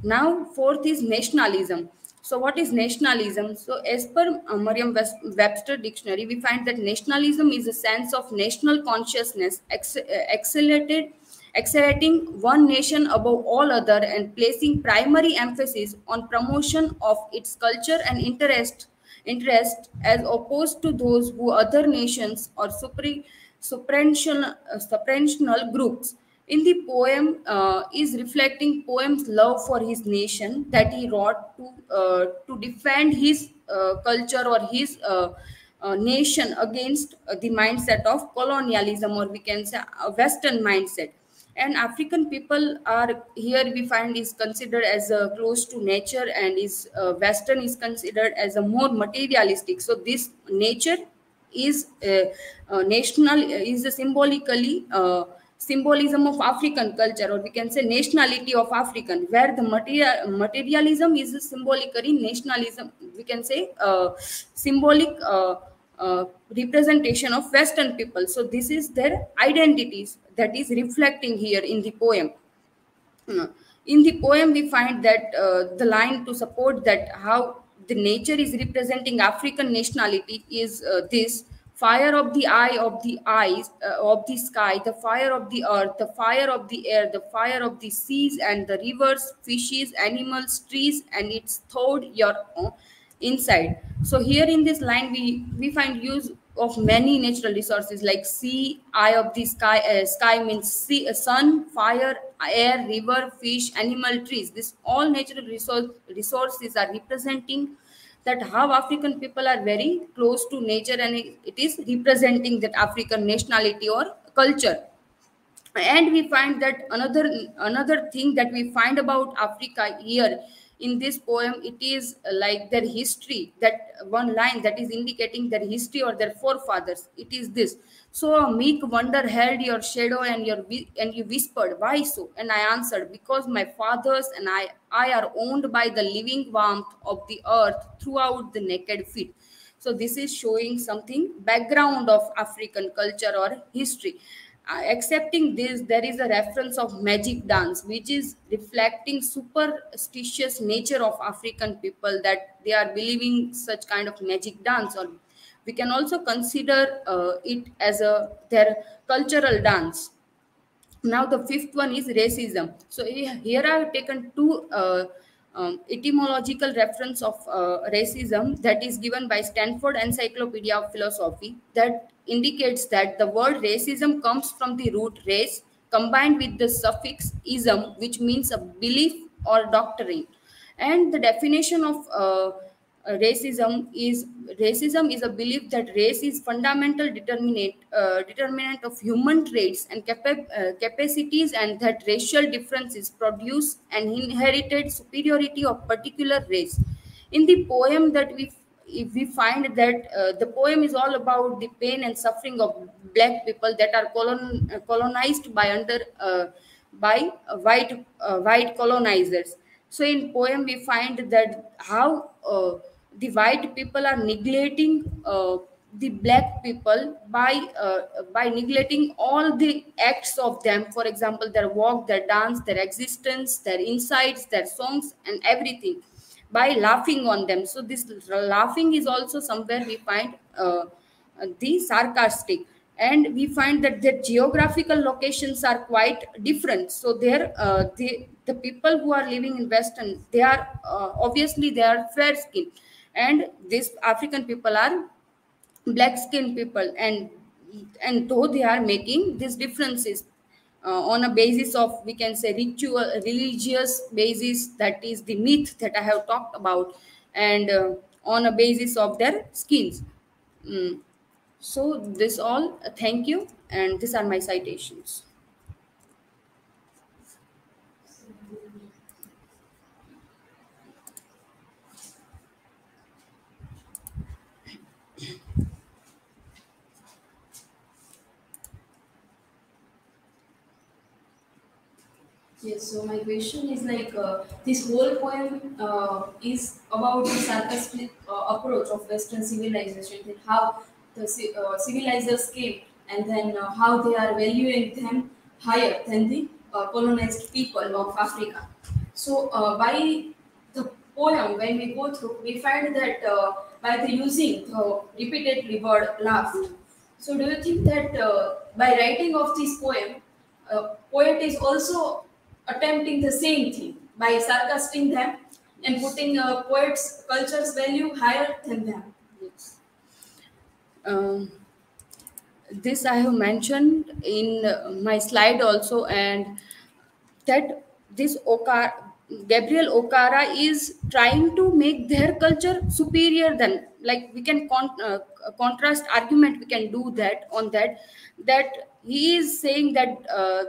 Now fourth is nationalism. So what is nationalism? So as per merriam webster dictionary we find that nationalism is a sense of national consciousness uh, accelerated accelerating one nation above all other and placing primary emphasis on promotion of its culture and interest interest as opposed to those who other nations or supre, supranational, uh, groups. In the poem uh, is reflecting poem's love for his nation that he wrote to uh, to defend his uh, culture or his uh, uh, nation against the mindset of colonialism or we can say a western mindset and african people are here we find is considered as a close to nature and is uh, western is considered as a more materialistic. So this nature is uh, uh, national is a symbolically uh, symbolism of african culture or we can say nationality of african where the material materialism is symbolically nationalism we can say uh, symbolic uh, uh, representation of western people. So this is their identities that is reflecting here in the poem. Uh, in the poem we find that uh, the line to support that how the nature is representing african nationality is uh, this fire of the eye of the eyes uh, of the sky the fire of the earth the fire of the air the fire of the seas and the rivers fishes animals trees and its thawed your own inside. So here in this line we we find use of many natural resources like sea eye of the sky uh, sky means sea uh, sun fire air river fish animal trees. This all natural resource, resources are representing that how african people are very close to nature and it, it is representing that african nationality or culture. And we find that another another thing that we find about africa here in this poem it is uh, like their history that one line that is indicating their history or their forefathers. It is this. So a meek wonder held your shadow and your and you whispered why so and i answered because my fathers and i i are owned by the living warmth of the earth throughout the naked feet so this is showing something background of african culture or history uh, accepting this there is a reference of magic dance which is reflecting superstitious nature of african people that they are believing such kind of magic dance or we can also consider uh, it as a their cultural dance. Now the fifth one is racism. So here i have taken two uh, um, etymological reference of uh, racism that is given by stanford encyclopedia of philosophy that indicates that the word racism comes from the root race combined with the suffix ism, which means a belief or doctrine. And the definition of uh, racism is racism is a belief that race is fundamental determinant uh, determinant of human traits and capa- uh, capacities and that racial differences produce an inherited superiority of particular race in the poem that we if we find that uh, the poem is all about the pain and suffering of black people that are colon, uh, colonized by under uh, by white uh, white colonizers. So in poem we find that how uh, the white people are neglecting uh, the black people by by neglecting all the acts of them. For example their walk their dance their existence their insights their songs and everything by laughing on them. So this laughing is also somewhere we find uh, the sarcastic. And we find that their geographical locations are quite different. So there uh, the the people who are living in western they are uh, obviously they are fair skin. And these african people are black skin people. And and though they are making these differences uh, on a basis of we can say ritual religious basis that is the myth that i have talked about and uh, on a basis of their skins mm. so this all thank you and these are my citations Yes, so my question is like uh, this whole poem uh, is about the sarcastic uh, approach of Western civilization, and how the uh, civilizers came and then uh, how they are valuing them higher than the uh, colonized people of Africa. So by the poem, when we go through, we find that by the using the repeated word laugh. So do you think that by writing of this poem, poet is also attempting the same thing by sarcasting them and putting a poet's culture's value higher than them. Yes. Um, this I have mentioned in my slide also, and that this Okara, Gabriel Okara is trying to make their culture superior than like we can con- uh, contrast argument we can do that on that that he is saying that uh,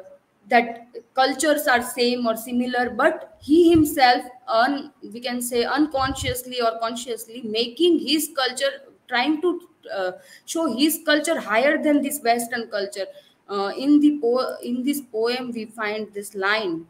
that cultures are same or similar but he himself un, we can say unconsciously or consciously making his culture trying to uh, show his culture higher than this western culture. Uh, in the po- in this poem we find this line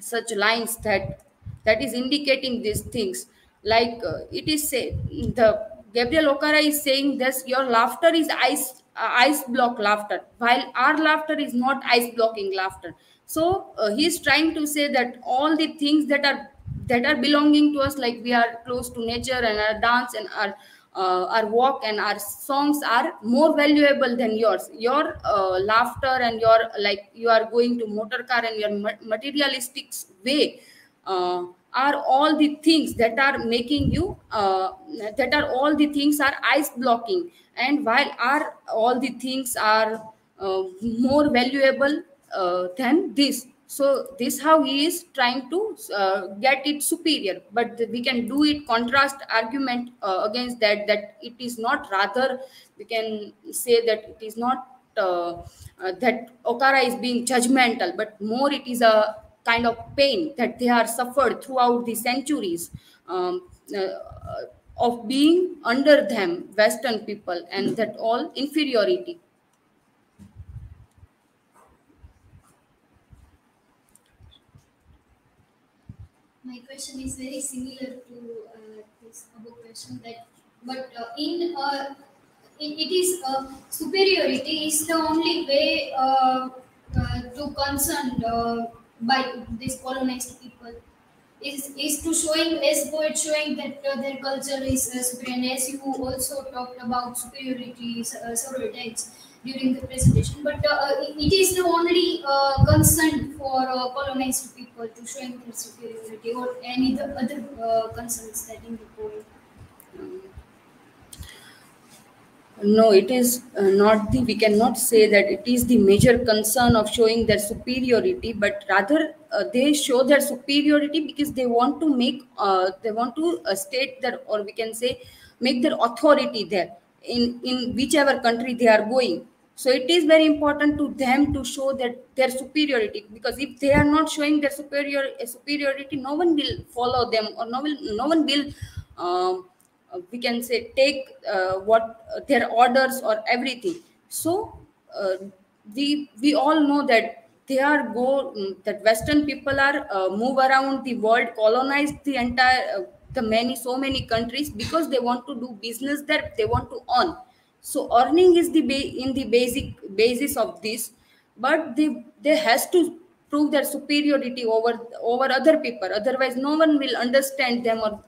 such lines that that is indicating these things. Like uh, it is said the Gabriel Okara is saying this, your laughter is ice uh, ice block laughter, while our laughter is not ice blocking laughter. So uh, he's trying to say that all the things that are that are belonging to us, like we are close to nature and our dance and our uh, our walk and our songs are more valuable than yours. Your uh, laughter and your like you are going to motor car and your materialistic way. Uh, are all the things that are making you uh, that are all the things are ice blocking. And while are all the things are uh, more valuable uh, than this. So this how he is trying to uh, get it superior. But we can do it contrast argument uh, against that that it is not. Rather we can say that it is not uh, that okara is being judgmental but more it is a kind of pain that they are suffered throughout the centuries um, uh, of being under them western people and that all inferiority. My question is very similar to uh, this above question that but uh, in uh, it, it is uh, superiority is the only way uh, uh, to concern uh, by these colonized people. Is is to showing as poet showing that uh, their culture is uh, superior as you also talked about superiority uh, several times during the presentation. But uh, it is the only uh, concern for uh, colonized people to showing their superiority or any the other uh, concerns that in the poem no it is uh, not the we cannot say that it is the major concern of showing their superiority but rather uh, they show their superiority because they want to make uh, they want to uh, state their or we can say make their authority there in in whichever country they are going. So it is very important to them to show that their superiority because if they are not showing their superior superiority no one will follow them or no will no one will um, we can say take uh, what uh, their orders or everything. So uh, we we all know that they are go mm, that western people are uh, move around the world colonize the entire uh, the many so many countries because they want to do business there they want to earn. So earning is the ba- in the basic basis of this but they they has to prove their superiority over over other people. Otherwise no one will understand them or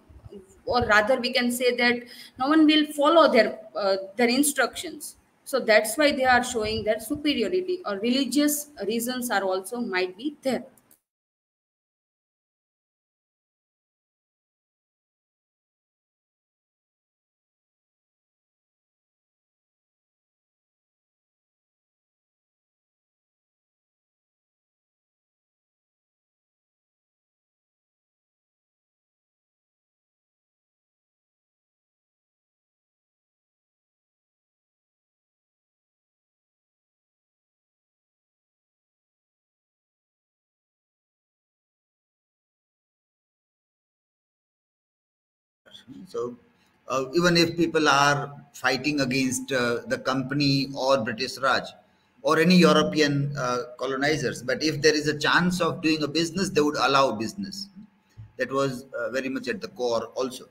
or rather we can say that no one will follow their uh, their instructions. So that's why they are showing their superiority or religious reasons are also might be there So, uh, even if people are fighting against uh, the company or British Raj or any European uh, colonizers, but if there is a chance of doing a business, they would allow business. That was uh, very much at the core also.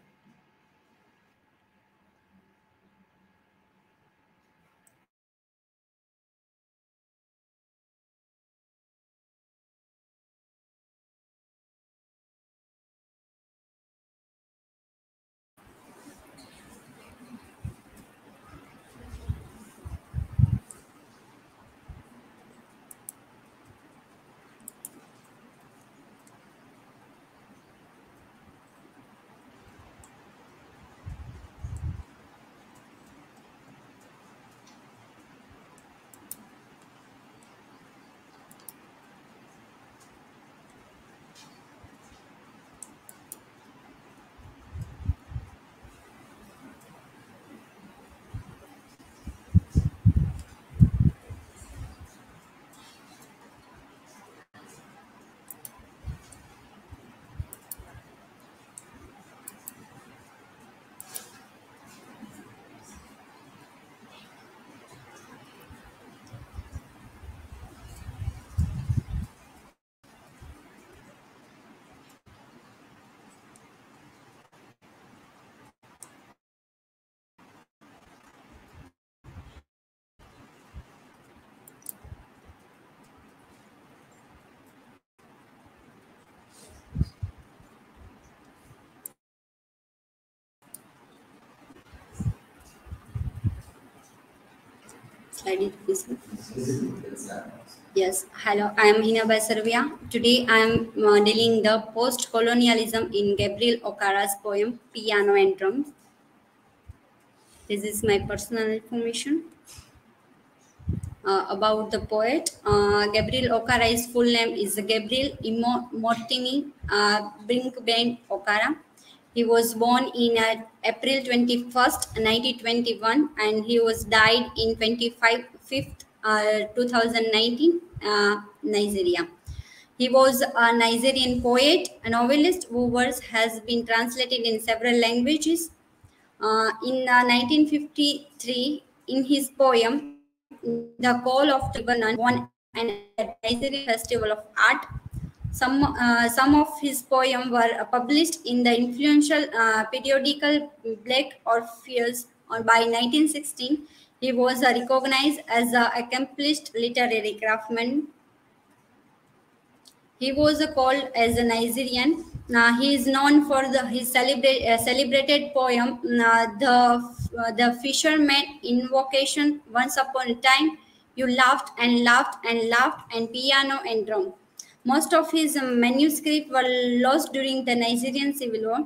This. Yes, hello, I am Hinaba Sarvaiya. Today I am modeling the post-colonialism in Gabriel Okara's poem Piano and Drums. This is my personal information. Uh, about the poet, uh, Gabriel Okara's full name is Gabriel Imo Mortini uh, Gbaingbain Okara. He was born in uh, April 21st, 1921, and he was died in 25th, 5th, uh, 2019, uh, Nigeria. He was a Nigerian poet, a novelist whose works has been translated in several languages. Uh, in uh, 1953, in his poem "The Call of Lebanon," won an Nigerian Festival of Art. Some uh, some of his poems were published in the influential uh, periodical Black Orpheus on by 1916. He was uh, recognized as an accomplished literary craftsman. He was uh, called as a Nigerian. He is known for the, his celebrate, uh, celebrated poem, uh, the uh, the fisherman invocation. Once upon a time, you laughed and laughed and laughed, and piano and drum. Most of his manuscripts were lost during the Nigerian Civil War.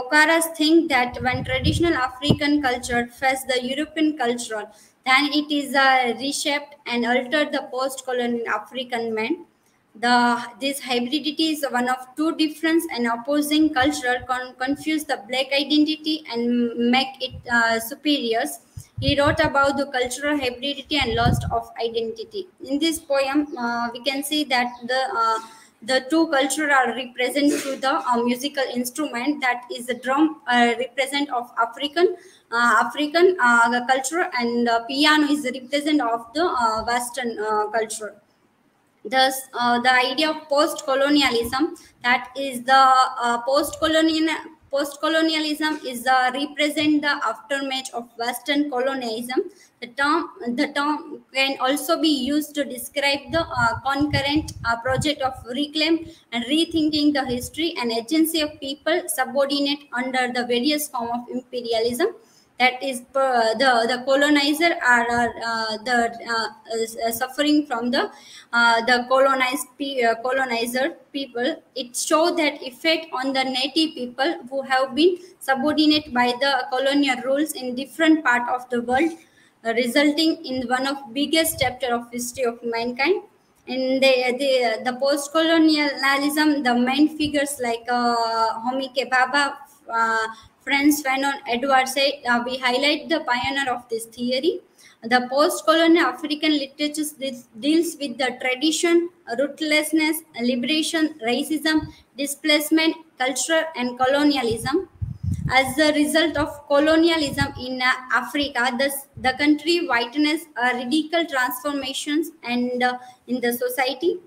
Okaras think that when traditional African culture faced the European culture, then it is uh, reshaped and altered the post-colonial African man. The this hybridity is one of two different and opposing cultural con- confuse the black identity and make it uh, superiors. He wrote about the cultural hybridity and loss of identity. In this poem, uh, we can see that the uh, the two cultures are represented through the uh, musical instrument that is the drum uh, represent of african uh, african uh, culture and piano is represent of the western culture thus uh, the idea of post-colonialism that is the uh, post-colonial post-colonialism is the represent the aftermath of western colonialism. The term the term can also be used to describe the uh, concurrent uh, project of reclaim and rethinking the history and agency of people subordinate under the various form of imperialism that is uh, the the colonizer are uh, the uh, uh, suffering from the uh, the colonized pe- colonizer people. It shows that effect on the native people who have been subordinate by the colonial rules in different part of the world resulting in one of biggest chapter of history of mankind. In the the, the post-colonialism the main figures like uh, Homi K. Bhabha uh, Frantz Fanon, Edward Said, uh, we highlight the pioneer of this theory. The post-colonial African literature deals- deals with the tradition, rootlessness, liberation, racism, displacement, culture, and colonialism. As a result of colonialism in uh, Africa, the, the country witnessed uh, radical transformations and uh, in the society.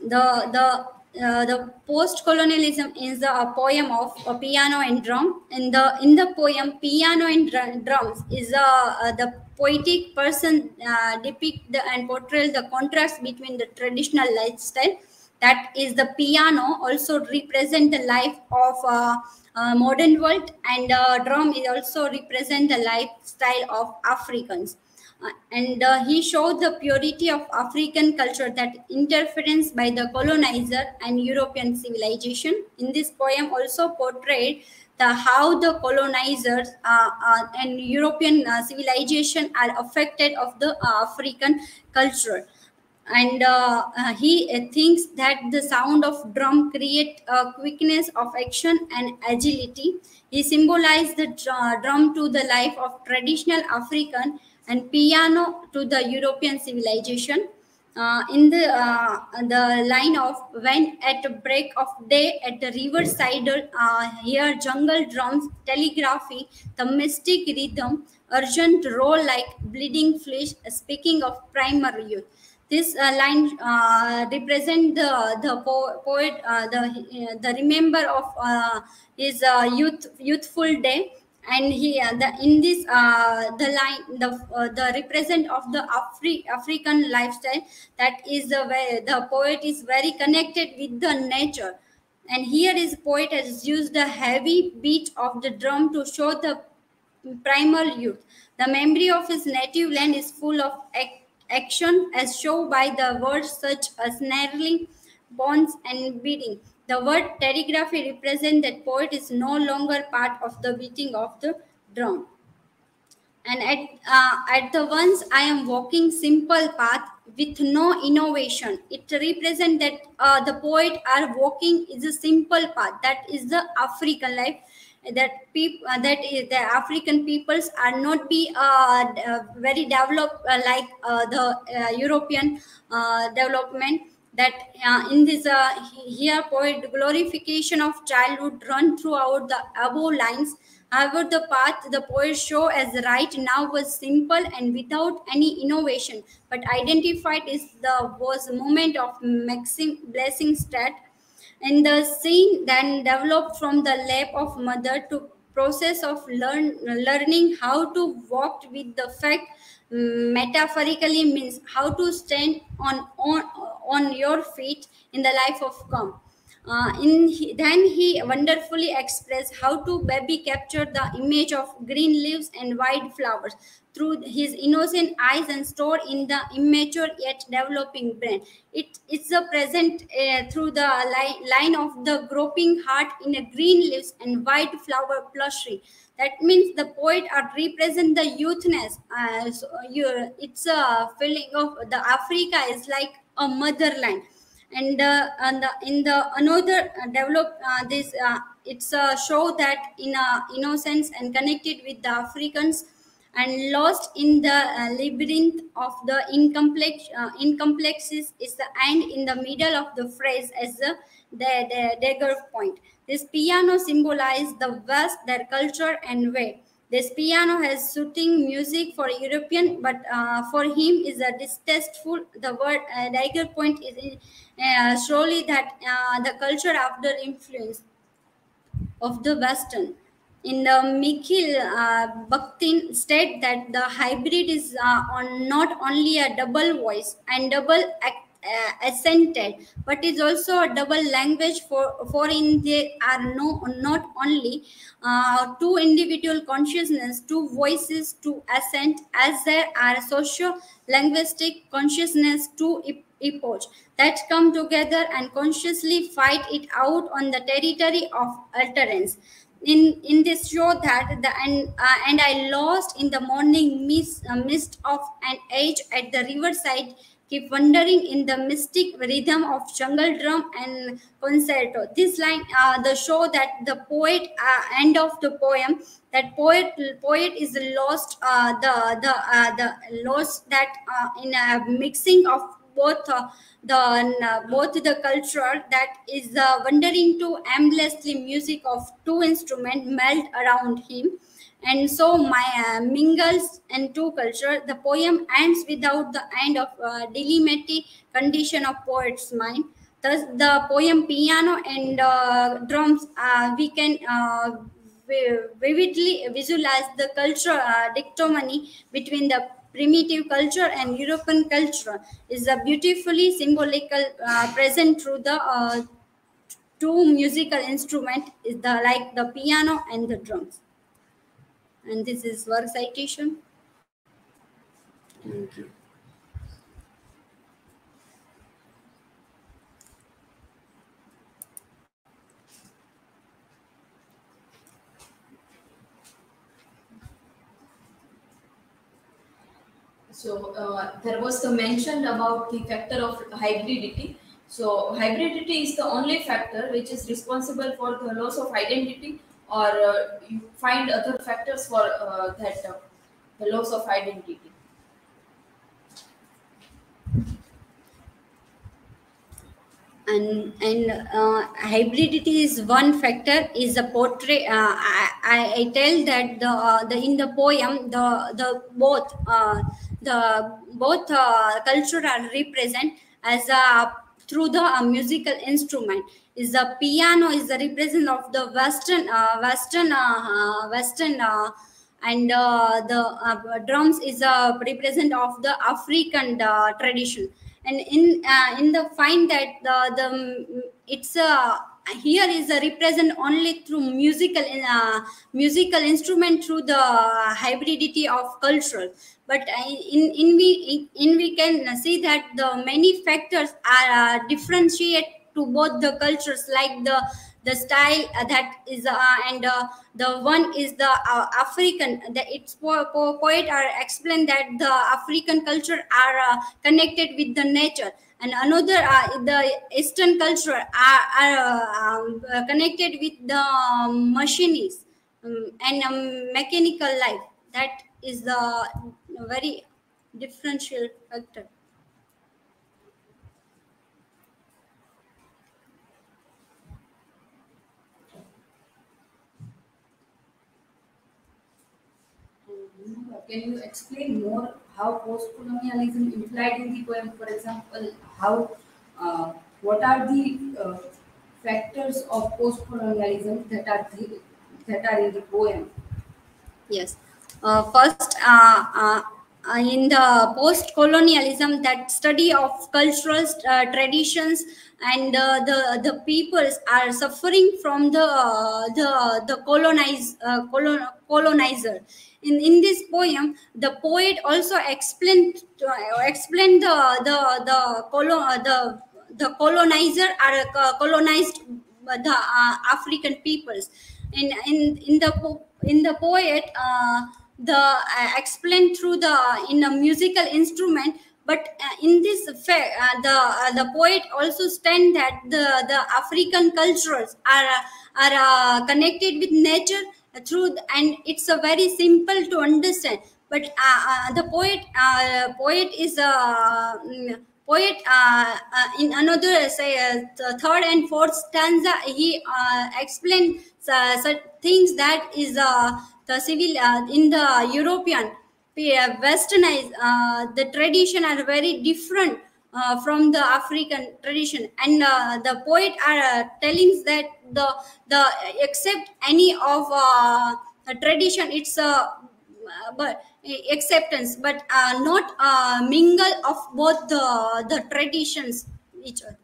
The the uh, the post-colonialism is a, a poem of a piano and drum. In the in the poem, piano and dr- drums is a, uh, the poetic person uh, depict the, and portray the contrast between the traditional lifestyle. That is the piano also represent the life of uh, uh, modern world, and uh, drum is also represent the lifestyle of Africans. Uh, and uh, he showed the purity of African culture that interference by the colonizer and European civilization. In this poem, also portrayed the how the colonizers uh, uh, and European uh, civilization are affected of the uh, African culture. And he thinks that the sound of drum create a quickness of action and agility. He symbolized the dr- drum to the life of traditional African and piano to the European civilization. Uh, in the uh, the line of when at break of day at the riverside uh, here jungle drums telegraphy the mystic rhythm urgent roll like bleeding flesh speaking of primary youth this uh, line uh, represent the the po- poet uh, the the remember of his youth youthful day and he uh, the in this uh, the line the uh, the represent of the Afri- african lifestyle that is the way the poet is very connected with the nature and here is poet has used the heavy beat of the drum to show the primal youth. The memory of his native land is full of ac- action, as shown by the words such as snarling, bonds, and beating. The word telegraphy represents that poet is no longer part of the beating of the drum. And at uh, at the once i am walking simple path with no innovation it represents that uh, the poet are walking is a simple path. That is the african life that people uh, that is the african peoples are not be uh, uh, very developed uh, like uh, the uh, european development that uh, in this uh, here poet glorification of childhood run throughout the above lines. However, the path the poet show as right now was simple and without any innovation, but identified is the was moment of maxim blessing stat, and the scene then developed from the lap of mother to process of learn learning how to walk with the fact metaphorically means how to stand on on on your feet in the life of come uh, in he, then he wonderfully expressed how to baby capture the image of green leaves and white flowers through his innocent eyes and stored in the immature yet developing brain. It is a present uh, through the li- line of the groping heart in a green leaves and white flower plushy. That means the poet are represent the youthness. Uh, so you, it's a feeling of the Africa is like a motherland and uh, and the, in the another uh, develop this uh, it's a show that in a innocence and connected with the africans and lost in the uh, labyrinth of the incomplex uh, incomplexes is the end in the middle of the phrase as the, the, the dagger point this piano symbolizes the West, their culture and way this piano has soothing music for European, but uh, for him is a distasteful. The word uh, dagger point is uh, surely that uh, the culture after influence of the Western. In the Mikhail uh, Bakhtin state that the hybrid is uh, on not only a double voice and double ac- uh, accented, but is also a double language for for in there are no not only uh, two individual consciousness, two voices, two accent, as there are socio linguistic consciousness, two ep- epoch that come together and consciously fight it out on the territory of utterance. In in this show that the and uh, and i lost in the morning mist, uh, mist of an age at the riverside keep wandering in the mystic rhythm of jungle drum and concerto. This line uh, the show that the poet uh, end of the poem that poet poet is lost uh, the the uh, the lost that uh, in a mixing of both uh, the both the culture that is wandering to aimlessly music of two instruments melt around him and so my uh, mingles and two culture the poem ends without the end of uh, delimited condition of poet's mind thus the poem piano and uh, drums uh, we can uh, vividly visualize the culture uh, dichotomy between the primitive culture and European culture is a beautifully symbolical uh, present through the two musical instrument is the like the piano and the drums. And this is work citation. Thank you. So uh, there was the mention about the factor of hybridity. So hybridity is the only factor which is responsible for the loss of identity, or uh, you find other factors for uh, that uh, the loss of identity. and and uh, hybridity is one factor is a portrait uh, I, I tell that the uh, the in the poem the the both the both culture are represent as a through the musical instrument is the piano is the represent of the western uh, western uh, uh, western uh, and uh, the uh, drums is a represent of the african tradition. And in in the find that the the it's a here is a represent only through musical uh, musical instrument through the hybridity of cultural. But in in we in we can see that the many factors are uh, differentiate to both the cultures like the the style that is uh, and uh, the one is the uh, african the its po- po- poet are explain that the african culture are connected with the nature. And another uh, the eastern culture are, are um, uh, connected with the machines um, and um, mechanical life. That is the very differential factor Can you explain more how post-colonialism implied in the poem? For example, how uh, what are the uh, factors of post-colonialism that are the, that are in the poem? Yes. Uh, first, uh, uh, uh, in the post-colonialism, that study of cultural traditions and the the peoples are suffering from the the the colonize colon, colonizer. In in this poem, the poet also explained uh, explained the the the colo- uh, the the colonizer are uh, colonized the uh, African peoples. In in in the in the poet, uh, the uh, explained through the in a musical instrument. But uh, in this fa- uh, the the poet also stand that the the African cultures are are connected with nature through and it's a very simple to understand. But uh, uh, the poet uh, poet is a mm, poet uh, uh, in another say uh, third and fourth stanza he uh, explained uh, such things that is uh, the civil uh, in the european uh, westernized uh, the tradition are very different uh, from the african tradition and uh, the poet are uh, telling that the the except any of uh, a tradition it's a uh, but acceptance but uh, not uh, mingle of both the the traditions each other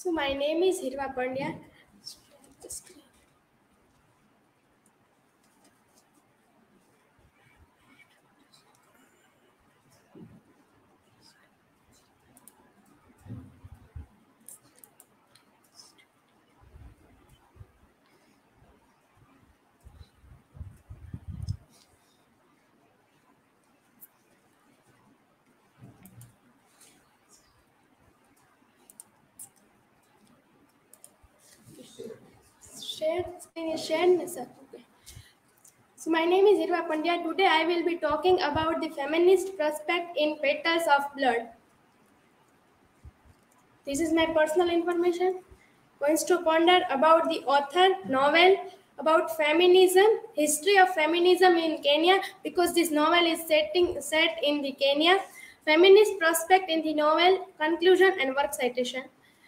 So my name is Hirva Pandya. Share screen. Okay. So my name is Hirva Pandya. Today I will be talking about the feminist prospect in Petals of Blood. This is my personal information. Points to ponder about the author, novel, about feminism, history of feminism in Kenya, because this novel is setting set in the Kenya. Feminist prospect in the novel, conclusion and work citation.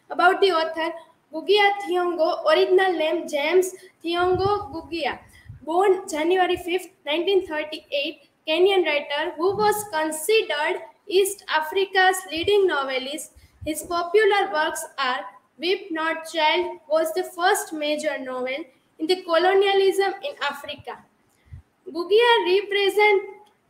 About the author, Gugia Thiongo, original name James Thiong'o Ngugi, born January 5th, 1938, Kenyan writer who was considered East Africa's leading novelist. His popular works are Weep Not Child was the first major novel in the colonialism in Africa. Ngugi represent,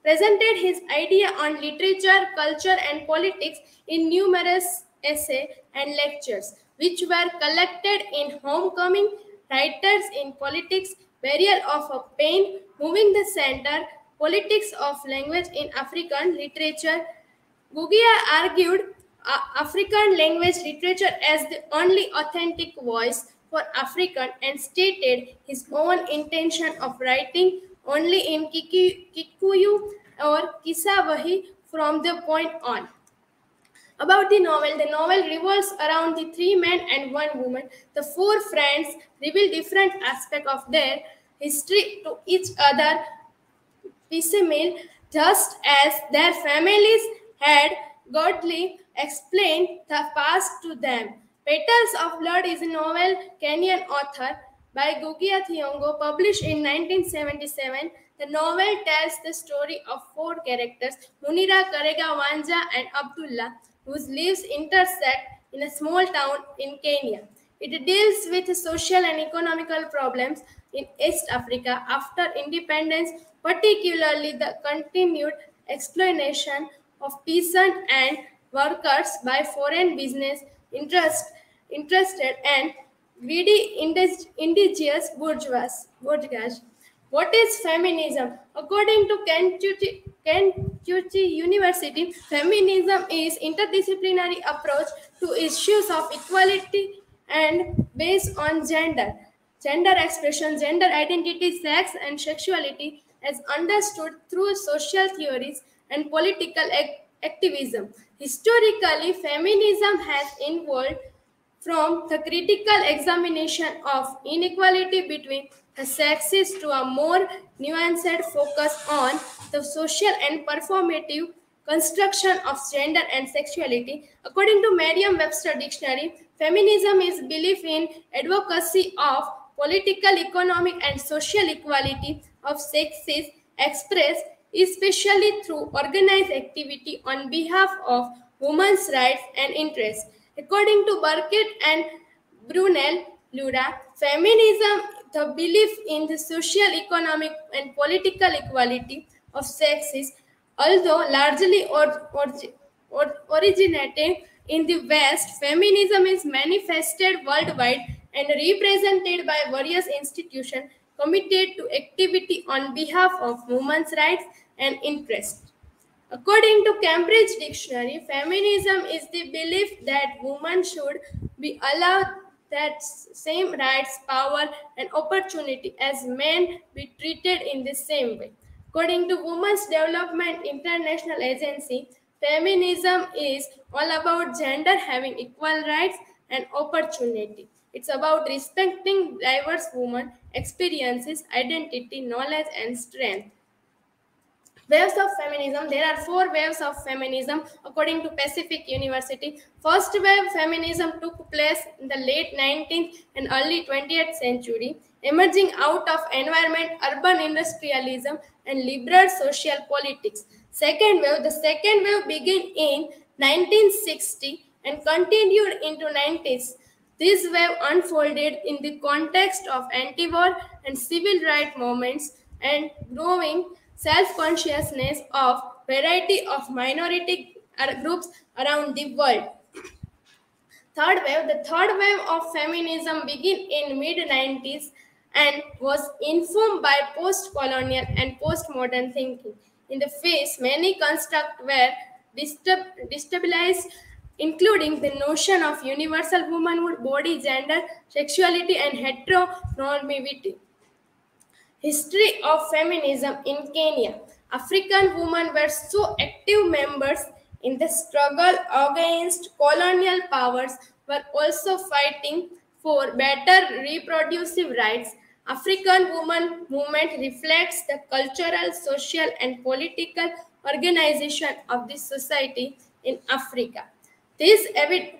presented his idea on literature, culture, and politics in numerous essays and lectures, which were collected in Homecoming, Writers in Politics, Barrel of a Pen, Moving the Center, Politics of Language in African Literature. Ngugi argued uh, African language literature as the only authentic voice for African and stated his own intention of writing only in Kikuyu or Kiswahili from the point on. About the novel, the novel revolves around the three men and one woman. The four friends reveal different aspects of their history to each other piecemeal, just as their families had godly explained the past to them. Petals of Blood is a novel Kenyan author by Ngugi wa Thiong'o published in 1977. The novel tells the story of four characters, Munira, Karega, Wanja, and Abdullah, whose lives intersect in a small town in Kenya. It deals with social and economical problems in East Africa after independence, particularly the continued exploitation of peasants and workers by foreign business interest, interested and greedy indigenous bourgeois. bourgeois. What is feminism? According to Kentucky, Kentucky University, feminism is interdisciplinary approach to issues of equality and based on gender, gender expression, gender identity, sex, and sexuality as understood through social theories and political ac- activism. Historically, feminism has involved from the critical examination of inequality between sexes to a more nuanced focus on the social and performative construction of gender and sexuality. According to Merriam-Webster Dictionary, feminism is belief in advocacy of political, economic, and social equality of sexes expressed especially through organized activity on behalf of women's rights and interests. According to Burkett and Brunel Lura, feminism, the belief in the social, economic, and political equality of sexes, although largely or, or, or originating in the West, feminism is manifested worldwide and represented by various institutions committed to activity on behalf of women's rights and interests. According to Cambridge Dictionary, feminism is the belief that women should be allowed that same rights, power, and opportunity as men be treated in the same way. According to Women's Development International Agency, feminism is all about gender having equal rights and opportunity. It's about respecting diverse women experiences, identity, knowledge, and strength. Waves of feminism. There are four waves of feminism according to Pacific University. First wave feminism took place in the late 19th and early 20th century, emerging out of environment, urban industrialism, and liberal social politics. Second wave, the second wave began in 1960 and continued into 90s. This wave unfolded in the context of anti-war and civil rights movements and growing self-consciousness of variety of minority groups around the world. Third wave, the third wave of feminism began in mid-90s and was informed by post-colonial and post-modern thinking. In the face, many constructs were destabilized, including the notion of universal womanhood, body, gender, sexuality, and heteronormativity. History of feminism in Kenya. African women were so active members in the struggle against colonial powers were also fighting for better reproductive rights. African women movement reflects the cultural, social, and political organization of the society in Africa. These evi-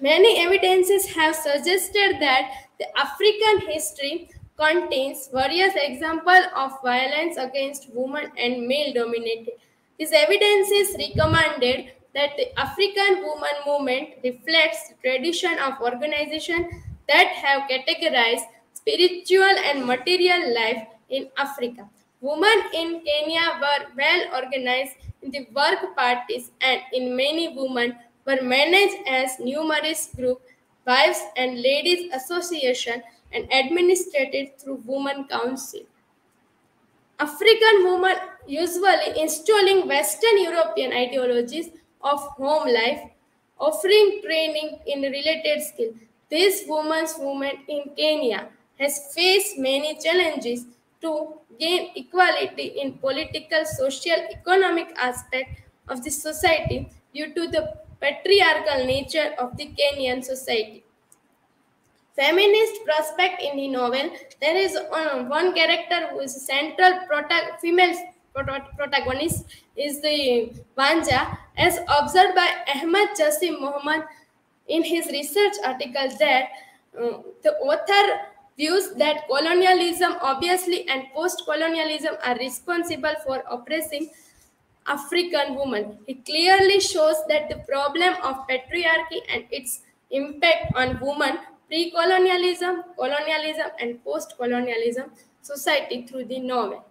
many evidences have suggested that the African history contains various examples of violence against women and male dominated. These evidences recommended that the African woman movement reflects tradition of organization that have categorized spiritual and material life in Africa. Women in Kenya were well organized in the work parties and in many women were managed as numerous group, wives and ladies association and administered through women council. African women usually installing Western European ideologies of home life, offering training in related skill. This women's movement in Kenya has faced many challenges to gain equality in political, social, economic aspect of the society due to the patriarchal nature of the Kenyan society. Feminist prospect in the novel, there is uh, one character who is central prota- female prota- protagonist is the Wanja, as observed by Ahmad Jasim Muhammad in his research article that uh, the author views that colonialism obviously and post-colonialism are responsible for oppressing African women. He clearly shows that the problem of patriarchy and its impact on women pre-colonialism, colonialism, and post-colonialism society through the novel.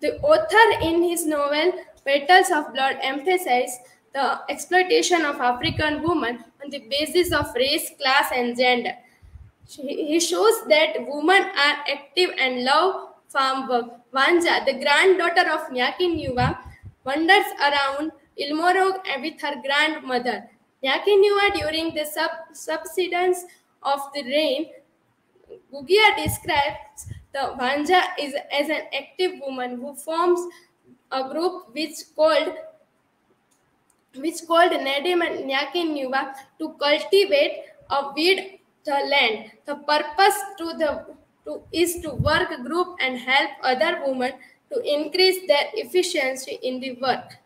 The author in his novel Petals of Blood emphasized the exploitation of African women on the basis of race, class, and gender. He shows that women are active and love farm work. Wanja, the granddaughter of Nyaki Nyakin wanders around Ilmorog with her grandmother. Nyaki Nyakin during the sub subsidence of the rain, Ngugi describes the Wanja is as an active woman who forms a group which called which called Nadim and Nyakin to cultivate a weed the land. The purpose to the to, is to work group and help other women to increase their efficiency in the work.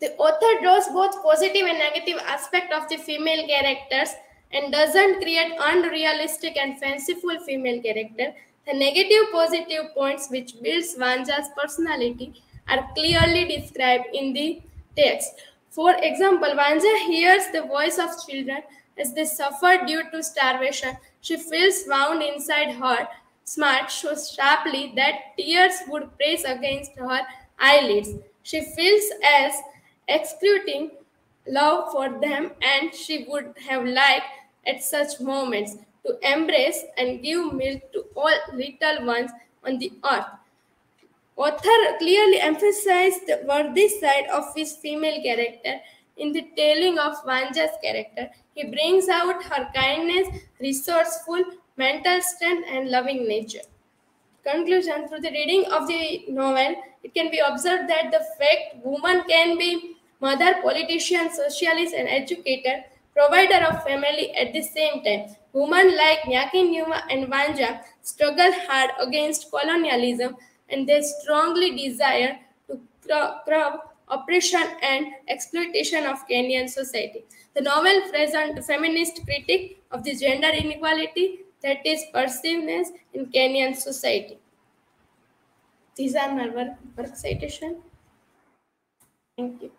The author draws both positive and negative aspect of the female characters and doesn't create unrealistic and fanciful female character. The negative positive points which builds Wanja's personality are clearly described in the text. For example, Wanja hears the voice of children as they suffer due to starvation. She feels wound inside her. Smart shows sharply that tears would press against her eyelids. She feels as excruting love for them and she would have liked at such moments to embrace and give milk to all little ones on the earth. Author clearly emphasized the worthy side of his female character in the telling of Wanja's character. He brings out her kindness, resourceful, mental strength, and loving nature. Conclusion Through the reading of the novel, it can be observed that the fact woman can be mother, politician, socialist, and educator provider of family at the same time. Women like Nyakin Numa and Wanja struggle hard against colonialism and they strongly desire to curb oppression and exploitation of Kenyan society. The novel presents feminist critique of the gender inequality that is perceived in Kenyan society. These are my work citation. Thank you.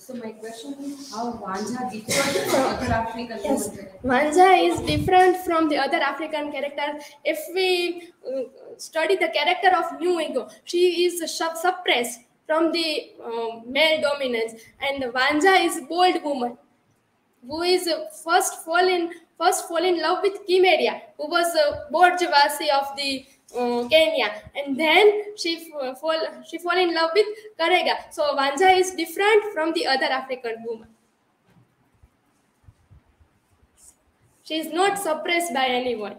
So my question is how Wanja differs from other African Yes, women? Is different from the other African characters. If we uh, study the character of Nnu Ego, she is sub- suppressed from the uh, male dominance, and Wanja is a bold woman who is uh, first fall in first fall in love with Kimeria, who was a bourgeoisie of the uh, Kenya, and then she fall she fall in love with Karega. So Wanja is different from the other African woman. She is not suppressed by anyone.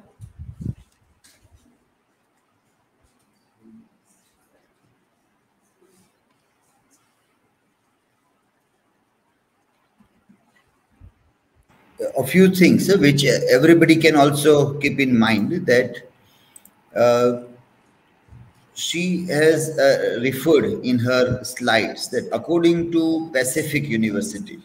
a few things uh, which uh, everybody can also keep in mind that she has uh, referred in her slides that according to Pacific University,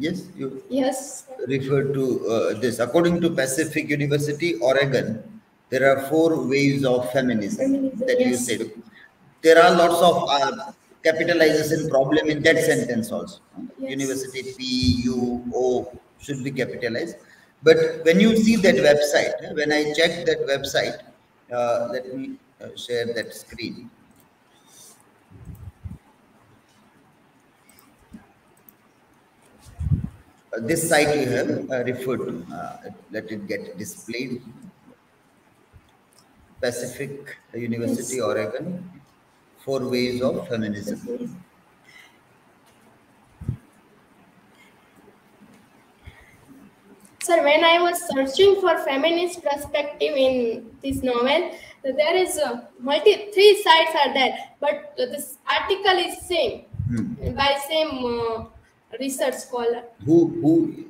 Yes, you Yes. referred to uh, this. According to Pacific University, Oregon, there are four waves of feminism, Feminism, that you said. There are lots of uh, capitalization problem in that sentence also. Yes. University P U O should be capitalized. But when you see that website, eh, when I check that website, uh, let me uh, share that screen. Uh, this site you have uh, referred to, uh, let it get displayed. Pacific University, Oregon, four ways of feminism. Sir, when I was searching for feminist perspective in this novel, there is a multi three sides are there, but this article is same Hmm. by same uh, research scholar. Who, who,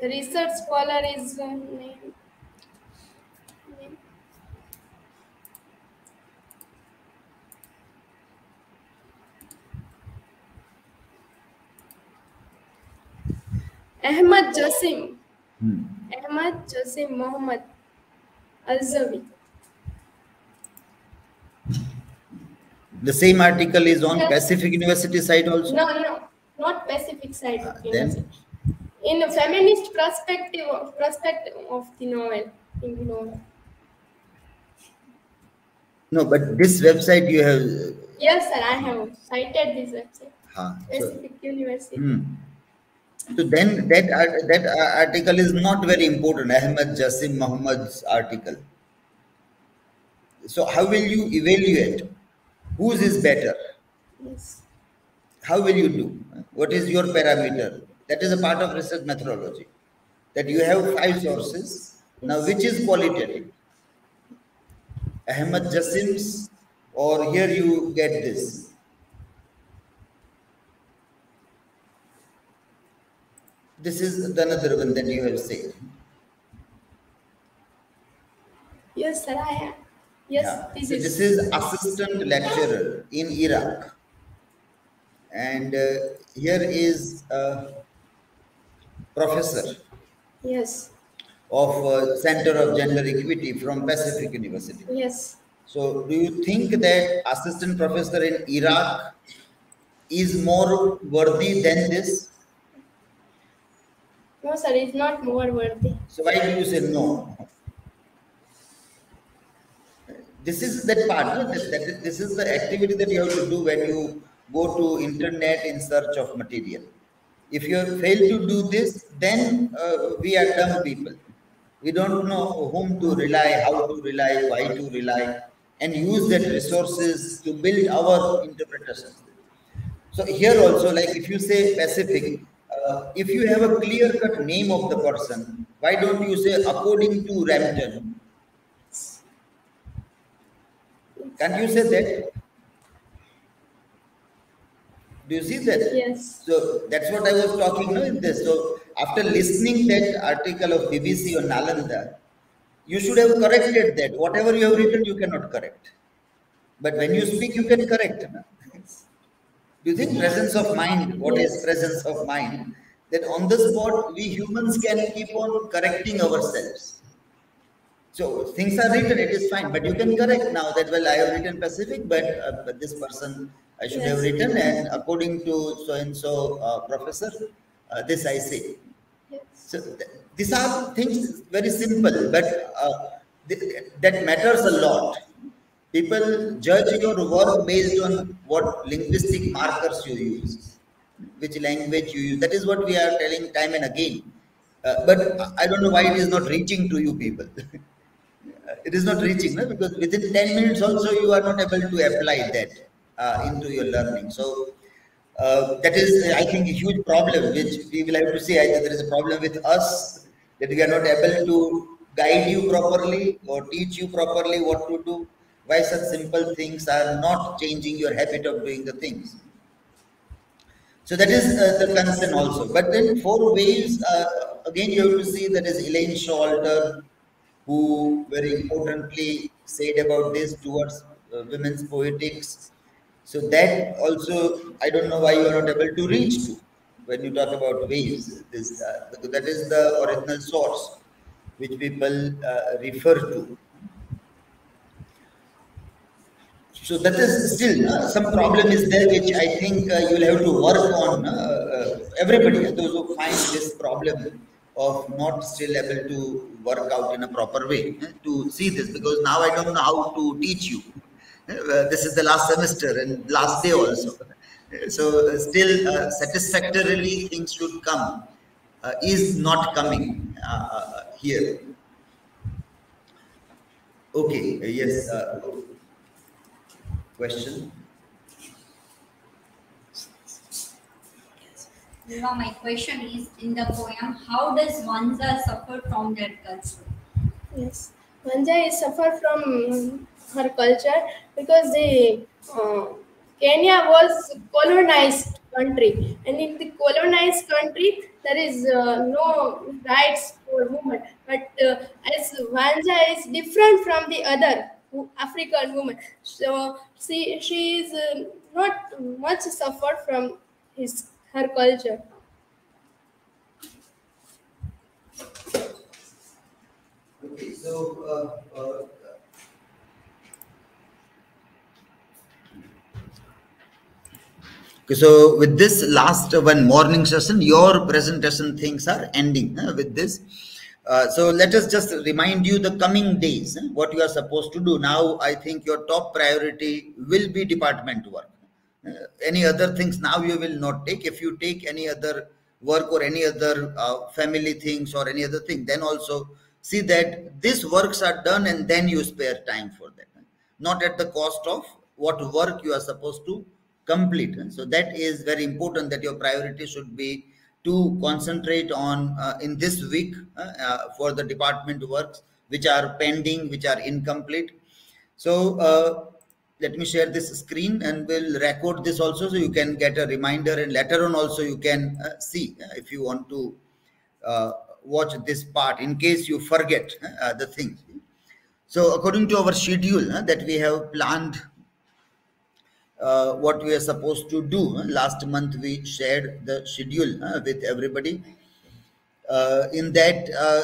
The research scholar is uh, name. name. Ahmad Jasim. hmm. Ahmad Jasim Mohammed the same article is on Yes. Pacific University site also? No, no, not Pacific side of then? In a feminist perspective of perspective of the novel. In the novel. No, but this website you have, Yes, sir, I have cited this website. huh, so, University. hmm. So then that, that article is not very important, Ahmed Jasim Muhammad's article. So how will you evaluate? Whose is better? Yes. How will you do? What is your parameter? That is a part of research methodology. That you have five sources. Now, which is qualitative? Ahmed Jasim's, or here you get this. This is the another one that you have said. Yes, sir, I am. Yes, Yeah. this So is. this is assistant lecturer in Iraq. And uh, here is a professor Yes, of uh, Center of Gender Equity from Pacific University. yes. So do you think that assistant professor in Iraq is more worthy than this? No, sir, it's not more worthy. So why do you say no? This is that part. that, this is the activity that you have to do when you go to internet in search of material. If you fail to do this, then uh, we are dumb people. We don't know whom to rely, how to rely, why to rely, and use that resources to build our interpretations. So here also, like if you say Pacific, uh, if you have a clear-cut name of the person, why don't you say according to Rampton? Can't you say that? Do you see that? Yes. So that's what I was talking no, in this. So after listening that article of BBC on Nalanda, you should have corrected that. Whatever you have written, you cannot correct. But when you speak, you can correct. Do you think presence of mind? What is presence of mind? That on the spot, we humans can keep on correcting ourselves. So things are written, it is fine, but you can correct now that, well, I have written Pacific, but, uh, but this person I should have written, and according to so and so uh, professor, uh, this I say. Yes. So th- these are things very simple, but uh, th- that matters a lot. People judge your work based on what linguistic markers you use, which language you use. That is what we are telling time and again. Uh, but I don't know why it is not reaching to you people. it is not reaching, no? because within 10 minutes also you are not able to apply that uh, into your learning. So uh, that is, I think, a huge problem which we will have to see. Either there is a problem with us that we are not able to guide you properly or teach you properly what to do. Why such simple things are not changing your habit of doing the things. So that is uh, the concern also. But then four waves, uh, again you have to see that is Elaine Showalter, who very importantly said about this towards uh, women's poetics. So that also, I don't know why you are not able to reach to when you talk about waves. This, uh, that is the original source which people uh, refer to. So that is still uh, some problem is there which I think uh, you will have to work on. Uh, uh, everybody, those who find this problem of not still able to work out in a proper way uh, to see this because now I don't know how to teach you. Uh, this is the last semester and last day also. So still satisfactorily things should come is not coming here. Okay, yes question? Now my question is in the poem, how does Wanja suffer from that culture? Yes, Wanja is suffer from her culture because the uh, Kenya was colonized country, and in the colonized country there is uh, no rights for women. But uh, as Wanja is different from the other, African woman. So she she is uh, not much suffered from his her culture. Okay, so uh, uh, Okay, so with this last one morning session, your presentation things are ending uh, with this. Uh, so let us just remind you the coming days, eh, what you are supposed to do. Now, I think your top priority will be department work. Uh, any other things now you will not take. If you take any other work or any other uh, family things or any other thing, then also see that these works are done and then you spare time for. Eh. Not at the cost of what work you are supposed to complete. So that is very important that your priority should be to concentrate on uh, in this week uh, uh, for the department works which are pending, which are incomplete. So let me share this screen and we'll record this also so you can get a reminder and later on also you can uh, see uh, if you want to uh, watch this part in case you forget the things so according to our schedule that we have planned uh, what we are supposed to do. Last month we shared the schedule uh, with everybody. Uh, in that, uh,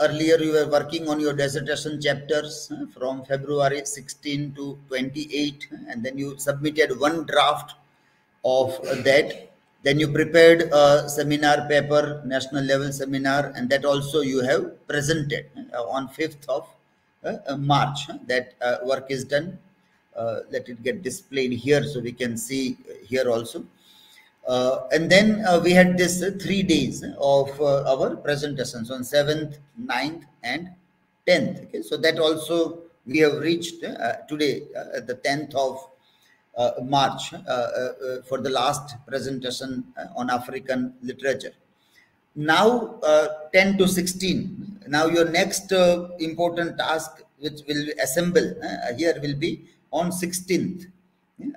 earlier you were working on your dissertation chapters uh, from February 16 to 28, and then you submitted one draft of that. Then you prepared a seminar paper, national level seminar, and that also you have presented uh, on 5th of March. That work is done uh, let it get displayed here so we can see here also. Uh, and then uh, we had this three days of our presentations on 7th, 9th, and 10th. Okay, so that also we have reached today, the 10th of uh, March uh, uh, for the last presentation on African literature. Now, 10 to 16. Now, your next important task, which will assemble here, will be on 16th.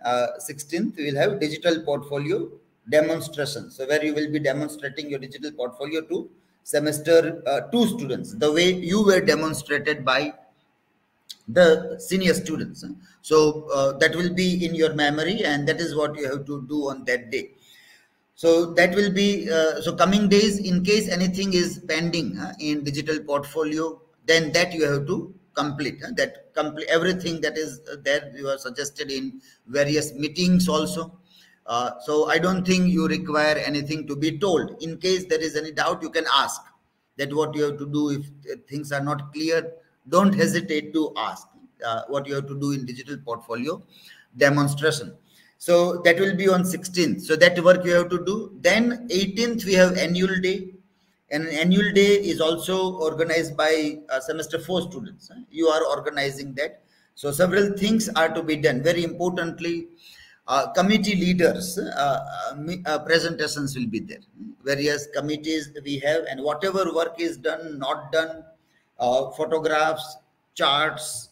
Uh, 16th, we will have digital portfolio demonstration. So where you will be demonstrating your digital portfolio to semester uh, two students, the way you were demonstrated by the senior students. So uh, that will be in your memory and that is what you have to do on that day. So that will be, uh, so coming days, in case anything is pending uh, in digital portfolio, then that you have to complete that complete everything that is there you are suggested in various meetings also. Uh, so i don't think you require anything to be told. In case there is any doubt you can ask that what you have to do if things are not clear don't hesitate to ask uh, what you have to do in digital portfolio demonstration. So that will be on 16th so that work you have to do. Then 18th we have annual day an annual day is also organized by uh, semester four students. You are organizing that. So several things are to be done. Very importantly, uh, committee leaders uh, uh, uh presentations will be there. Various committees we have and whatever work is done, not done, uh, photographs, charts,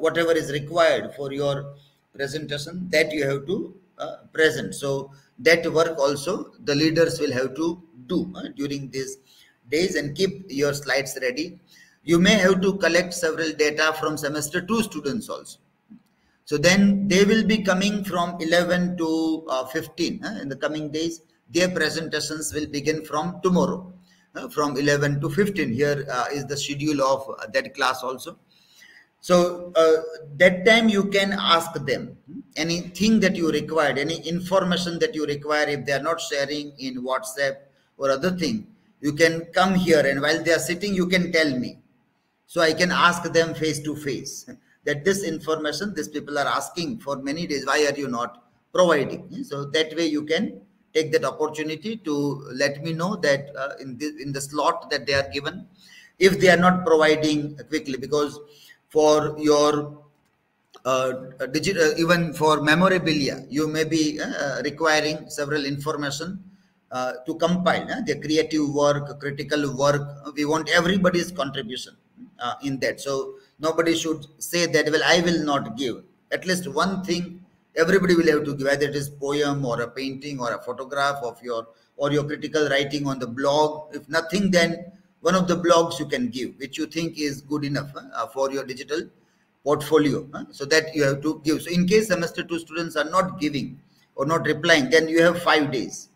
whatever is required for your presentation that you have to present. So that work also the leaders will have to uh, during these days and keep your slides ready. You may have to collect several data from semester two students also. So then they will be coming from 11 to uh, 15 uh, in the coming days. Their presentations will begin from tomorrow, from 11 to 15. Here uh, is the schedule of uh, that class also. So uh, that time you can ask them anything that you required, any information that you require. If they are not sharing in WhatsApp or other thing, you can come here and while they are sitting, you can tell me. So I can ask them face to face that this information these people are asking for many days why are you not providing so that way you can take that opportunity to let me know that uh, in the in the slot that they are given if they are not providing quickly because for your uh, digital even for memorabilia you may be uh, requiring several information uh, to compile the creative work critical work we want everybody's contribution uh, in that. So nobody should say that well i will not give. At least one thing everybody will have to give whether it is poem or a painting or a photograph of your or your critical writing on the blog. If nothing then one of the blogs you can give which you think is good enough uh, for your digital portfolio so that you have to give. So in case semester 2 students are not giving or not replying then you have 5 days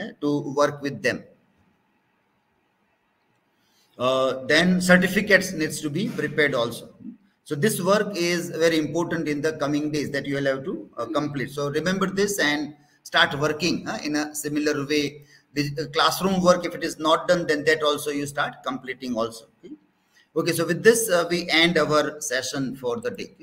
uh, to work with them. Uh, then certificates needs to be prepared also. So this work is very important in the coming days that you will have to uh, complete. So remember this and start working uh, in a similar way. The uh, classroom work if it is not done then that also you start completing also. Okay, okay so with this uh, we end our session for the day